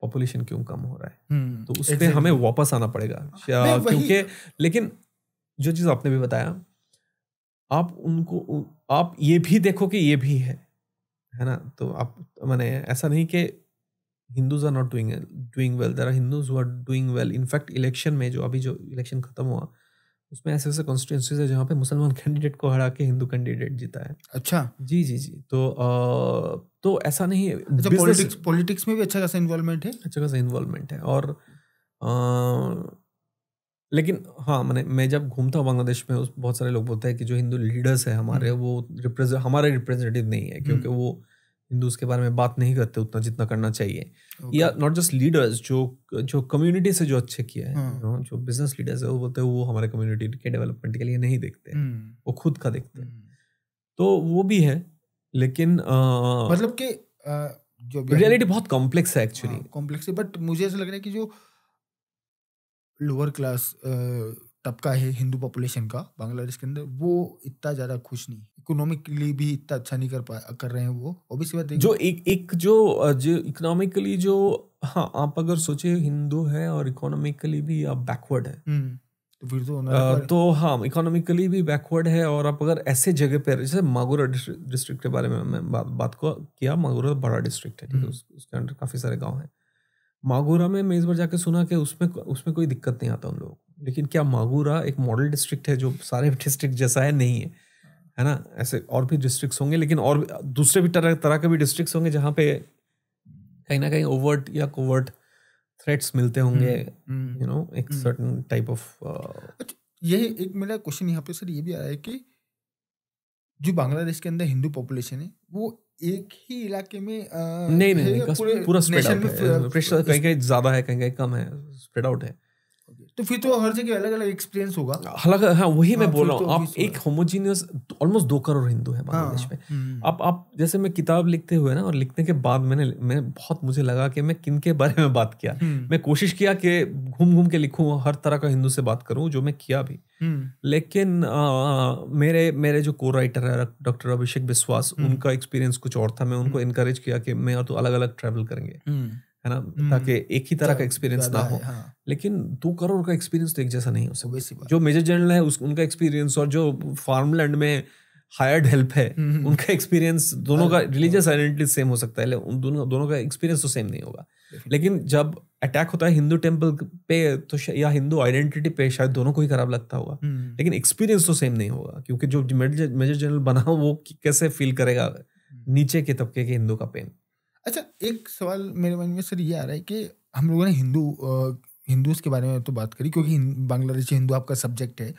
[SPEAKER 1] पॉपुलेशन क्यों कम हो रहा है?
[SPEAKER 2] हम्म,
[SPEAKER 1] तो उस पर हमें वापस आना पड़ेगा। क्योंकि लेकिन जो चीज़ आपने भी बताया आप उनको आप ये भी देखो कि ये भी है है ना? तो आप मैंने ऐसा नहीं कि Hindus are not doing doing well there are Hindus are doing well in fact election में जो अभी जो इलेक्शन खत्म हुआ उसमें ऐसे ऐसे कॉन्स्टिट्यूंसीज है जहाँ पे मुसलमान कैंडिडेट को हरा के हिंदू कैंडिडेट जीता है।
[SPEAKER 2] अच्छा।
[SPEAKER 1] जी जी जी। तो अ, तो ऐसा नहीं है।
[SPEAKER 2] अच्छा पॉलिटिक्स पॉलिटिक्स में भी अच्छा खासा इन्वॉल्वमेंट है?
[SPEAKER 1] अच्छा खासा इन्वॉल्वमेंट है और अ, लेकिन हाँ मैंने मैं जब घूमता हूँ बांग्लादेश में उस बहुत सारे लोग बोलते हैं कि जो हिंदू लीडर्स हैं हमारे वो रिप्रेजेंट हमारे रिप्रेजेंटेटिव नहीं है क्योंकि वो हिंदूज के बारे में बात नहीं करते उतना जितना करना चाहिए okay. या नॉट जस्ट लीडर्स जो जो कम्युनिटी से जो अच्छे किया है हाँ. जो बिज़नेस लीडर्स है वो बोलते हैं वो हमारे कम्युनिटी के डेवलपमेंट के लिए नहीं देखते हम्म। वो खुद का देखते हैं हम्म। तो वो भी है लेकिन
[SPEAKER 2] आ, मतलब कि
[SPEAKER 1] जो रियलिटी बहुत कॉम्प्लेक्स है एक्चुअली
[SPEAKER 2] कॉम्प्लेक्स हाँ, है बट मुझे ऐसा लग रहा है कि जो लोअर क्लास तबका है हिंदू पॉपुलेशन का बांग्लादेश के अंदर वो इतना ज़्यादा खुश नहीं इकोनॉमिकली भी इतना अच्छा नहीं कर पा कर रहे हैं वो ऑब्वियसली बात
[SPEAKER 1] जो एक एक जो जो इकोनॉमिकली जो हाँ आप अगर सोचे हिंदू है और इकोनॉमिकली भी आप बैकवर्ड है। हम्म, तो फिर तो आ, तो हाँ इकोनॉमिकली भी बैकवर्ड है और आप अगर ऐसे जगह पे जैसे मागुरा डिस्ट्रिक्ट के बारे में मैं बात बात को किया मागुरा बड़ा डिस्ट्रिक्ट है ठीक है हम्म। उस, उसके अंदर काफ़ी सारे गाँव हैं। मागुरा में मैं इस बार जाके सुना कि उसमें उसमें कोई दिक्कत नहीं आता उन लोगों को। लेकिन क्या मागुरा एक मॉडल डिस्ट्रिक्ट है जो सारे डिस्ट्रिक्ट जैसा है? नहीं है। है ना? ऐसे और भी डिस्ट्रिक्ट होंगे लेकिन और दूसरे भी तरह तरह के भी डिस्ट्रिक्ट होंगे जहाँ पे कहीं ना कहीं ओवर्ट या कोवर्ट थ्रेट्स मिलते होंगे यू नो एक सर्टन टाइप ऑफ़
[SPEAKER 2] ये एक मेरा क्वेश्चन यहाँ पे सर ये भी आया है कि जो बांग्लादेश के अंदर हिंदू पॉपुलेशन है वो एक ही इलाके में
[SPEAKER 1] आ, नहीं नहीं, नहीं पूरा स्प्रेड आउट है? कहीं कहीं ज़्यादा है कहीं कहीं कम है स्प्रेड आउट है।
[SPEAKER 2] तो फिर तो हर जगह अलग अलग एक्सपीरियंस होगा।
[SPEAKER 1] अलग हाँ वही हाँ, मैं बोल रहा हूँ तो आप एक होमोजीनियस ऑलमोस्ट दो करोड़ हिंदू है बांग्लादेश हाँ, में। हम्म। आप जैसे मैं किताब लिखते हुए ना और लिखने के बाद मैंने मैं बहुत मुझे लगा कि मैं किन के बारे में बात किया। हम्म। मैं कोशिश किया कि घूम घूम के लिखूँ हर तरह का हिंदू से बात करूँ जो मैं किया भी। हम्म। लेकिन आ, मेरे मेरे जो को राइटर है डॉक्टर अभिषेक विश्वास उनका एक्सपीरियंस कुछ और था। मैं उनको इनकरेज किया कि मैं और तो अलग अलग ट्रेवल करेंगे है ना? हम्म। ताकि एक ही तरह का एक्सपीरियंस ना हो। हाँ। लेकिन दो करोड़ का एक्सपीरियंस तो एक जैसा नहीं हो सकता। जो मेजर जनरल है उस उनका एक्सपीरियंस और जो फार्मलैंड में हायर्ड हेल्प है हम्म, हम्म। उनका एक्सपीरियंस दोनों का रिलीजियस आइडेंटिटी सेम हो सकता है। उन दोनों दोनों का एक्सपीरियंस तो सेम नहीं होगा। लेकिन जब अटैक होता है हिंदू टेंपल पे तो या हिंदू आइडेंटिटी पे शायद दोनों को ही खराब लगता होगा। लेकिन एक्सपीरियंस तो सेम नहीं होगा क्योंकि जो मेजर जनरल बना वो कैसे फील करेगा? नीचे के तबके के हिंदू का पेन
[SPEAKER 2] अच्छा एक सवाल मेरे मन में सर ये आ रहा है कि हम लोगों ने हिंदू हिंदूज के बारे में तो बात करी क्योंकि बांग्लादेशी हिंदू आपका सब्जेक्ट है।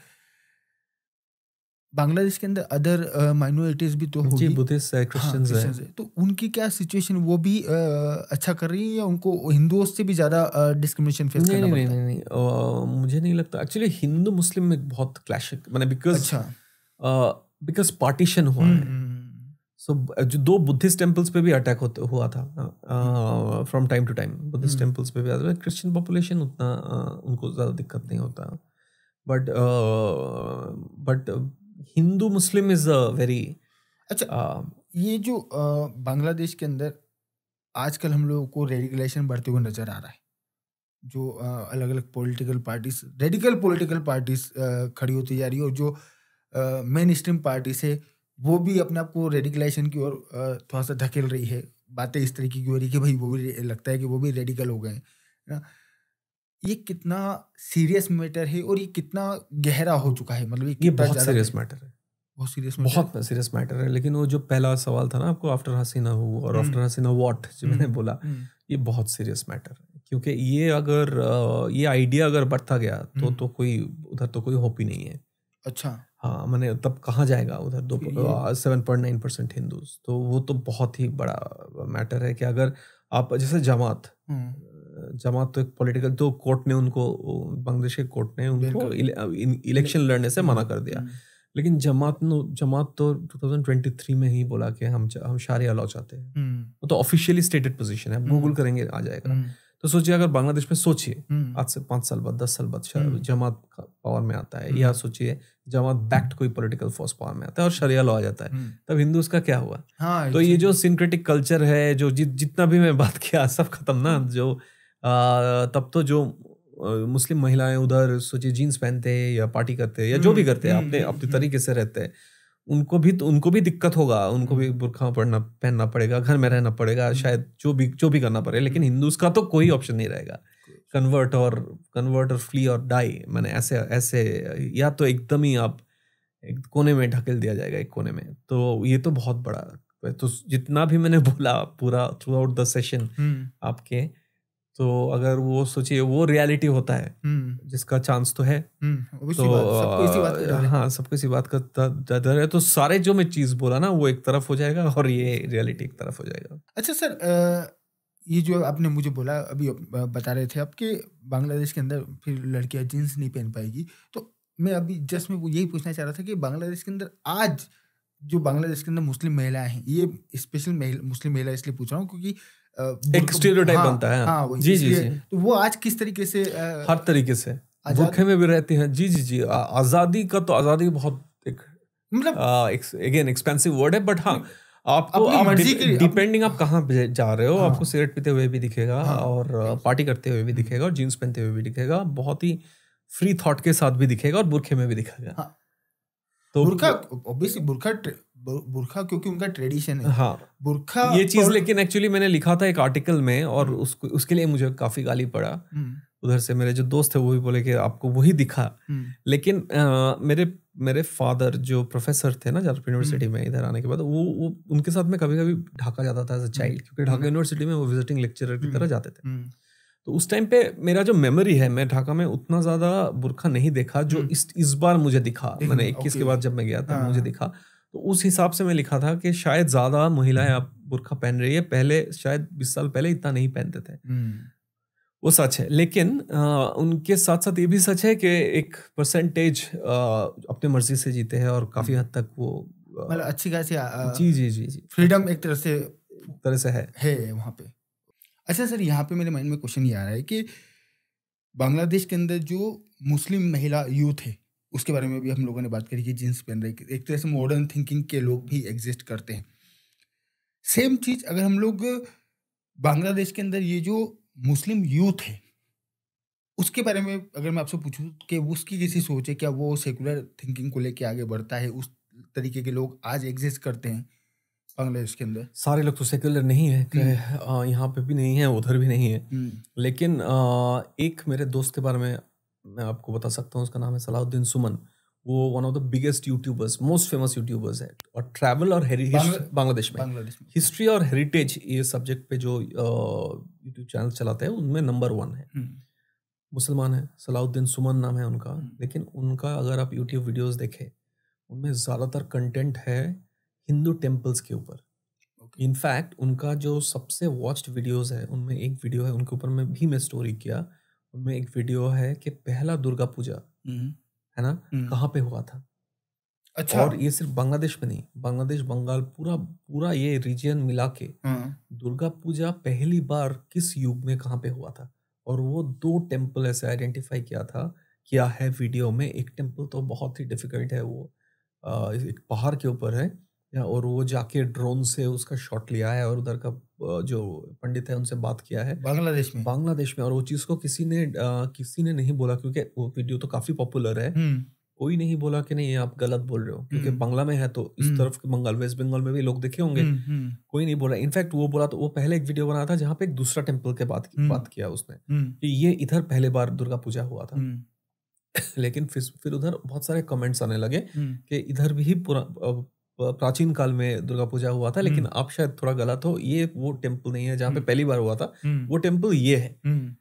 [SPEAKER 2] बांग्लादेश के अंदर अदर माइनॉरिटीज भी तो होगी।
[SPEAKER 1] बुद्धिस्ट है क्रिश्चियंस हाँ,
[SPEAKER 2] है। तो उनकी क्या सिचुएशन वो भी आ, अच्छा कर रही है या उनको हिंदुओं से भी ज़्यादा डिस्क्रिमिनेशन फेस
[SPEAKER 1] करना नहीं, नहीं, नहीं, नहीं, मुझे नहीं लगता। एक्चुअली हिंदू मुस्लिम में बहुत क्लैश मैंने बिकॉज़ अच्छा। बिकॉज़ पार्टीशन हुआ है। हम्म, हम्म। सो so, जो दो बुद्धिस्ट टेम्पल्स पे भी अटैक होते हुआ था from time to time Buddhist temples पे भी आता क्रिश्चियन पॉपुलेशन उतना uh, उनको ज़्यादा दिक्कत नहीं होता। But but Hindu Muslim is a very
[SPEAKER 2] अच्छा uh, ये जो uh, बांग्लादेश के अंदर आजकल हम लोगों को रेडिकुलेशन बढ़ते हुए नज़र आ रहा है। जो अलग अलग political parties radical political parties खड़ी होती जा रही है और जो मेन स्ट्रीम पार्टी से वो भी अपने आप को रेडिकलाइजेशन की ओर थोड़ा सा धकेल रही है। बातें इस तरीके की हो रही कि भाई वो भी लगता है कि वो भी रेडिकल हो गए ना? ये कितना सीरियस मैटर है और ये कितना गहरा हो चुका है मतलब
[SPEAKER 1] ये बहुत सीरियस मैटर है।
[SPEAKER 2] बहुत सीरियस
[SPEAKER 1] बहुत सीरियस मैटर है लेकिन वो जो पहला सवाल था ना आपको आफ्टर हसीना हो और आफ्टर हसीना वॉट जो मैंने हम्म, बोला हम्म। ये बहुत सीरियस मैटर है क्योंकि ये अगर ये आइडिया अगर बढ़ता गया तो हम्म। तो कोई उधर तो कोई होप ही नहीं है।
[SPEAKER 2] अच्छा।
[SPEAKER 1] हाँ मैंने तब कहाँ जाएगा उधर दो seven point nine percent Hindus तो वो तो बहुत ही बड़ा मैटर है कि अगर आप जैसे जमात हम्म। जमात तो एक पॉलिटिकल तो कोर्ट ने उनको बांग्लादेश के कोर्ट ने उनको इलेक्शन लड़ने से मना कर दिया हम्म। लेकिन जमात नो जमात तो 2023 में ही बोला कि हम हम शारिया लॉ चाहते हैं हम्म। वो तो ऑफिशियली स्टेटेड पोजीशन है गूगल करेंगे आ जाएगा तो सोचिए अगर बांग्लादेश में सोचिए। आज से पाँच साल बाद दस साल बाद। जमात पावर में आता है या हम्म। सोचिए जमात बैक्ट कोई पॉलिटिकल फोर्स पावर में आता है और शरिया लॉ आ जाता है तब हिंदू उसका क्या हुआ? हाँ, तो ये जो सिंक्रेटिक कल्चर है जो जि, जितना भी मैं बात किया सब खत्म ना? जो आ, तब तो जो मुस्लिम महिलाएँ उधर सोचिए जीन्स पहनते हैं या पार्टी करते हैं या जो भी करते हैं अपने अपने तरीके से रहते हैं उनको भी तो उनको भी दिक्कत होगा उनको भी बुरखा पढ़ना पहनना पड़ेगा घर में रहना पड़ेगा हम्म। शायद जो भी जो भी करना पड़ेगा लेकिन हिंदूज का तो कोई ऑप्शन नहीं रहेगा। कन्वर्ट और कन्वर्ट और फ्ली और डाई मैंने ऐसे ऐसे या तो एकदम ही आप एक कोने में ढकेल दिया जाएगा एक कोने में। तो ये तो बहुत बड़ा तो जितना भी मैंने बोला पूरा थ्रू आउट द सेशन आपके तो अगर वो सोचिए वो रियलिटी होता है
[SPEAKER 2] हम्म।
[SPEAKER 1] जिसका चांस तो है।
[SPEAKER 2] हम्म
[SPEAKER 1] तो
[SPEAKER 2] सबको इसी बात का हाँ।
[SPEAKER 1] सबको इसी बात का डर है। तो सारे जो मैं चीज़ बोला ना वो एक तरफ़ हो जाएगा और ये रियलिटी एक तरफ़ हो जाएगा।
[SPEAKER 2] अच्छा सर ये जो आपने मुझे बोला अभी बता रहे थे आप कि बांग्लादेश के अंदर फिर लड़कियाँ जींस नहीं पहन पाएगी तो मैं अभी जस्ट मैं वो यही पूछना चाह रहा था कि बांग्लादेश के अंदर आज जो बांग्लादेश के अंदर मुस्लिम महिलाएँ हैं ये स्पेशल महिला मुस्लिम महिला इसलिए पूछ रहा हूँ क्योंकि बुर्का-
[SPEAKER 1] stereotype
[SPEAKER 2] हाँ,
[SPEAKER 1] बनता है।
[SPEAKER 2] हाँ
[SPEAKER 1] जी, जी, जी।
[SPEAKER 2] तो वो आज किस तरीके से अ,
[SPEAKER 1] हर तरीके से बुरखे में भी रहती हैं जी जी जी आ- आज़ादी का तो आज़ादी बहुत एक
[SPEAKER 2] मतलब
[SPEAKER 1] अगेन एक्सपेंसिव वर्ड है बट हाँ आपको आप डिपेंडिंग आप कहाँ जा रहे हो
[SPEAKER 2] हाँ।
[SPEAKER 1] आपको सिगरेट पीते हुए भी दिखेगा
[SPEAKER 2] हाँ।
[SPEAKER 1] और पार्टी करते हुए भी दिखेगा और जीन्स पहनते हुए भी दिखेगा बहुत ही फ्री थॉट के साथ भी दिखेगा और बुरखे में भी दिखेगा
[SPEAKER 2] हाँ।
[SPEAKER 1] तो
[SPEAKER 2] बुरखा ऑब्वियसली बुरखा बुरखा क्योंकि उनका ट्रेडिशन है
[SPEAKER 1] हाँ
[SPEAKER 2] बुरखा
[SPEAKER 1] ये चीज़ लेकिन एक्चुअली मैंने लिखा था एक आर्टिकल में और
[SPEAKER 2] हम्म।
[SPEAKER 1] उसको उसके लिए मुझे काफ़ी गाली पड़ा
[SPEAKER 2] हम्म,
[SPEAKER 1] उधर से मेरे जो दोस्त थे वो भी बोले कि आपको वही दिखा
[SPEAKER 2] हम्म,
[SPEAKER 1] लेकिन अ, मेरे मेरे फादर जो प्रोफेसर थे ना जादवपुर यूनिवर्सिटी में इधर आने के बाद वो वो उनके साथ में कभी कभी ढाका जाता था एज अ चाइल्ड क्योंकि ढाका
[SPEAKER 2] हम्म।
[SPEAKER 1] यूनिवर्सिटी में वो विजिटिंग लेक्चरर की
[SPEAKER 2] हम्म।
[SPEAKER 1] तरह जाते थे।
[SPEAKER 2] हम्म,
[SPEAKER 1] तो उस टाइम पे मेरा जो मेमोरी है मैं ढाका में उतना ज़्यादा बुरखा नहीं देखा जो
[SPEAKER 2] हम्म।
[SPEAKER 1] इस इस बार मुझे दिखा। मैंने इक्कीस के बाद जब मैं गया था
[SPEAKER 2] हाँ।
[SPEAKER 1] मुझे दिखा। तो उस हिसाब से मैं लिखा था कि शायद ज़्यादा महिलाएँ अब बुरखा पहन रही है पहले शायद बीस साल पहले इतना नहीं पहनते थे।
[SPEAKER 2] हम्म,
[SPEAKER 1] वो सच है। लेकिन अ, उनके साथ साथ ये भी सच है कि एक परसेंटेज अपने मर्ज़ी से जीते हैं और काफ़ी हद तक वो
[SPEAKER 2] मतलब अच्छी खासी
[SPEAKER 1] जी जी जी जी।
[SPEAKER 2] फ्रीडम एक तरह से
[SPEAKER 1] तरह से है।
[SPEAKER 2] है वहाँ पे। अच्छा सर यहाँ पे मेरे माइंड में क्वेश्चन ये आ रहा है कि बांग्लादेश के अंदर जो मुस्लिम महिला यूथ है उसके बारे में भी हम लोगों ने बात करी कि जींस पहन रहे एक तरह से मॉडर्न थिंकिंग के लोग भी एग्जिस्ट करते हैं। सेम चीज़ अगर हम लोग बांग्लादेश के अंदर ये जो मुस्लिम यूथ है। उसके बारे में अगर मैं आपसे पूछूँ कि उसकी कैसी सोच है क्या वो सेकुलर थिंकिंग को लेके आगे बढ़ता है उस तरीके के लोग आज एग्जिस्ट करते हैं बांग्लादेश के अंदर?
[SPEAKER 1] सारे लोग तो सेकुलर नहीं है यहाँ पे भी नहीं है उधर भी नहीं है।
[SPEAKER 2] हम्म,
[SPEAKER 1] लेकिन एक मेरे दोस्त के बारे में मैं आपको बता सकता हूँ उसका नाम है सलाउद्दीन सुमन। वो one of the biggest YouTubers most famous YouTubers है और ट्रैवल और हेरिटेज बांग्लादेश में। हिस्ट्री और हेरिटेज ये सब्जेक्ट पे जो यूट्यूब चैनल चलाते हैं उनमें नंबर वन है।
[SPEAKER 2] हम्म,
[SPEAKER 1] मुसलमान है सलाउद्दीन सुमन नाम है उनका।
[SPEAKER 2] हम्म।
[SPEAKER 1] लेकिन उनका अगर आप यूट्यूब वीडियोस देखें उनमें ज़्यादातर कंटेंट है हिंदू टेम्पल्स के ऊपर। इनफैक्ट उनका जो सबसे वॉच्ड वीडियोस है उनमें एक वीडियो है उनके ऊपर में भी मैं स्टोरी किया। उनमें एक वीडियो है कि पहला दुर्गा पूजा।
[SPEAKER 2] हम्म,
[SPEAKER 1] है ना?
[SPEAKER 2] हम्म।
[SPEAKER 1] कहाँ पे हुआ था?
[SPEAKER 2] अच्छा।
[SPEAKER 1] और ये सिर्फ़ बांग्लादेश में नहीं बांग्लादेश बंगाल पूरा पूरा ये रीजन मिला के
[SPEAKER 2] हाँ,
[SPEAKER 1] दुर्गा पूजा पहली बार किस युग में कहाँ पे हुआ था? और वो दो टेंपल ऐसे आइडेंटिफाई किया था किया है वीडियो में? एक टेंपल तो बहुत ही डिफ़िकल्ट है वो। एक पहाड़ के ऊपर है या और वो जाके ड्रोन से उसका शॉट लिया है और उधर का जो पंडित है उनसे बात किया है।
[SPEAKER 2] बांग्लादेश में।
[SPEAKER 1] बांग्लादेश में और वो चीज़ को किसी ने अ, किसी ने नहीं बोला क्योंकि वो वीडियो तो काफ़ी पॉपुलर है।
[SPEAKER 2] हम्म,
[SPEAKER 1] कोई नहीं बोला कि नहीं आप गलत बोल रहे हो क्योंकि
[SPEAKER 2] हम्म।
[SPEAKER 1] बांग्ला में है तो इस
[SPEAKER 2] हम्म।
[SPEAKER 1] तरफ़ के बंगाल वेस्ट बंगाल में भी लोग देखे होंगे। कोई नहीं बोला। इनफैक्ट वो बोला तो वो पहले एक वीडियो बना था जहाँ पे एक दूसरा टेंपल के बात। बात किया उसने कि ये इधर पहले बार दुर्गा पूजा हुआ था। लेकिन फिर फिर उधर बहुत सारे कमेंट्स आने लगे कि इधर भी पुरा प्राचीन काल में दुर्गा पूजा हुआ था लेकिन आप शायद थोड़ा गलत हो ये वो टेंपल नहीं है जहाँ पे
[SPEAKER 2] हम्म।
[SPEAKER 1] पहली बार हुआ था
[SPEAKER 2] हम्म,
[SPEAKER 1] वो टेंपल ये है।
[SPEAKER 2] हम्म,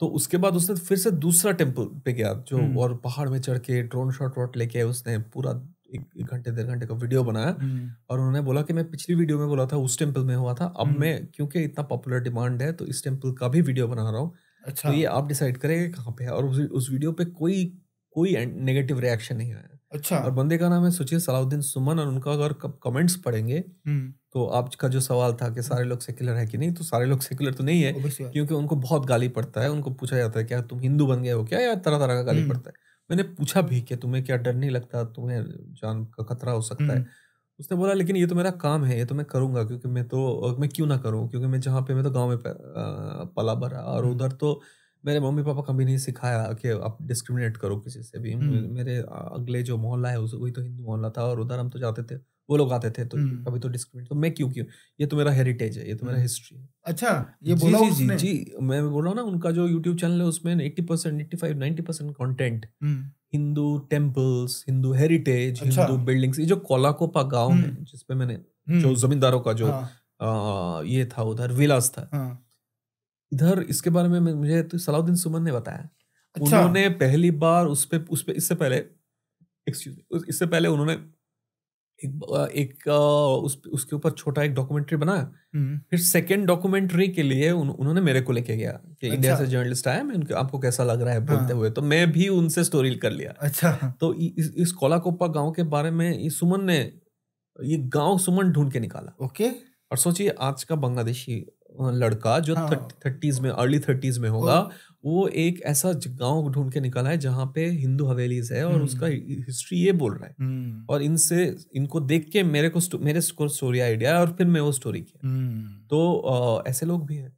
[SPEAKER 1] तो उसके बाद उसने फिर से दूसरा टेंपल पे गया जो
[SPEAKER 2] हम्म।
[SPEAKER 1] और पहाड़ में चढ़ के ड्रोन शॉट वॉट लेके उसने पूरा एक, घंटे डेढ़ घंटे का वीडियो बनाया
[SPEAKER 2] हम्म,
[SPEAKER 1] और उन्होंने बोला कि मैं पिछली वीडियो में बोला था उस टेंपल में हुआ था अब
[SPEAKER 2] हम्म।
[SPEAKER 1] मैं क्योंकि इतना पॉपुलर डिमांड है तो इस टेंपल का भी वीडियो बना रहा हूँ।
[SPEAKER 2] अच्छा।
[SPEAKER 1] तो ये आप डिसाइड करेंगे कहाँ पे है और उस, उस वीडियो पे कोई कोई नेगेटिव रिएक्शन नहीं आया।
[SPEAKER 2] अच्छा।
[SPEAKER 1] और बंदे का नाम है सोचिए सलाउद्दीन सुमन और उनका अगर कमेंट्स पढ़ेंगे
[SPEAKER 2] हम्म,
[SPEAKER 1] तो आपका जो सवाल था कि सारे लोग सेक्युलर है कि नहीं तो सारे लोग सेक्युलर तो नहीं है क्योंकि उनको बहुत गाली पड़ता है उनको पूछा जाता है क्या तुम हिंदू बन गए हो क्या या तरह तरह का गाली
[SPEAKER 2] हम्म।
[SPEAKER 1] पड़ता है। मैंने पूछा भी कि तुम्हें क्या डर नहीं लगता तुम्हें जान का खतरा हो सकता है?
[SPEAKER 2] हम्म,
[SPEAKER 1] उसने बोला लेकिन ये तो मेरा काम है ये तो मैं करूँगा क्योंकि मैं तो मैं क्यों ना करूँ? क्योंकि मैं जहाँ पे मैं तो गाँव में पला बड़ा और। उधर तो मेरे मम्मी पापा कभी नहीं सिखाया कि आप डिस्क्रिमिनेट करो किसी से भी
[SPEAKER 2] हम्म।
[SPEAKER 1] मेरे अगले जो मोहल्ला है वही तो हिंदू मोहल्ला था और उधर हम तो जाते थे वो लोग आते थे तो
[SPEAKER 2] हम्म।
[SPEAKER 1] कभी तो डिस्क्रिमिनेट तो मैं क्यों क्यों ये तो मेरा हेरिटेज है ये तो मेरा
[SPEAKER 2] हम्म।
[SPEAKER 1] हिस्ट्री है
[SPEAKER 2] अच्छा ये
[SPEAKER 1] जी
[SPEAKER 2] बोला
[SPEAKER 1] जी जी
[SPEAKER 2] उसने
[SPEAKER 1] जी मैं बोल रहा हूँ ना उनका जो यूट्यूब चैनल है उसमें eighty percent eighty five ninety percent content
[SPEAKER 2] हम्म,
[SPEAKER 1] हिंदू टेम्पल्स हिंदू हेरिटेज
[SPEAKER 2] अच्छा।
[SPEAKER 1] हिंदू बिल्डिंग्स ये जो कोलाकोपा गाँव है
[SPEAKER 2] हम्म।
[SPEAKER 1] जिसपे मैंने
[SPEAKER 2] हम्म,
[SPEAKER 1] जो जमींदारों का जो
[SPEAKER 2] हाँ,
[SPEAKER 1] आ, ये था उधर विलास था
[SPEAKER 2] हाँ,
[SPEAKER 1] इधर इसके बारे में मुझे तो सलाउद्दीन सुमन ने बताया अच्छा। उन्होंने पहली बार उस पे उस पे इससे पहले एक्सक्यूज इससे पहले उन्होंने एक एक उस उसके ऊपर छोटा एक डॉक्यूमेंट्री बनाया हम्म। फिर सेकंड डॉक्यूमेंट्री के लिए उन, उन्होंने मेरे को लेके गया कि अच्छा। इंडिया से जर्नलिस्ट आया मैं उनके आपको कैसा लग रहा है बोलते हाँ। हुए तो मैं भी उनसे स्टोरी कर लिया
[SPEAKER 2] अच्छा
[SPEAKER 1] तो इस, इस कोलाकोपा गाँव के बारे में सुमन ने ये गाँव सुमन ढूंढ के निकाला
[SPEAKER 2] ओके
[SPEAKER 1] और सोचिए आज का बांग्लादेशी लड़का जो थर्टीज हाँ। में अर्ली थर्टीज में होगा वो एक ऐसा गाँव ढूंढ के निकाला है जहाँ पे हिंदू हवेलीज है और हम्म। उसका हिस्ट्री ये बोल रहा है हम्म। और इनसे इनको देख के मेरे को मेरे को स्टोरी आइडिया है और फिर मैं वो स्टोरी किया हम्म। तो ऐसे लोग भी हैं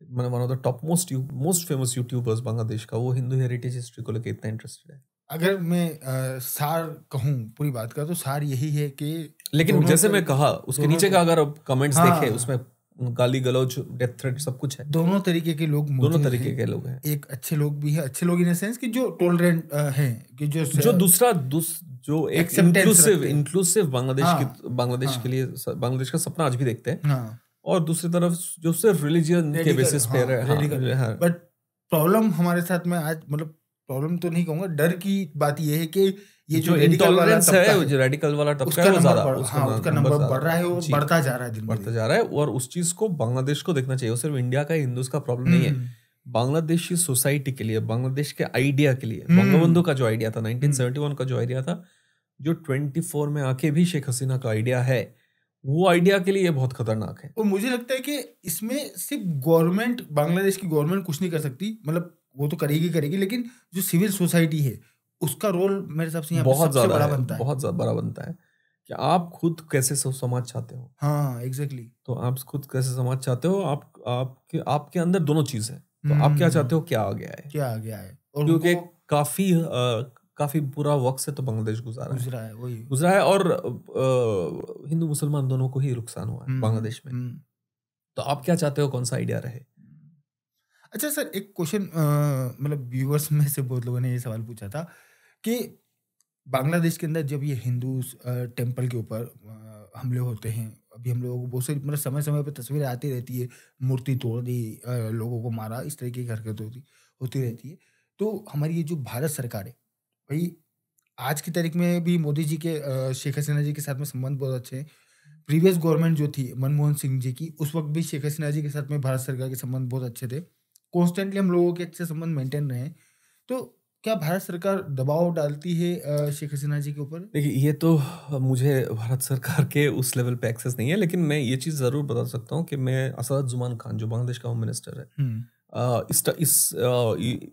[SPEAKER 1] one of the top most most famous YouTubers Bangladesh का वो हिंदू हेरिटेज हिस्ट्री को लेकर इतना इंटरेस्टेड है
[SPEAKER 2] अगर मैं आ, सार कहूँ पूरी बात का तो सार यही है कि
[SPEAKER 1] लेकिन जैसे मैं कहा उसके नीचे का अगर कमेंट्स हाँ, देखे उसमें गाली गलौज डेथ थ्रेट सब कुछ है।
[SPEAKER 2] दोनों तरीके के लोग
[SPEAKER 1] दोनों तरीके के लोग हैं।
[SPEAKER 2] एक अच्छे लोग भी है अच्छे लोग इन सेंस कि जो टॉलरेंट हैं कि जो
[SPEAKER 1] जो दूसरा दूस, जो एक इंक्लूसिव इंक्लूसिव बांग्लादेश हाँ, की बांग्लादेश हाँ, के लिए बांग्लादेश का सपना आज भी देखते हैं। हाँ, और दूसरी तरफ़ जो सिर्फ़ रिलीजियन के बेसिस पे
[SPEAKER 2] है बट प्रॉब्लम हमारे साथ में आज मतलब प्रॉब्लम तो नहीं कहूँगा डर की बात यह है कि
[SPEAKER 1] ये जो इंटॉलरेंस है जो रेडिकल वाला तबका है वो ज़्यादा
[SPEAKER 2] हाँ, उसका नंबर बढ़ रहा है और बढ़ता जा रहा है
[SPEAKER 1] बढ़ता जा रहा है और उस चीज़ को बांग्लादेश को देखना चाहिए। सिर्फ़ इंडिया का हिंदुज का प्रॉब्लम नहीं है। हम्म। बांग्लादेशी सोसाइटी के लिए बांग्लादेश के आइडिया के लिए हम्म। बंगबंधु का जो आइडिया था 1971 का जो आइडिया था जो 24 में आके भी शेख हसीना का आइडिया है वो आइडिया के लिए बहुत खतरनाक है।
[SPEAKER 2] और मुझे लगता है कि इसमें सिर्फ़ गवर्नमेंट बांग्लादेश की गवर्नमेंट कुछ नहीं कर सकती। मतलब वो तो करेगी करेगी लेकिन जो सिविल सोसाइटी है उसका रोल मेरे हिसाब से
[SPEAKER 1] बहुत ज़्यादा बड़ा बनता है। बहुत ज़्यादा बड़ा बनता है कि आप खुद कैसे समाज चाहते हो।
[SPEAKER 2] हाँ एग्जैक्टली exactly.
[SPEAKER 1] तो आप खुद कैसे समाज चाहते हो आप आपके आपके अंदर दोनों चीज़ है। तो आप क्या हम्म। चाहते हो क्या आ गया है
[SPEAKER 2] क्या आ गया है
[SPEAKER 1] और क्योंकि काफ़ी आ, काफ़ी बुरा वक्त से तो बांग्लादेश गुजारा
[SPEAKER 2] गुजरा है वही।
[SPEAKER 1] गुजरा है और हिंदू मुसलमान दोनों को ही नुकसान हुआ है हम्म, बांग्लादेश में। हम्म। तो आप क्या चाहते हो कौन सा आइडिया रहे?
[SPEAKER 2] अच्छा सर एक क्वेश्चन मतलब व्यूअर्स में से बहुत लोगों ने ये सवाल पूछा था। कि बांग्लादेश के अंदर जब ये हिंदू टेंपल के ऊपर हमले होते हैं, अभी हम लोगों को बहुत सारी मतलब समय समय पर तस्वीरें आती रहती है, मूर्ति तोड़ दी लोगों को मारा, इस तरीके की हरकत होती होती रहती है। तो हमारी ये जो भारत सरकार है, भाई, आज की तारीख में भी मोदी जी के शेख हसीना जी के साथ में संबंध बहुत अच्छे हैं। प्रीवियस गवर्नमेंट जो थी, मनमोहन सिंह जी की, उस वक्त भी शेख हसीना जी के साथ में भारत सरकार के संबंध बहुत अच्छे थे। कॉन्स्टेंटली हम लोगों के अच्छे संबंध मेंटेन रहे तो क्या भारत सरकार दबाव डालती है शेख हसीना जी के ऊपर
[SPEAKER 1] देखिए ये तो मुझे भारत सरकार के उस लेवल पे एक्सेस नहीं है लेकिन मैं ये चीज़ ज़रूर बता सकता हूँ कि मैं असद जुमान खान जो बांग्लादेश का होम मिनिस्टर है हम्म। इस इस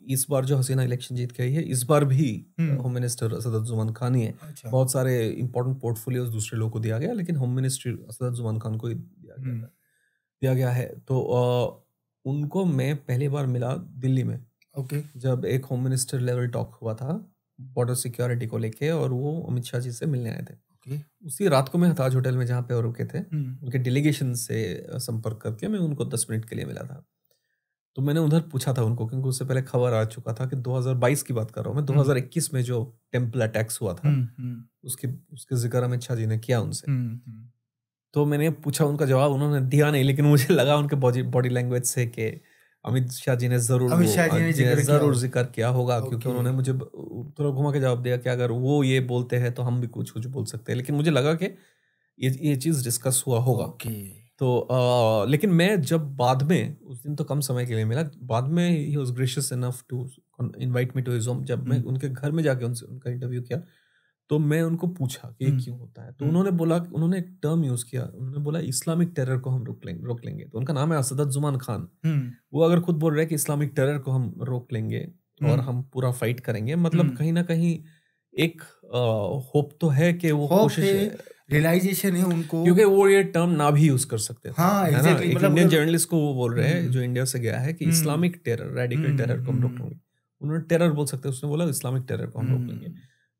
[SPEAKER 1] इस बार जो हसीना इलेक्शन जीत के आई है इस बार भी होम मिनिस्टर असद जुमान खान ही है अच्छा। बहुत सारे इंपॉर्टेंट पोर्टफोलियोज दूसरे लोगों को दिया गया लेकिन होम मिनिस्ट्री असद जुमान खान को ही दिया गया हम्म। दिया गया है तो उनको मैं पहली बार मिला दिल्ली में
[SPEAKER 2] ओके
[SPEAKER 1] okay. जब एक होम मिनिस्टर लेवल टॉक हुआ था बॉर्डर सिक्योरिटी को लेके और वो अमित शाह जी से मिलने आए थे
[SPEAKER 2] okay.
[SPEAKER 1] उसी रात को मैं हताज होटल में जहाँ पे और रुके थे hmm. उनके डेलीगेशन से संपर्क करके मैं उनको दस मिनट के लिए मिला था तो मैंने उधर पूछा था उनको क्योंकि उससे पहले खबर आ चुका था कि 2022 की बात कर रहा हूँ मैं 2021 हम्म। में जो टेंपल अटैक्स हुआ था hmm. उसके उसके ज़िक्र अमित शाह जी ने किया उनसे. तो मैंने पूछा उनका जवाब उन्होंने दिया नहीं लेकिन मुझे लगा उनके बॉडी लैंग्वेज से कि अमित शाह जी ने ज़रूर
[SPEAKER 2] अमित शाह जी ने ज़िक्र
[SPEAKER 1] ज़रूर ज़िक्र किया होगा क्योंकि उन्होंने मुझे थोड़ा घुमा के जवाब दिया कि अगर वो ये बोलते हैं तो हम भी कुछ कुछ बोल सकते हैं। लेकिन मुझे लगा कि ये ये चीज़ डिस्कस हुआ होगा। तो आ, लेकिन मैं जब बाद में उस दिन तो कम समय के लिए मिला बाद में he was gracious enough to invite me to his home जब मैं हम्म। उनके घर में जाके उनसे उनका इंटरव्यू किया तो मैं उनको पूछा कि ये हम्म। क्यों होता है? तो हम्म। उन्होंने बोला उन्होंने एक टर्म यूज़ किया। उन्होंने बोला इस्लामिक टेरर को हम रोक लेंगे रोक लेंगे। तो उनका नाम है असदत जुमान खान।
[SPEAKER 2] हम्म।
[SPEAKER 1] वो अगर खुद बोल रहे हैं कि इस्लामिक टेरर को हम रोक लेंगे और हम पूरा फाइट करेंगे मतलब कहीं ना कहीं एक होप तो है कि वो कोशिश
[SPEAKER 2] रियलाइजेशन है उनको।
[SPEAKER 1] क्योंकि वो ये टर्म ना भी यूज़ कर सकते
[SPEAKER 2] हाँ,
[SPEAKER 1] है ना? एक इंडियन मतलब जर्नलिस्ट को वो बोल रहे हैं जो इंडिया से गया है कि इस्लामिक टेरर रेडिकल टेरर को हम रोक लेंगे। उन्होंने टेरर बोल सकते हैं उसने बोला इस्लामिक टेरर को हम रोक लेंगे।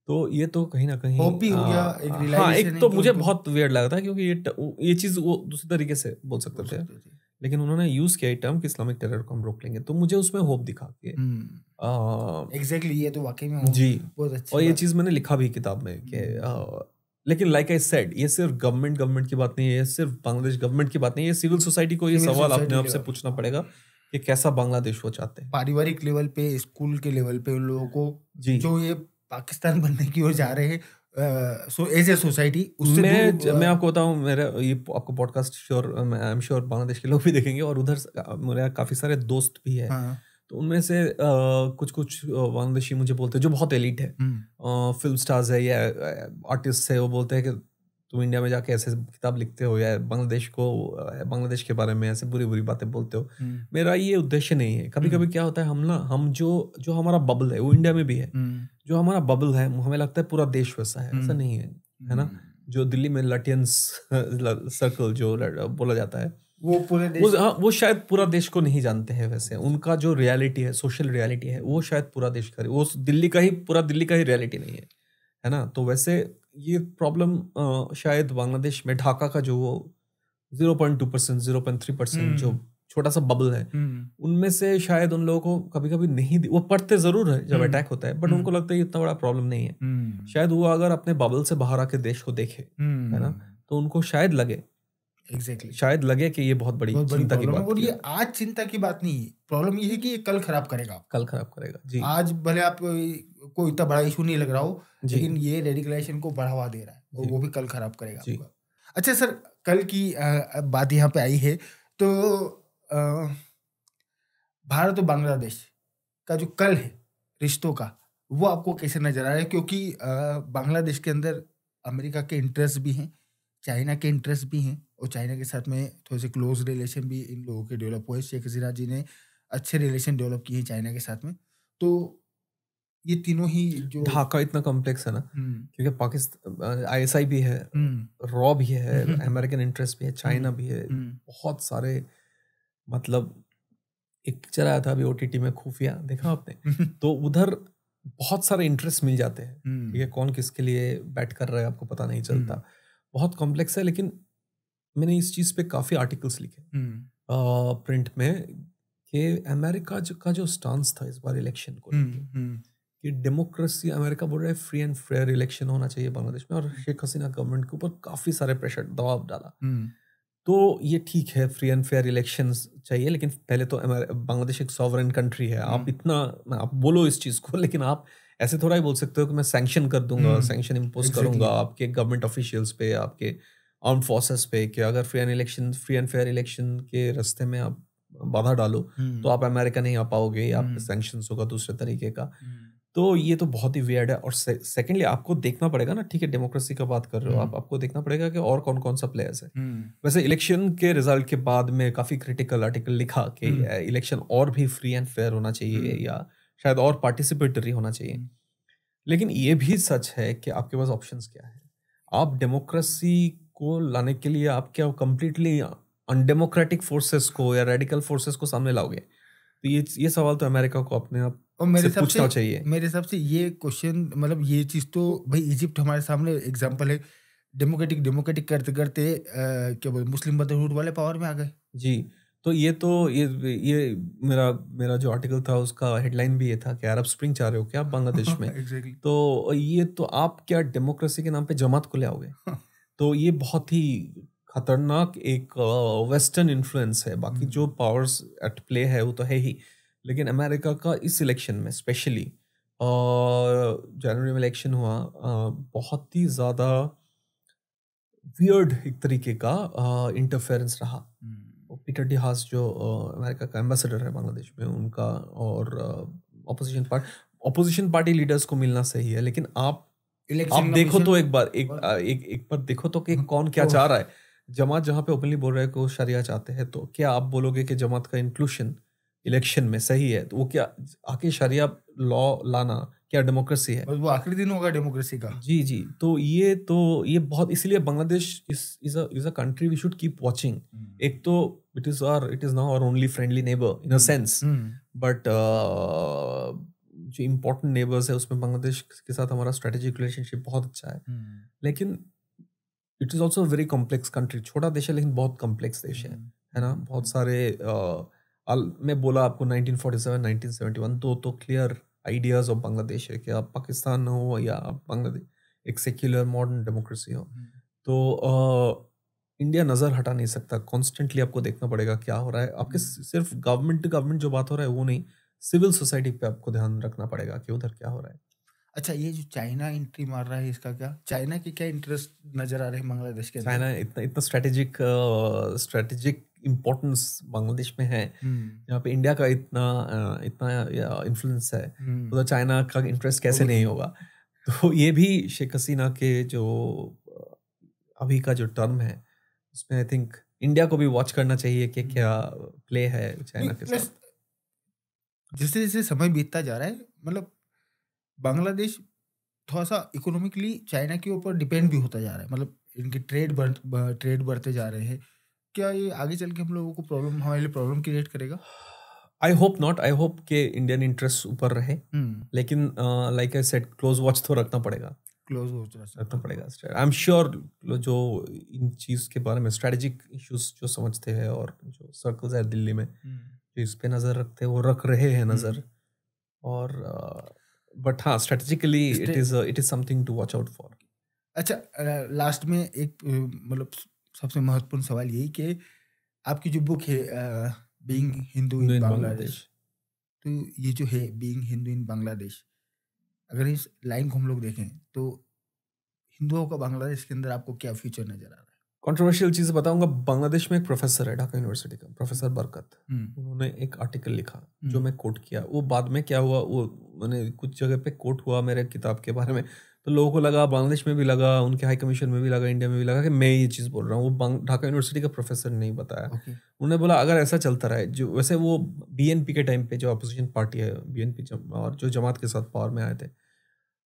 [SPEAKER 1] तो ये तो कहीं ना कहीं
[SPEAKER 2] होप भी हो गया एक
[SPEAKER 1] हाँ एक तो मुझे बहुत वेयर लगा था क्योंकि ये ये चीज़ वो दूसरी तरीके से बोल सकते थे। लेकिन उन्होंने यूज़ किया टर्म कि इस्लामिक टेरर को हम रोक लेंगे। तो मुझे उसमें होप दिखा के
[SPEAKER 2] एग्जैक्टली हम्म। ये तो वाकई में
[SPEAKER 1] जी। बहुत अच्छी और ये चीज़ मैंने लिखा भी किताब में कि हम्म। लेकिन लाइक आई सेड ये सिर्फ़ गवर्नमेंट गवर्नमेंट की बात नहीं है ये सिर्फ़ बांग्लादेश गवर्नमेंट की बात नहीं है सिविल सोसाइटी को ये सवाल अपने आप से पूछना पड़ेगा कि कैसा बांग्लादेश वो चाहते हैं।
[SPEAKER 2] पारिवारिक लेवल पे स्कूल के लेवल पे उन लोगों को
[SPEAKER 1] जो
[SPEAKER 2] ये पाकिस्तान बनने की ओर जा रहे हैं सो एज ए सोसाइटी उससे
[SPEAKER 1] मैं मैं आपको बताऊँ मेरा ये आपको podcast sure I am sure Bangladesh के लोग भी देखेंगे और उधर मेरे काफ़ी सारे दोस्त भी है।
[SPEAKER 2] हाँ,
[SPEAKER 1] तो उनमें से आ, कुछ कुछ बांग्लादेशी मुझे बोलते हैं जो बहुत एलिट है।
[SPEAKER 2] आ,
[SPEAKER 1] फ़िल्म स्टार्स है या आर्टिस्ट है वो बोलते हैं कि तुम इंडिया में जाके ऐसे किताब लिखते हो या बांग्लादेश को बांग्लादेश के बारे में ऐसे बुरी बुरी बातें बोलते हो।
[SPEAKER 2] हम्म,
[SPEAKER 1] मेरा ये उद्देश्य नहीं है। कभी
[SPEAKER 2] हम्म।
[SPEAKER 1] कभी क्या होता है हम ना हम जो जो हमारा बबल है वो इंडिया में भी है।
[SPEAKER 2] हम्म,
[SPEAKER 1] जो हमारा बबल है हमें लगता है पूरा देश वैसा है। ऐसा
[SPEAKER 2] हम्म।
[SPEAKER 1] नहीं है है ना? जो दिल्ली में लटियंस सर्कल जो बोला जाता है
[SPEAKER 2] वो पूरे देश
[SPEAKER 1] वो हाँ वो शायद पूरा देश को नहीं जानते हैं वैसे। उनका जो रियलिटी है सोशल रियलिटी है वो शायद पूरा देश का वो दिल्ली का ही पूरा दिल्ली का ही रियलिटी नहीं है है ना? तो वैसे ये प्रॉब्लम शायद बांग्लादेश में ढाका का जो वो zero point two percent zero point three percent जो
[SPEAKER 2] हम्म।
[SPEAKER 1] छोटा सा बबल है
[SPEAKER 2] हम्म,
[SPEAKER 1] उनमें से शायद उन लोगों को कभी कभी नहीं वो पढ़ते ज़रूर है जब
[SPEAKER 2] हम्म।
[SPEAKER 1] अटैक होता है बट
[SPEAKER 2] हम्म।
[SPEAKER 1] उनको लगता है ये इतना बड़ा प्रॉब्लम नहीं है
[SPEAKER 2] हम्म,
[SPEAKER 1] शायद वो अगर अपने बबल से बाहर आके देश को देखे
[SPEAKER 2] हम्म,
[SPEAKER 1] है ना? तो उनको शायद लगे
[SPEAKER 2] एग्जैक्टली exactly.
[SPEAKER 1] शायद लगे कि ये बहुत बड़ी
[SPEAKER 2] बहुत बड़ी
[SPEAKER 1] चिंता की बात
[SPEAKER 2] और ये आज चिंता की बात नहीं है प्रॉब्लम ये है कि ये कल खराब करेगा।
[SPEAKER 1] कल खराब करेगा जी।
[SPEAKER 2] आज भले आप कोई इतना बड़ा इशू नहीं लग रहा हो लेकिन ये रेडिकलाइजेशन को बढ़ावा दे रहा है और वो भी कल खराब करेगा। आपका अच्छा सर कल की बात यहाँ पे आई है तो भारत और बांग्लादेश का जो कल है रिश्तों का वो आपको कैसे नज़र आ रहा है? क्योंकि बांग्लादेश के अंदर अमेरिका के इंटरेस्ट भी हैं चाइना के इंटरेस्ट भी हैं और चाइना के साथ में थोड़े से क्लोज रिलेशन भी इन लोगों के डेवलप हुए शेख हसीना जी ने अच्छे रिलेशन डेवलप किए हैं चाइना के साथ में। तो ये तीनों ही जो
[SPEAKER 1] ढाका इतना कॉम्प्लेक्स है ना
[SPEAKER 2] हम्म,
[SPEAKER 1] क्योंकि पाकिस्तान आईएसआई भी है
[SPEAKER 2] हम्म,
[SPEAKER 1] रॉ भी है
[SPEAKER 2] हम्म।
[SPEAKER 1] अमेरिकन इंटरेस्ट भी है चाइना भी है
[SPEAKER 2] हम्म,
[SPEAKER 1] बहुत सारे मतलब एक पिक्चर आया था अभी ओटीटी में खुफिया देखा आपने? तो उधर बहुत सारे इंटरेस्ट मिल जाते हैं।
[SPEAKER 2] हम्म,
[SPEAKER 1] ठीक है कौन किसके लिए बैट कर रहा है आपको पता नहीं चलता। बहुत कॉम्प्लेक्स है लेकिन मैंने इस चीज़ पे काफ़ी आर्टिकल्स लिखे।
[SPEAKER 2] हम्म,
[SPEAKER 1] प्रिंट में कि अमेरिका जो का जो स्टांस था इस बार इलेक्शन को
[SPEAKER 2] हम्म, हम्म,
[SPEAKER 1] कि डेमोक्रेसी अमेरिका बोल रहा है फ्री एंड फेयर इलेक्शन होना चाहिए बांग्लादेश में और शेख हसीना गवर्नमेंट के ऊपर काफ़ी सारे प्रेशर दबाव डाला।
[SPEAKER 2] हम्म,
[SPEAKER 1] तो ये ठीक है फ्री एंड फेयर इलेक्शन चाहिए लेकिन पहले तो बांग्लादेश एक सॉवरन कंट्री है। आप
[SPEAKER 2] हम्म।
[SPEAKER 1] इतना आप बोलो इस चीज़ को लेकिन आप ऐसे थोड़ा ही बोल सकते हो कि मैं सैंक्शन कर दूँगा
[SPEAKER 2] हम्म,
[SPEAKER 1] सैंक्शन इम्पोज
[SPEAKER 2] exactly.
[SPEAKER 1] करूँगा आपके गवर्नमेंट ऑफिशियल्स पे आपके आर्म फोर्सेस पे कि अगर free and election free and fair election के रास्ते में आप बाधा डालो
[SPEAKER 2] हम्म,
[SPEAKER 1] तो आप अमेरिका नहीं आ पाओगे या आप
[SPEAKER 2] हम्म।
[SPEAKER 1] सैंक्शन होगा दूसरे तरीके का
[SPEAKER 2] हम्म,
[SPEAKER 1] तो ये तो बहुत ही वियर्ड है और सेकेंडली आपको देखना पड़ेगा ना ठीक है डेमोक्रेसी का बात कर रहे हो
[SPEAKER 2] हम्म।
[SPEAKER 1] आप आपको देखना पड़ेगा कि और कौन कौन सा प्लेयर्स है
[SPEAKER 2] हम्म,
[SPEAKER 1] वैसे इलेक्शन के रिज़ल्ट के बाद में काफ़ी क्रिटिकल आर्टिकल लिखा कि
[SPEAKER 2] हम्म।
[SPEAKER 1] इलेक्शन और भी फ्री एंड फेयर होना चाहिए
[SPEAKER 2] हम्म।
[SPEAKER 1] या शायद और पार्टिसिपेटरी होना चाहिए।
[SPEAKER 2] हम्म।
[SPEAKER 1] लेकिन ये भी सच है कि आपके पास ऑप्शंस क्या है। आप डेमोक्रेसी को लाने के लिए आप क्या कंप्लीटली अनडेमोक्रेटिक फोर्सेस को या रेडिकल फोर्सेस को सामने लाओगे? तो ये ये सवाल तो अमेरिका को अपने आप
[SPEAKER 2] और मेरे
[SPEAKER 1] से
[SPEAKER 2] हिसाब
[SPEAKER 1] पूछना
[SPEAKER 2] से
[SPEAKER 1] चाहिए।
[SPEAKER 2] मेरे हिसाब से ये क्वेश्चन मतलब ये चीज़ तो भाई इजिप्ट हमारे सामने एग्जांपल है। डेमोक्रेटिक डेमोक्रेटिक करते करते क्या बोलते मुस्लिम ब्रदरहुड वाले पावर में आ गए।
[SPEAKER 1] जी। तो ये तो ये ये मेरा मेरा जो आर्टिकल था उसका हेडलाइन भी ये था कि अरब स्प्रिंग चाह रहे हो क्या बांग्लादेश में?
[SPEAKER 2] एग्जैक्टली
[SPEAKER 1] तो ये तो आप क्या डेमोक्रेसी के नाम पे जमात को ले आओगे? तो ये बहुत ही खतरनाक एक वेस्टर्न इन्फ्लुएंस है। बाकी
[SPEAKER 2] हम्म।
[SPEAKER 1] जो पावर्स एट प्ले है वो तो है ही। लेकिन अमेरिका का इस इलेक्शन में स्पेशली जनवरी में इलेक्शन हुआ बहुत ही ज़्यादा वियर्ड एक तरीके का इंटरफेरेंस रहा। और पीटर डी हास जो अमेरिका का एम्बेसडर है बांग्लादेश में उनका और opposition part opposition party leaders को मिलना सही है लेकिन आप आप देखो तो एक बार एक
[SPEAKER 2] और-
[SPEAKER 1] एक एक बार देखो तो कि
[SPEAKER 2] हम्म,
[SPEAKER 1] कौन क्या
[SPEAKER 2] तो-
[SPEAKER 1] चाह रहा है। जमात जहाँ पे ओपनली बोल रहा है कि वो शरिया चाहते हैं तो क्या आप बोलोगे कि जमात का इंक्लूशन इलेक्शन में सही है? तो वो क्या आके शरिया लॉ लाना क्या डेमोक्रेसी है?
[SPEAKER 2] वो आखिरी दिन होगा डेमोक्रेसी का।
[SPEAKER 1] जी जी। तो ये तो ये बहुत इसलिए Bangladesh is is a is a country we should keep watching एक तो it is our it is now our only friendly neighbour in a sense
[SPEAKER 2] hmm,
[SPEAKER 1] but जो इम्पोर्टेंट नेबर्स है उसमें बांग्लादेश के साथ हमारा स्ट्रेटेजिक रिलेशनशिप बहुत अच्छा है।
[SPEAKER 2] हम्म,
[SPEAKER 1] लेकिन it is also very complex country छोटा देश है लेकिन बहुत कॉम्प्लेक्स देश है है ना? बहुत सारे अल- मैं बोला आपको 1947 1971 दो तो क्लियर आइडियाज़ ऑफ़ बांग्लादेश है कि आप पाकिस्तान हो या आप बांग्लादेश एक सेक्युलर मॉडर्न डेमोक्रेसी हो। तो अ, इंडिया नज़र हटा नहीं सकता। कॉन्स्टेंटली आपको देखना पड़ेगा क्या हो रहा है। आपके सिर्फ़ गवर्नमेंट टू गवर्नमेंट जो बात हो रहा है वो नहीं सिविल सोसाइटी पे आपको ध्यान रखना पड़ेगा कि उधर क्या हो रहा है।
[SPEAKER 2] अच्छा ये जो चाइना एंट्री मार रहा है इसका क्या? चाइना के क्या इंटरेस्ट नज़र आ रहे हैं बांग्लादेश के
[SPEAKER 1] चाइना इतना इतना स्ट्रेटेजिक स्ट्रेटेजिक इम्पोर्टेंस बांग्लादेश में है। यहाँ पे इंडिया का इतना इतना इन्फ्लुएंस है। उधर चाइना का इंटरेस्ट कैसे नहीं होगा? तो ये भी शेख हसीना के जो अभी का जो टर्म है उसमें आई थिंक इंडिया को भी वॉच करना चाहिए कि क्या प्ले है चाइना के साथ।
[SPEAKER 2] जैसे जैसे समय बीतता जा रहा है मतलब बांग्लादेश थोड़ा सा इकोनॉमिकली चाइना के ऊपर डिपेंड भी होता जा रहा है। मतलब इनके ट्रेड बढ़ ट्रेड बढ़ते जा रहे हैं। क्या ये आगे चल के हम लोगों को प्रॉब्लम हमारे लिए प्रॉब्लम क्रिएट करेगा?
[SPEAKER 1] I hope not I hope के इंडियन इंटरेस्ट ऊपर रहे। हम्म। लेकिन like I said close watch तो रखना पड़ेगा।
[SPEAKER 2] क्लोज वॉच
[SPEAKER 1] रखना पड़ेगा आई एम श्योर जो इन चीज़ के बारे में स्ट्रेटेजिक इश्यूज़ जो समझते हैं और जो सर्कल्स है दिल्ली में हम्म। जो इस पे नज़र रखते हैं वो रख रहे हैं नज़र हम्म। और बट हाँ strategically it is it is something to watch out for
[SPEAKER 2] अच्छा लास्ट में एक मतलब सबसे महत्वपूर्ण सवाल यही कि आपकी जो बुक है बीइंग हिंदू इन बांग्लादेश तो ये जो है बीइंग हिंदू इन बांग्लादेश अगर इस लाइन को हम लोग देखें तो हिंदुओं का बांग्लादेश के अंदर आपको क्या फ्यूचर नज़र आ रहा है?
[SPEAKER 1] कॉन्ट्रोवर्शियल चीज़ बताऊँगा। बांग्लादेश में एक प्रोफेसर है ढाका यूनिवर्सिटी का प्रोफेसर बरकत। हम्म। उन्होंने एक आर्टिकल लिखा जो हम्म। मैं कोट किया। वो बाद में क्या हुआ? वो मैंने कुछ जगह पे कोट हुआ मेरे किताब के बारे में। तो लोगों को लगा बांग्लादेश में भी लगा उनके हाई कमीशन में भी लगा इंडिया में भी लगा कि मैं ये चीज़ बोल रहा हूँ। वो ढाका यूनिवर्सिटी का प्रोफेसर नहीं बताया। Okay. उन्होंने बोला अगर ऐसा चलता रहे जो वैसे वो बीएनपी के टाइम पे जो अपोजिशन पार्टी है बीएनपी और जो जमात के साथ पावर में आए थे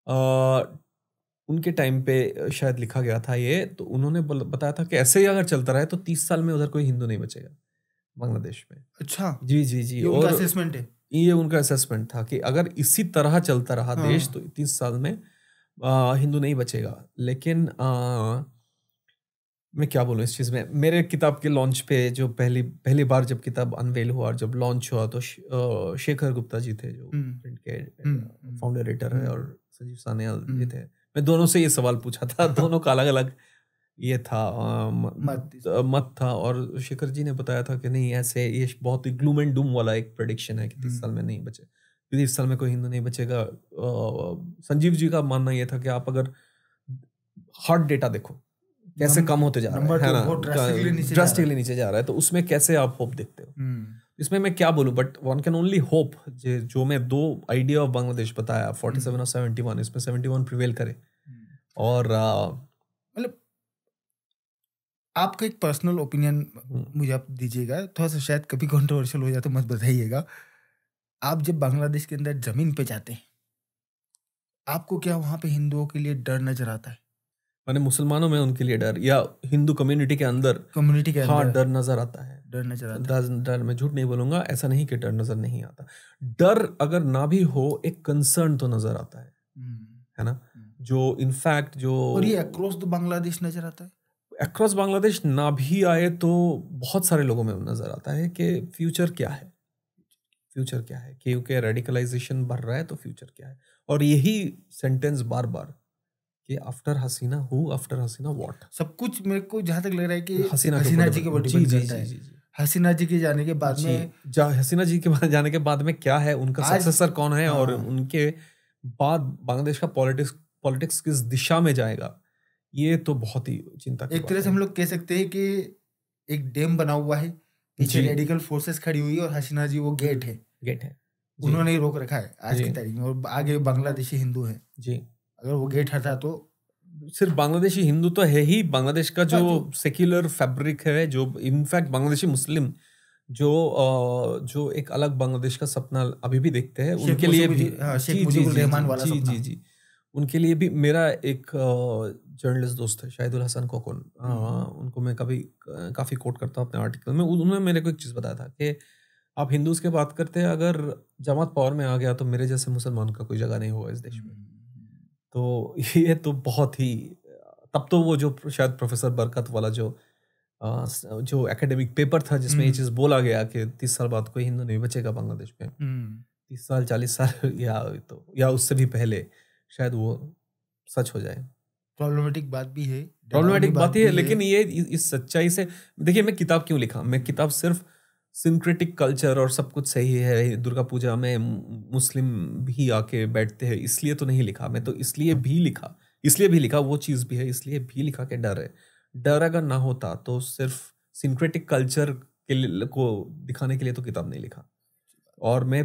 [SPEAKER 1] आ, उनके टाइम पे शायद लिखा गया था ये तो उन्होंने बताया था कि ऐसे ही अगर चलता रहे तो तीस साल में उधर कोई हिंदू नहीं बचेगा बांग्लादेश में।
[SPEAKER 2] अच्छा।
[SPEAKER 1] जी जी जी।
[SPEAKER 2] और असेसमेंट है।
[SPEAKER 1] ये उनका असेसमेंट था कि अगर इसी तरह चलता रहा हाँ। देश तो तीस साल में आ, हिंदू नहीं बचेगा। लेकिन आ, मैं क्या बोलूँ इस चीज़ में? मेरे किताब के लॉन्च पे जो पहली पहली बार जब किताब अनवेल हुआ और जब लॉन्च हुआ तो शेखर गुप्ता जी थे जो प्रिंट हम्म। के फाउंडर एडिटर है हम्म। और संजीव सान्याल जी थे। मैं दोनों से ये सवाल पूछा था। दोनों का अलग अलग ये था मत मत था और शेखर जी ने बताया था कि नहीं ऐसे ये बहुत ही ग्लूम एंड डूम वाला एक प्रडिक्शन है कि तीस साल में नहीं बचे। तीस साल में कोई हिंदू नहीं बचेगा। संजीव जी का मानना यह था कि आप अगर हार्ड डेटा देखो कैसे कम होते जा रहा है ना? ड्रास्टिकली नीचे जा रहा है। तो उसमें कैसे आप होप देखते हो? इसमें मैं क्या बोलूँ but one can only hope जो मैं दो आइडिया ऑफ़ बांग्लादेश बताया फोर्टी सेवन और सेवेंटी वन इसमें सेवेंटी वन प्रिवेल करे और
[SPEAKER 2] मतलब आपका एक पर्सनल ओपिनियन हम्म। मुझे आप दीजिएगा थोड़ा सा शायद कभी कंट्रोवर्शियल हो जाए तो मत बताइएगा। आप जब बांग्लादेश के अंदर ज़मीन पे जाते हैं आपको क्या वहाँ पे हिंदुओं के लिए डर नज़र आता है?
[SPEAKER 1] मैंने मुसलमानों में उनके लिए डर या हिंदू कम्युनिटी के अंदर
[SPEAKER 2] कम्युनिटी के हाँ,
[SPEAKER 1] अंदर डर नज़र आता है।
[SPEAKER 2] डर नज़र आता है।
[SPEAKER 1] डर मैं झूठ नहीं बोलूँगा ऐसा नहीं कि डर नज़र नहीं आता। डर अगर ना भी हो एक कंसर्न तो नज़र आता है। हम्म। है ना? हम्म। जो इनफैक्ट जो
[SPEAKER 2] और ये अक्रॉस द बांग्लादेश नज़र आता है?
[SPEAKER 1] अक्रॉस बांग्लादेश ना भी आए तो बहुत सारे लोगों में नज़र आता है कि फ्यूचर क्या है। फ्यूचर क्या है? क्योंकि रेडिकलाइजेशन बढ़ रहा है तो फ्यूचर क्या है? और यही सेंटेंस बार बार कि after Hasina who after Hasina what
[SPEAKER 2] सब कुछ मेरे को जहाँ तक लग रहा है कि हसीना हसीना जी के ऊपर डिपेंड करता है। हसीना जी के जाने के बाद में
[SPEAKER 1] जा हसीना जी के बाद जाने के बाद में क्या है? उनका सक्सेसर कौन है? और हाँ। उनके बाद बांग्लादेश का पॉलिटिक्स पॉलिटिक्स किस दिशा में जाएगा? ये तो बहुत ही चिंता
[SPEAKER 2] एक तरह से हम लोग कह सकते हैं कि एक डैम बना हुआ है। पीछे रेडिकल फोर्सेस खड़ी हुई है और हसीना जी वो गेट है।
[SPEAKER 1] गेट है।
[SPEAKER 2] उन्होंने ही रोक रखा है आज की तारीख में और आगे बांग्लादेशी हिंदू है।
[SPEAKER 1] जी।
[SPEAKER 2] अगर वो गेट हटा तो
[SPEAKER 1] सिर्फ़ बांग्लादेशी हिंदू तो है ही बांग्लादेश का जो सेक्युलर फैब्रिक है जो इनफैक्ट बांग्लादेशी मुस्लिम जो जो एक अलग बांग्लादेश का सपना अभी भी देखते हैं उनके लिए भी हाँ, जी जी जी जी। उनके लिए भी मेरा एक जर्नलिस्ट दोस्त है शाहिदुल हसन कोकन हम्म। उनको मैं कभी काफ़ी कोट करता हूँ अपने आर्टिकल में उन्होंने मेरे को एक चीज़ बताया था कि आप हिंदूज के बात करते हैं अगर जमात पावर में आ गया तो मेरे जैसे मुसलमान का कोई जगह नहीं होगा इस देश में हम्म। तो ये तो बहुत ही तब तो वो जो शायद प्रोफेसर बरकत वाला जो जो एकेडमिक पेपर था जिसमें ये हम्म। चीज़ बोला गया कि तीस साल बाद कोई हिंदू नहीं बचेगा बांग्लादेश में। तीस साल चालीस साल या तो या उससे भी पहले शायद वो सच हो जाए।
[SPEAKER 2] प्रॉब्लमेटिक बात भी है
[SPEAKER 1] प्रॉब्लमेटिक बात ही है लेकिन ये इस सच्चाई से देखिए मैं किताब क्यों लिखा? मैं किताब सिर्फ़ सिंक्रेटिक कल्चर और सब कुछ सही है दुर्गा पूजा में मुस्लिम भी आके बैठते हैं इसलिए तो नहीं लिखा। मैं तो इसलिए भी लिखा इसलिए भी लिखा वो चीज़ भी है इसलिए भी लिखा के डर है। डर अगर ना होता तो सिर्फ़ सिंक्रेटिक कल्चर के को दिखाने के लिए तो किताब नहीं लिखा। और मैं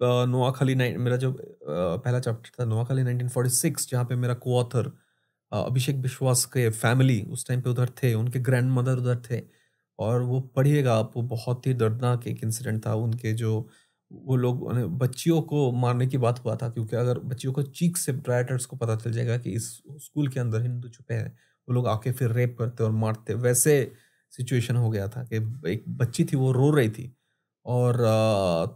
[SPEAKER 1] नोआखाली मेरा जो पहला चैप्टर था नोआखाली 1946 जहाँ पे मेरा को ऑथर अभिषेक विश्वास के फैमिली उस टाइम पे उधर थे, उनके ग्रैंड मदर उधर थे, और वो पढ़िएगा आप, वो बहुत ही दर्दनाक एक इंसिडेंट था, उनके जो, वो लोग बच्चियों को मारने की बात हुआ था, क्योंकि अगर बच्चियों को चीख से राइटर्स को पता चल जाएगा कि इस स्कूल के अंदर हिंदू छुपे हैं, वो लोग आके फिर रेप करते और मारते, वैसे सिचुएशन हो गया था कि एक बच्ची थी, वो रो रही थी और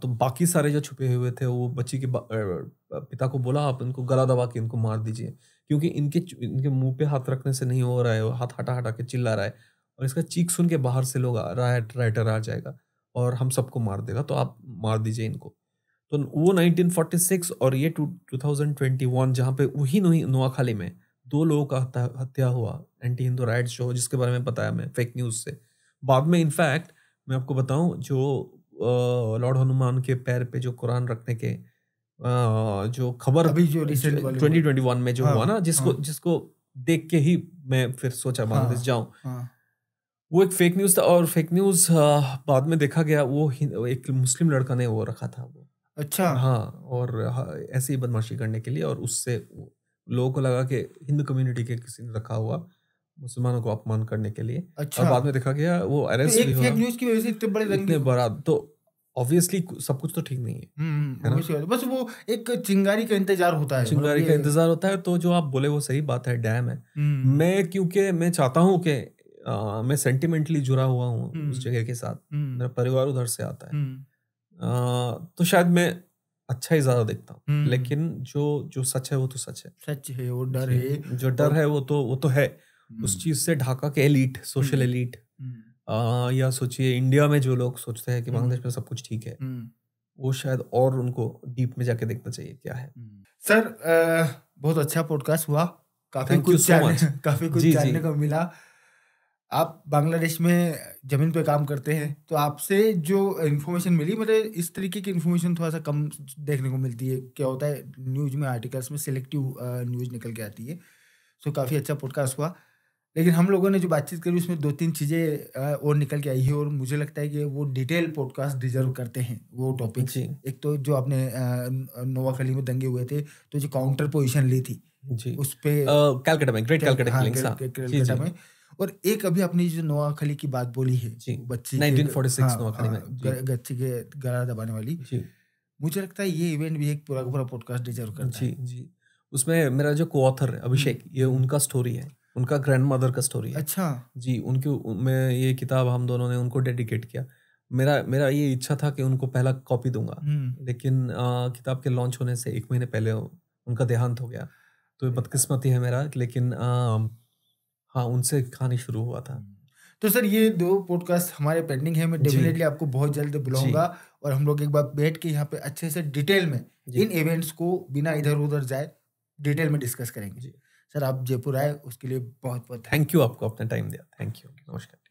[SPEAKER 1] तो बाकी सारे जो छुपे हुए थे, वो बच्ची के पिता को बोला, आप इनको गला दबा के इनको मार दीजिए, क्योंकि इनके इनके मुँह पे हाथ रखने से नहीं हो रहा है, हाथ हटा हटा के चिल्ला रहा है, और इसका चीख सुन के बाहर से लोग राइट, राइटर आ जाएगा, और हम सबको मार देगा तो आप मार दीजिए इनको। तो वो 1946 और ये टू वन, जहाँ पे वही नोआखाली में दो लोगों का हत्या हुआ एंटी हिंदू राइट्स जो जिसके बारे में बताया मैं फेक न्यूज़ से। बाद में इनफैक्ट मैं आपको बताऊँ, जो लॉर्ड हनुमान के पैर पे जो कुरान रखने के जो खबर अभी जो ट्वेंटी ट्वेंटी वन में जो हाँ, हुआ ना जिसको हाँ, जिसको देख के ही मैं फिर सोचा बांग्लादेश हाँ, जाऊँ। हाँ, वो एक फेक न्यूज़ था और फेक न्यूज़ बाद में देखा गया वो एक मुस्लिम लड़का ने वो रखा था वो।
[SPEAKER 2] अच्छा।
[SPEAKER 1] हाँ और ऐसे ही बदमाशी करने के लिए और उससे लोगों को लगा कि हिंदू कम्युनिटी के किसी ने रखा हुआ। मुसलमानों को अपमान करने के लिए। अच्छा। और बाद में देखा गया वो अरेस्ट तो भी हुआ न्यूज़ की वजह से इतने बड़े इतने बड़ा तो ऑब्वियसली सब कुछ तो ठीक नहीं है,
[SPEAKER 2] हम्म, है बस वो एक चिंगारी का इंतज़ार होता है।
[SPEAKER 1] चिंगारी मतलब का इंतज़ार होता है तो जो आप बोले वो सही बात है डैम है। हम्म। मैं क्योंकि मैं चाहता हूँ कि मैं सेंटिमेंटली जुड़ा हुआ हूँ उस हम्म। जगह के साथ। मेरा परिवार उधर से आता है। आ, तो शायद मैं अच्छा ही ज़्यादा देखता हूँ। लेकिन जो जो सच है वो तो सच है।
[SPEAKER 2] सच है वो डर है।
[SPEAKER 1] जो डर है वो तो वो तो है। उस चीज़ से ढाका के एलिट सोशल एलिट। या सोचिए इंडिया में जो लोग सोचते हैं कि बांग्लादेश में सब कुछ ठीक है वो शायद और उनको डीप में जाके देखना चाहिए क्या है।
[SPEAKER 2] सर बहुत अच्छा पॉडकास्ट हुआ। काफ़ी कुछ जानने काफ़ी कुछ जानने को मिला। आप बांग्लादेश में ज़मीन पे काम करते हैं तो आपसे जो इन्फॉर्मेशन मिली मतलब इस तरीके की इन्फॉर्मेशन थोड़ा सा कम देखने को मिलती है। क्या होता है न्यूज़ में आर्टिकल्स में सिलेक्टिव न्यूज़ निकल के आती है। सो काफ़ी अच्छा पॉडकास्ट हुआ। लेकिन हम लोगों ने जो बातचीत करी उसमें दो तीन चीज़ें और निकल के आई है और मुझे लगता है कि वो डिटेल पॉडकास्ट डिजर्व करते हैं वो टॉपिक एक तो जो आपने नोवाखली में दंगे हुए थे तो जो काउंटर पोजिशन ली थी
[SPEAKER 1] जी। उस पर कैलकाटा में ग्रेट कैलकाटा
[SPEAKER 2] में। और एक अभी आपने जो नोआखली की बात बोली है
[SPEAKER 1] जी। बच्ची 1946 हाँ, में
[SPEAKER 2] गच्ची के गला दबाने वाली। मुझे लगता है ये इवेंट भी एक पूरा पूरा पॉडकास्ट डिजर्व करता
[SPEAKER 1] है। जी। उसमें मेरा जो को ऑथर है अभिषेक हम्म। ये उनका स्टोरी है। उनका ग्रैंड मदर का स्टोरी है।
[SPEAKER 2] अच्छा।
[SPEAKER 1] जी उनकी मैं ये किताब हम दोनों ने उनको डेडिकेट किया। मेरा मेरा ये इच्छा था कि उनको पहला कॉपी दूँगा। हम्म। लेकिन आ, किताब के लॉन्च होने से एक महीने पहले उनका देहांत हो गया। तो बदकिस्मती है मेरा लेकिन आ, हाँ उनसे कहानी शुरू हुआ था।
[SPEAKER 2] तो सर ये दो पॉडकास्ट हमारे पेंडिंग है। मैं डेफिनेटली आपको बहुत जल्द बुलाऊँगा और हम लोग एक बार बैठ के यहाँ पे अच्छे से डिटेल में इन इवेंट्स को बिना इधर उधर जाए डिटेल में डिस्कस करेंगे। सर, आप जयपुर आए, उसके लिए बहुत बहुत
[SPEAKER 1] थैंक यू आपको अपना टाइम दिया। थैंक यू नमस्कार।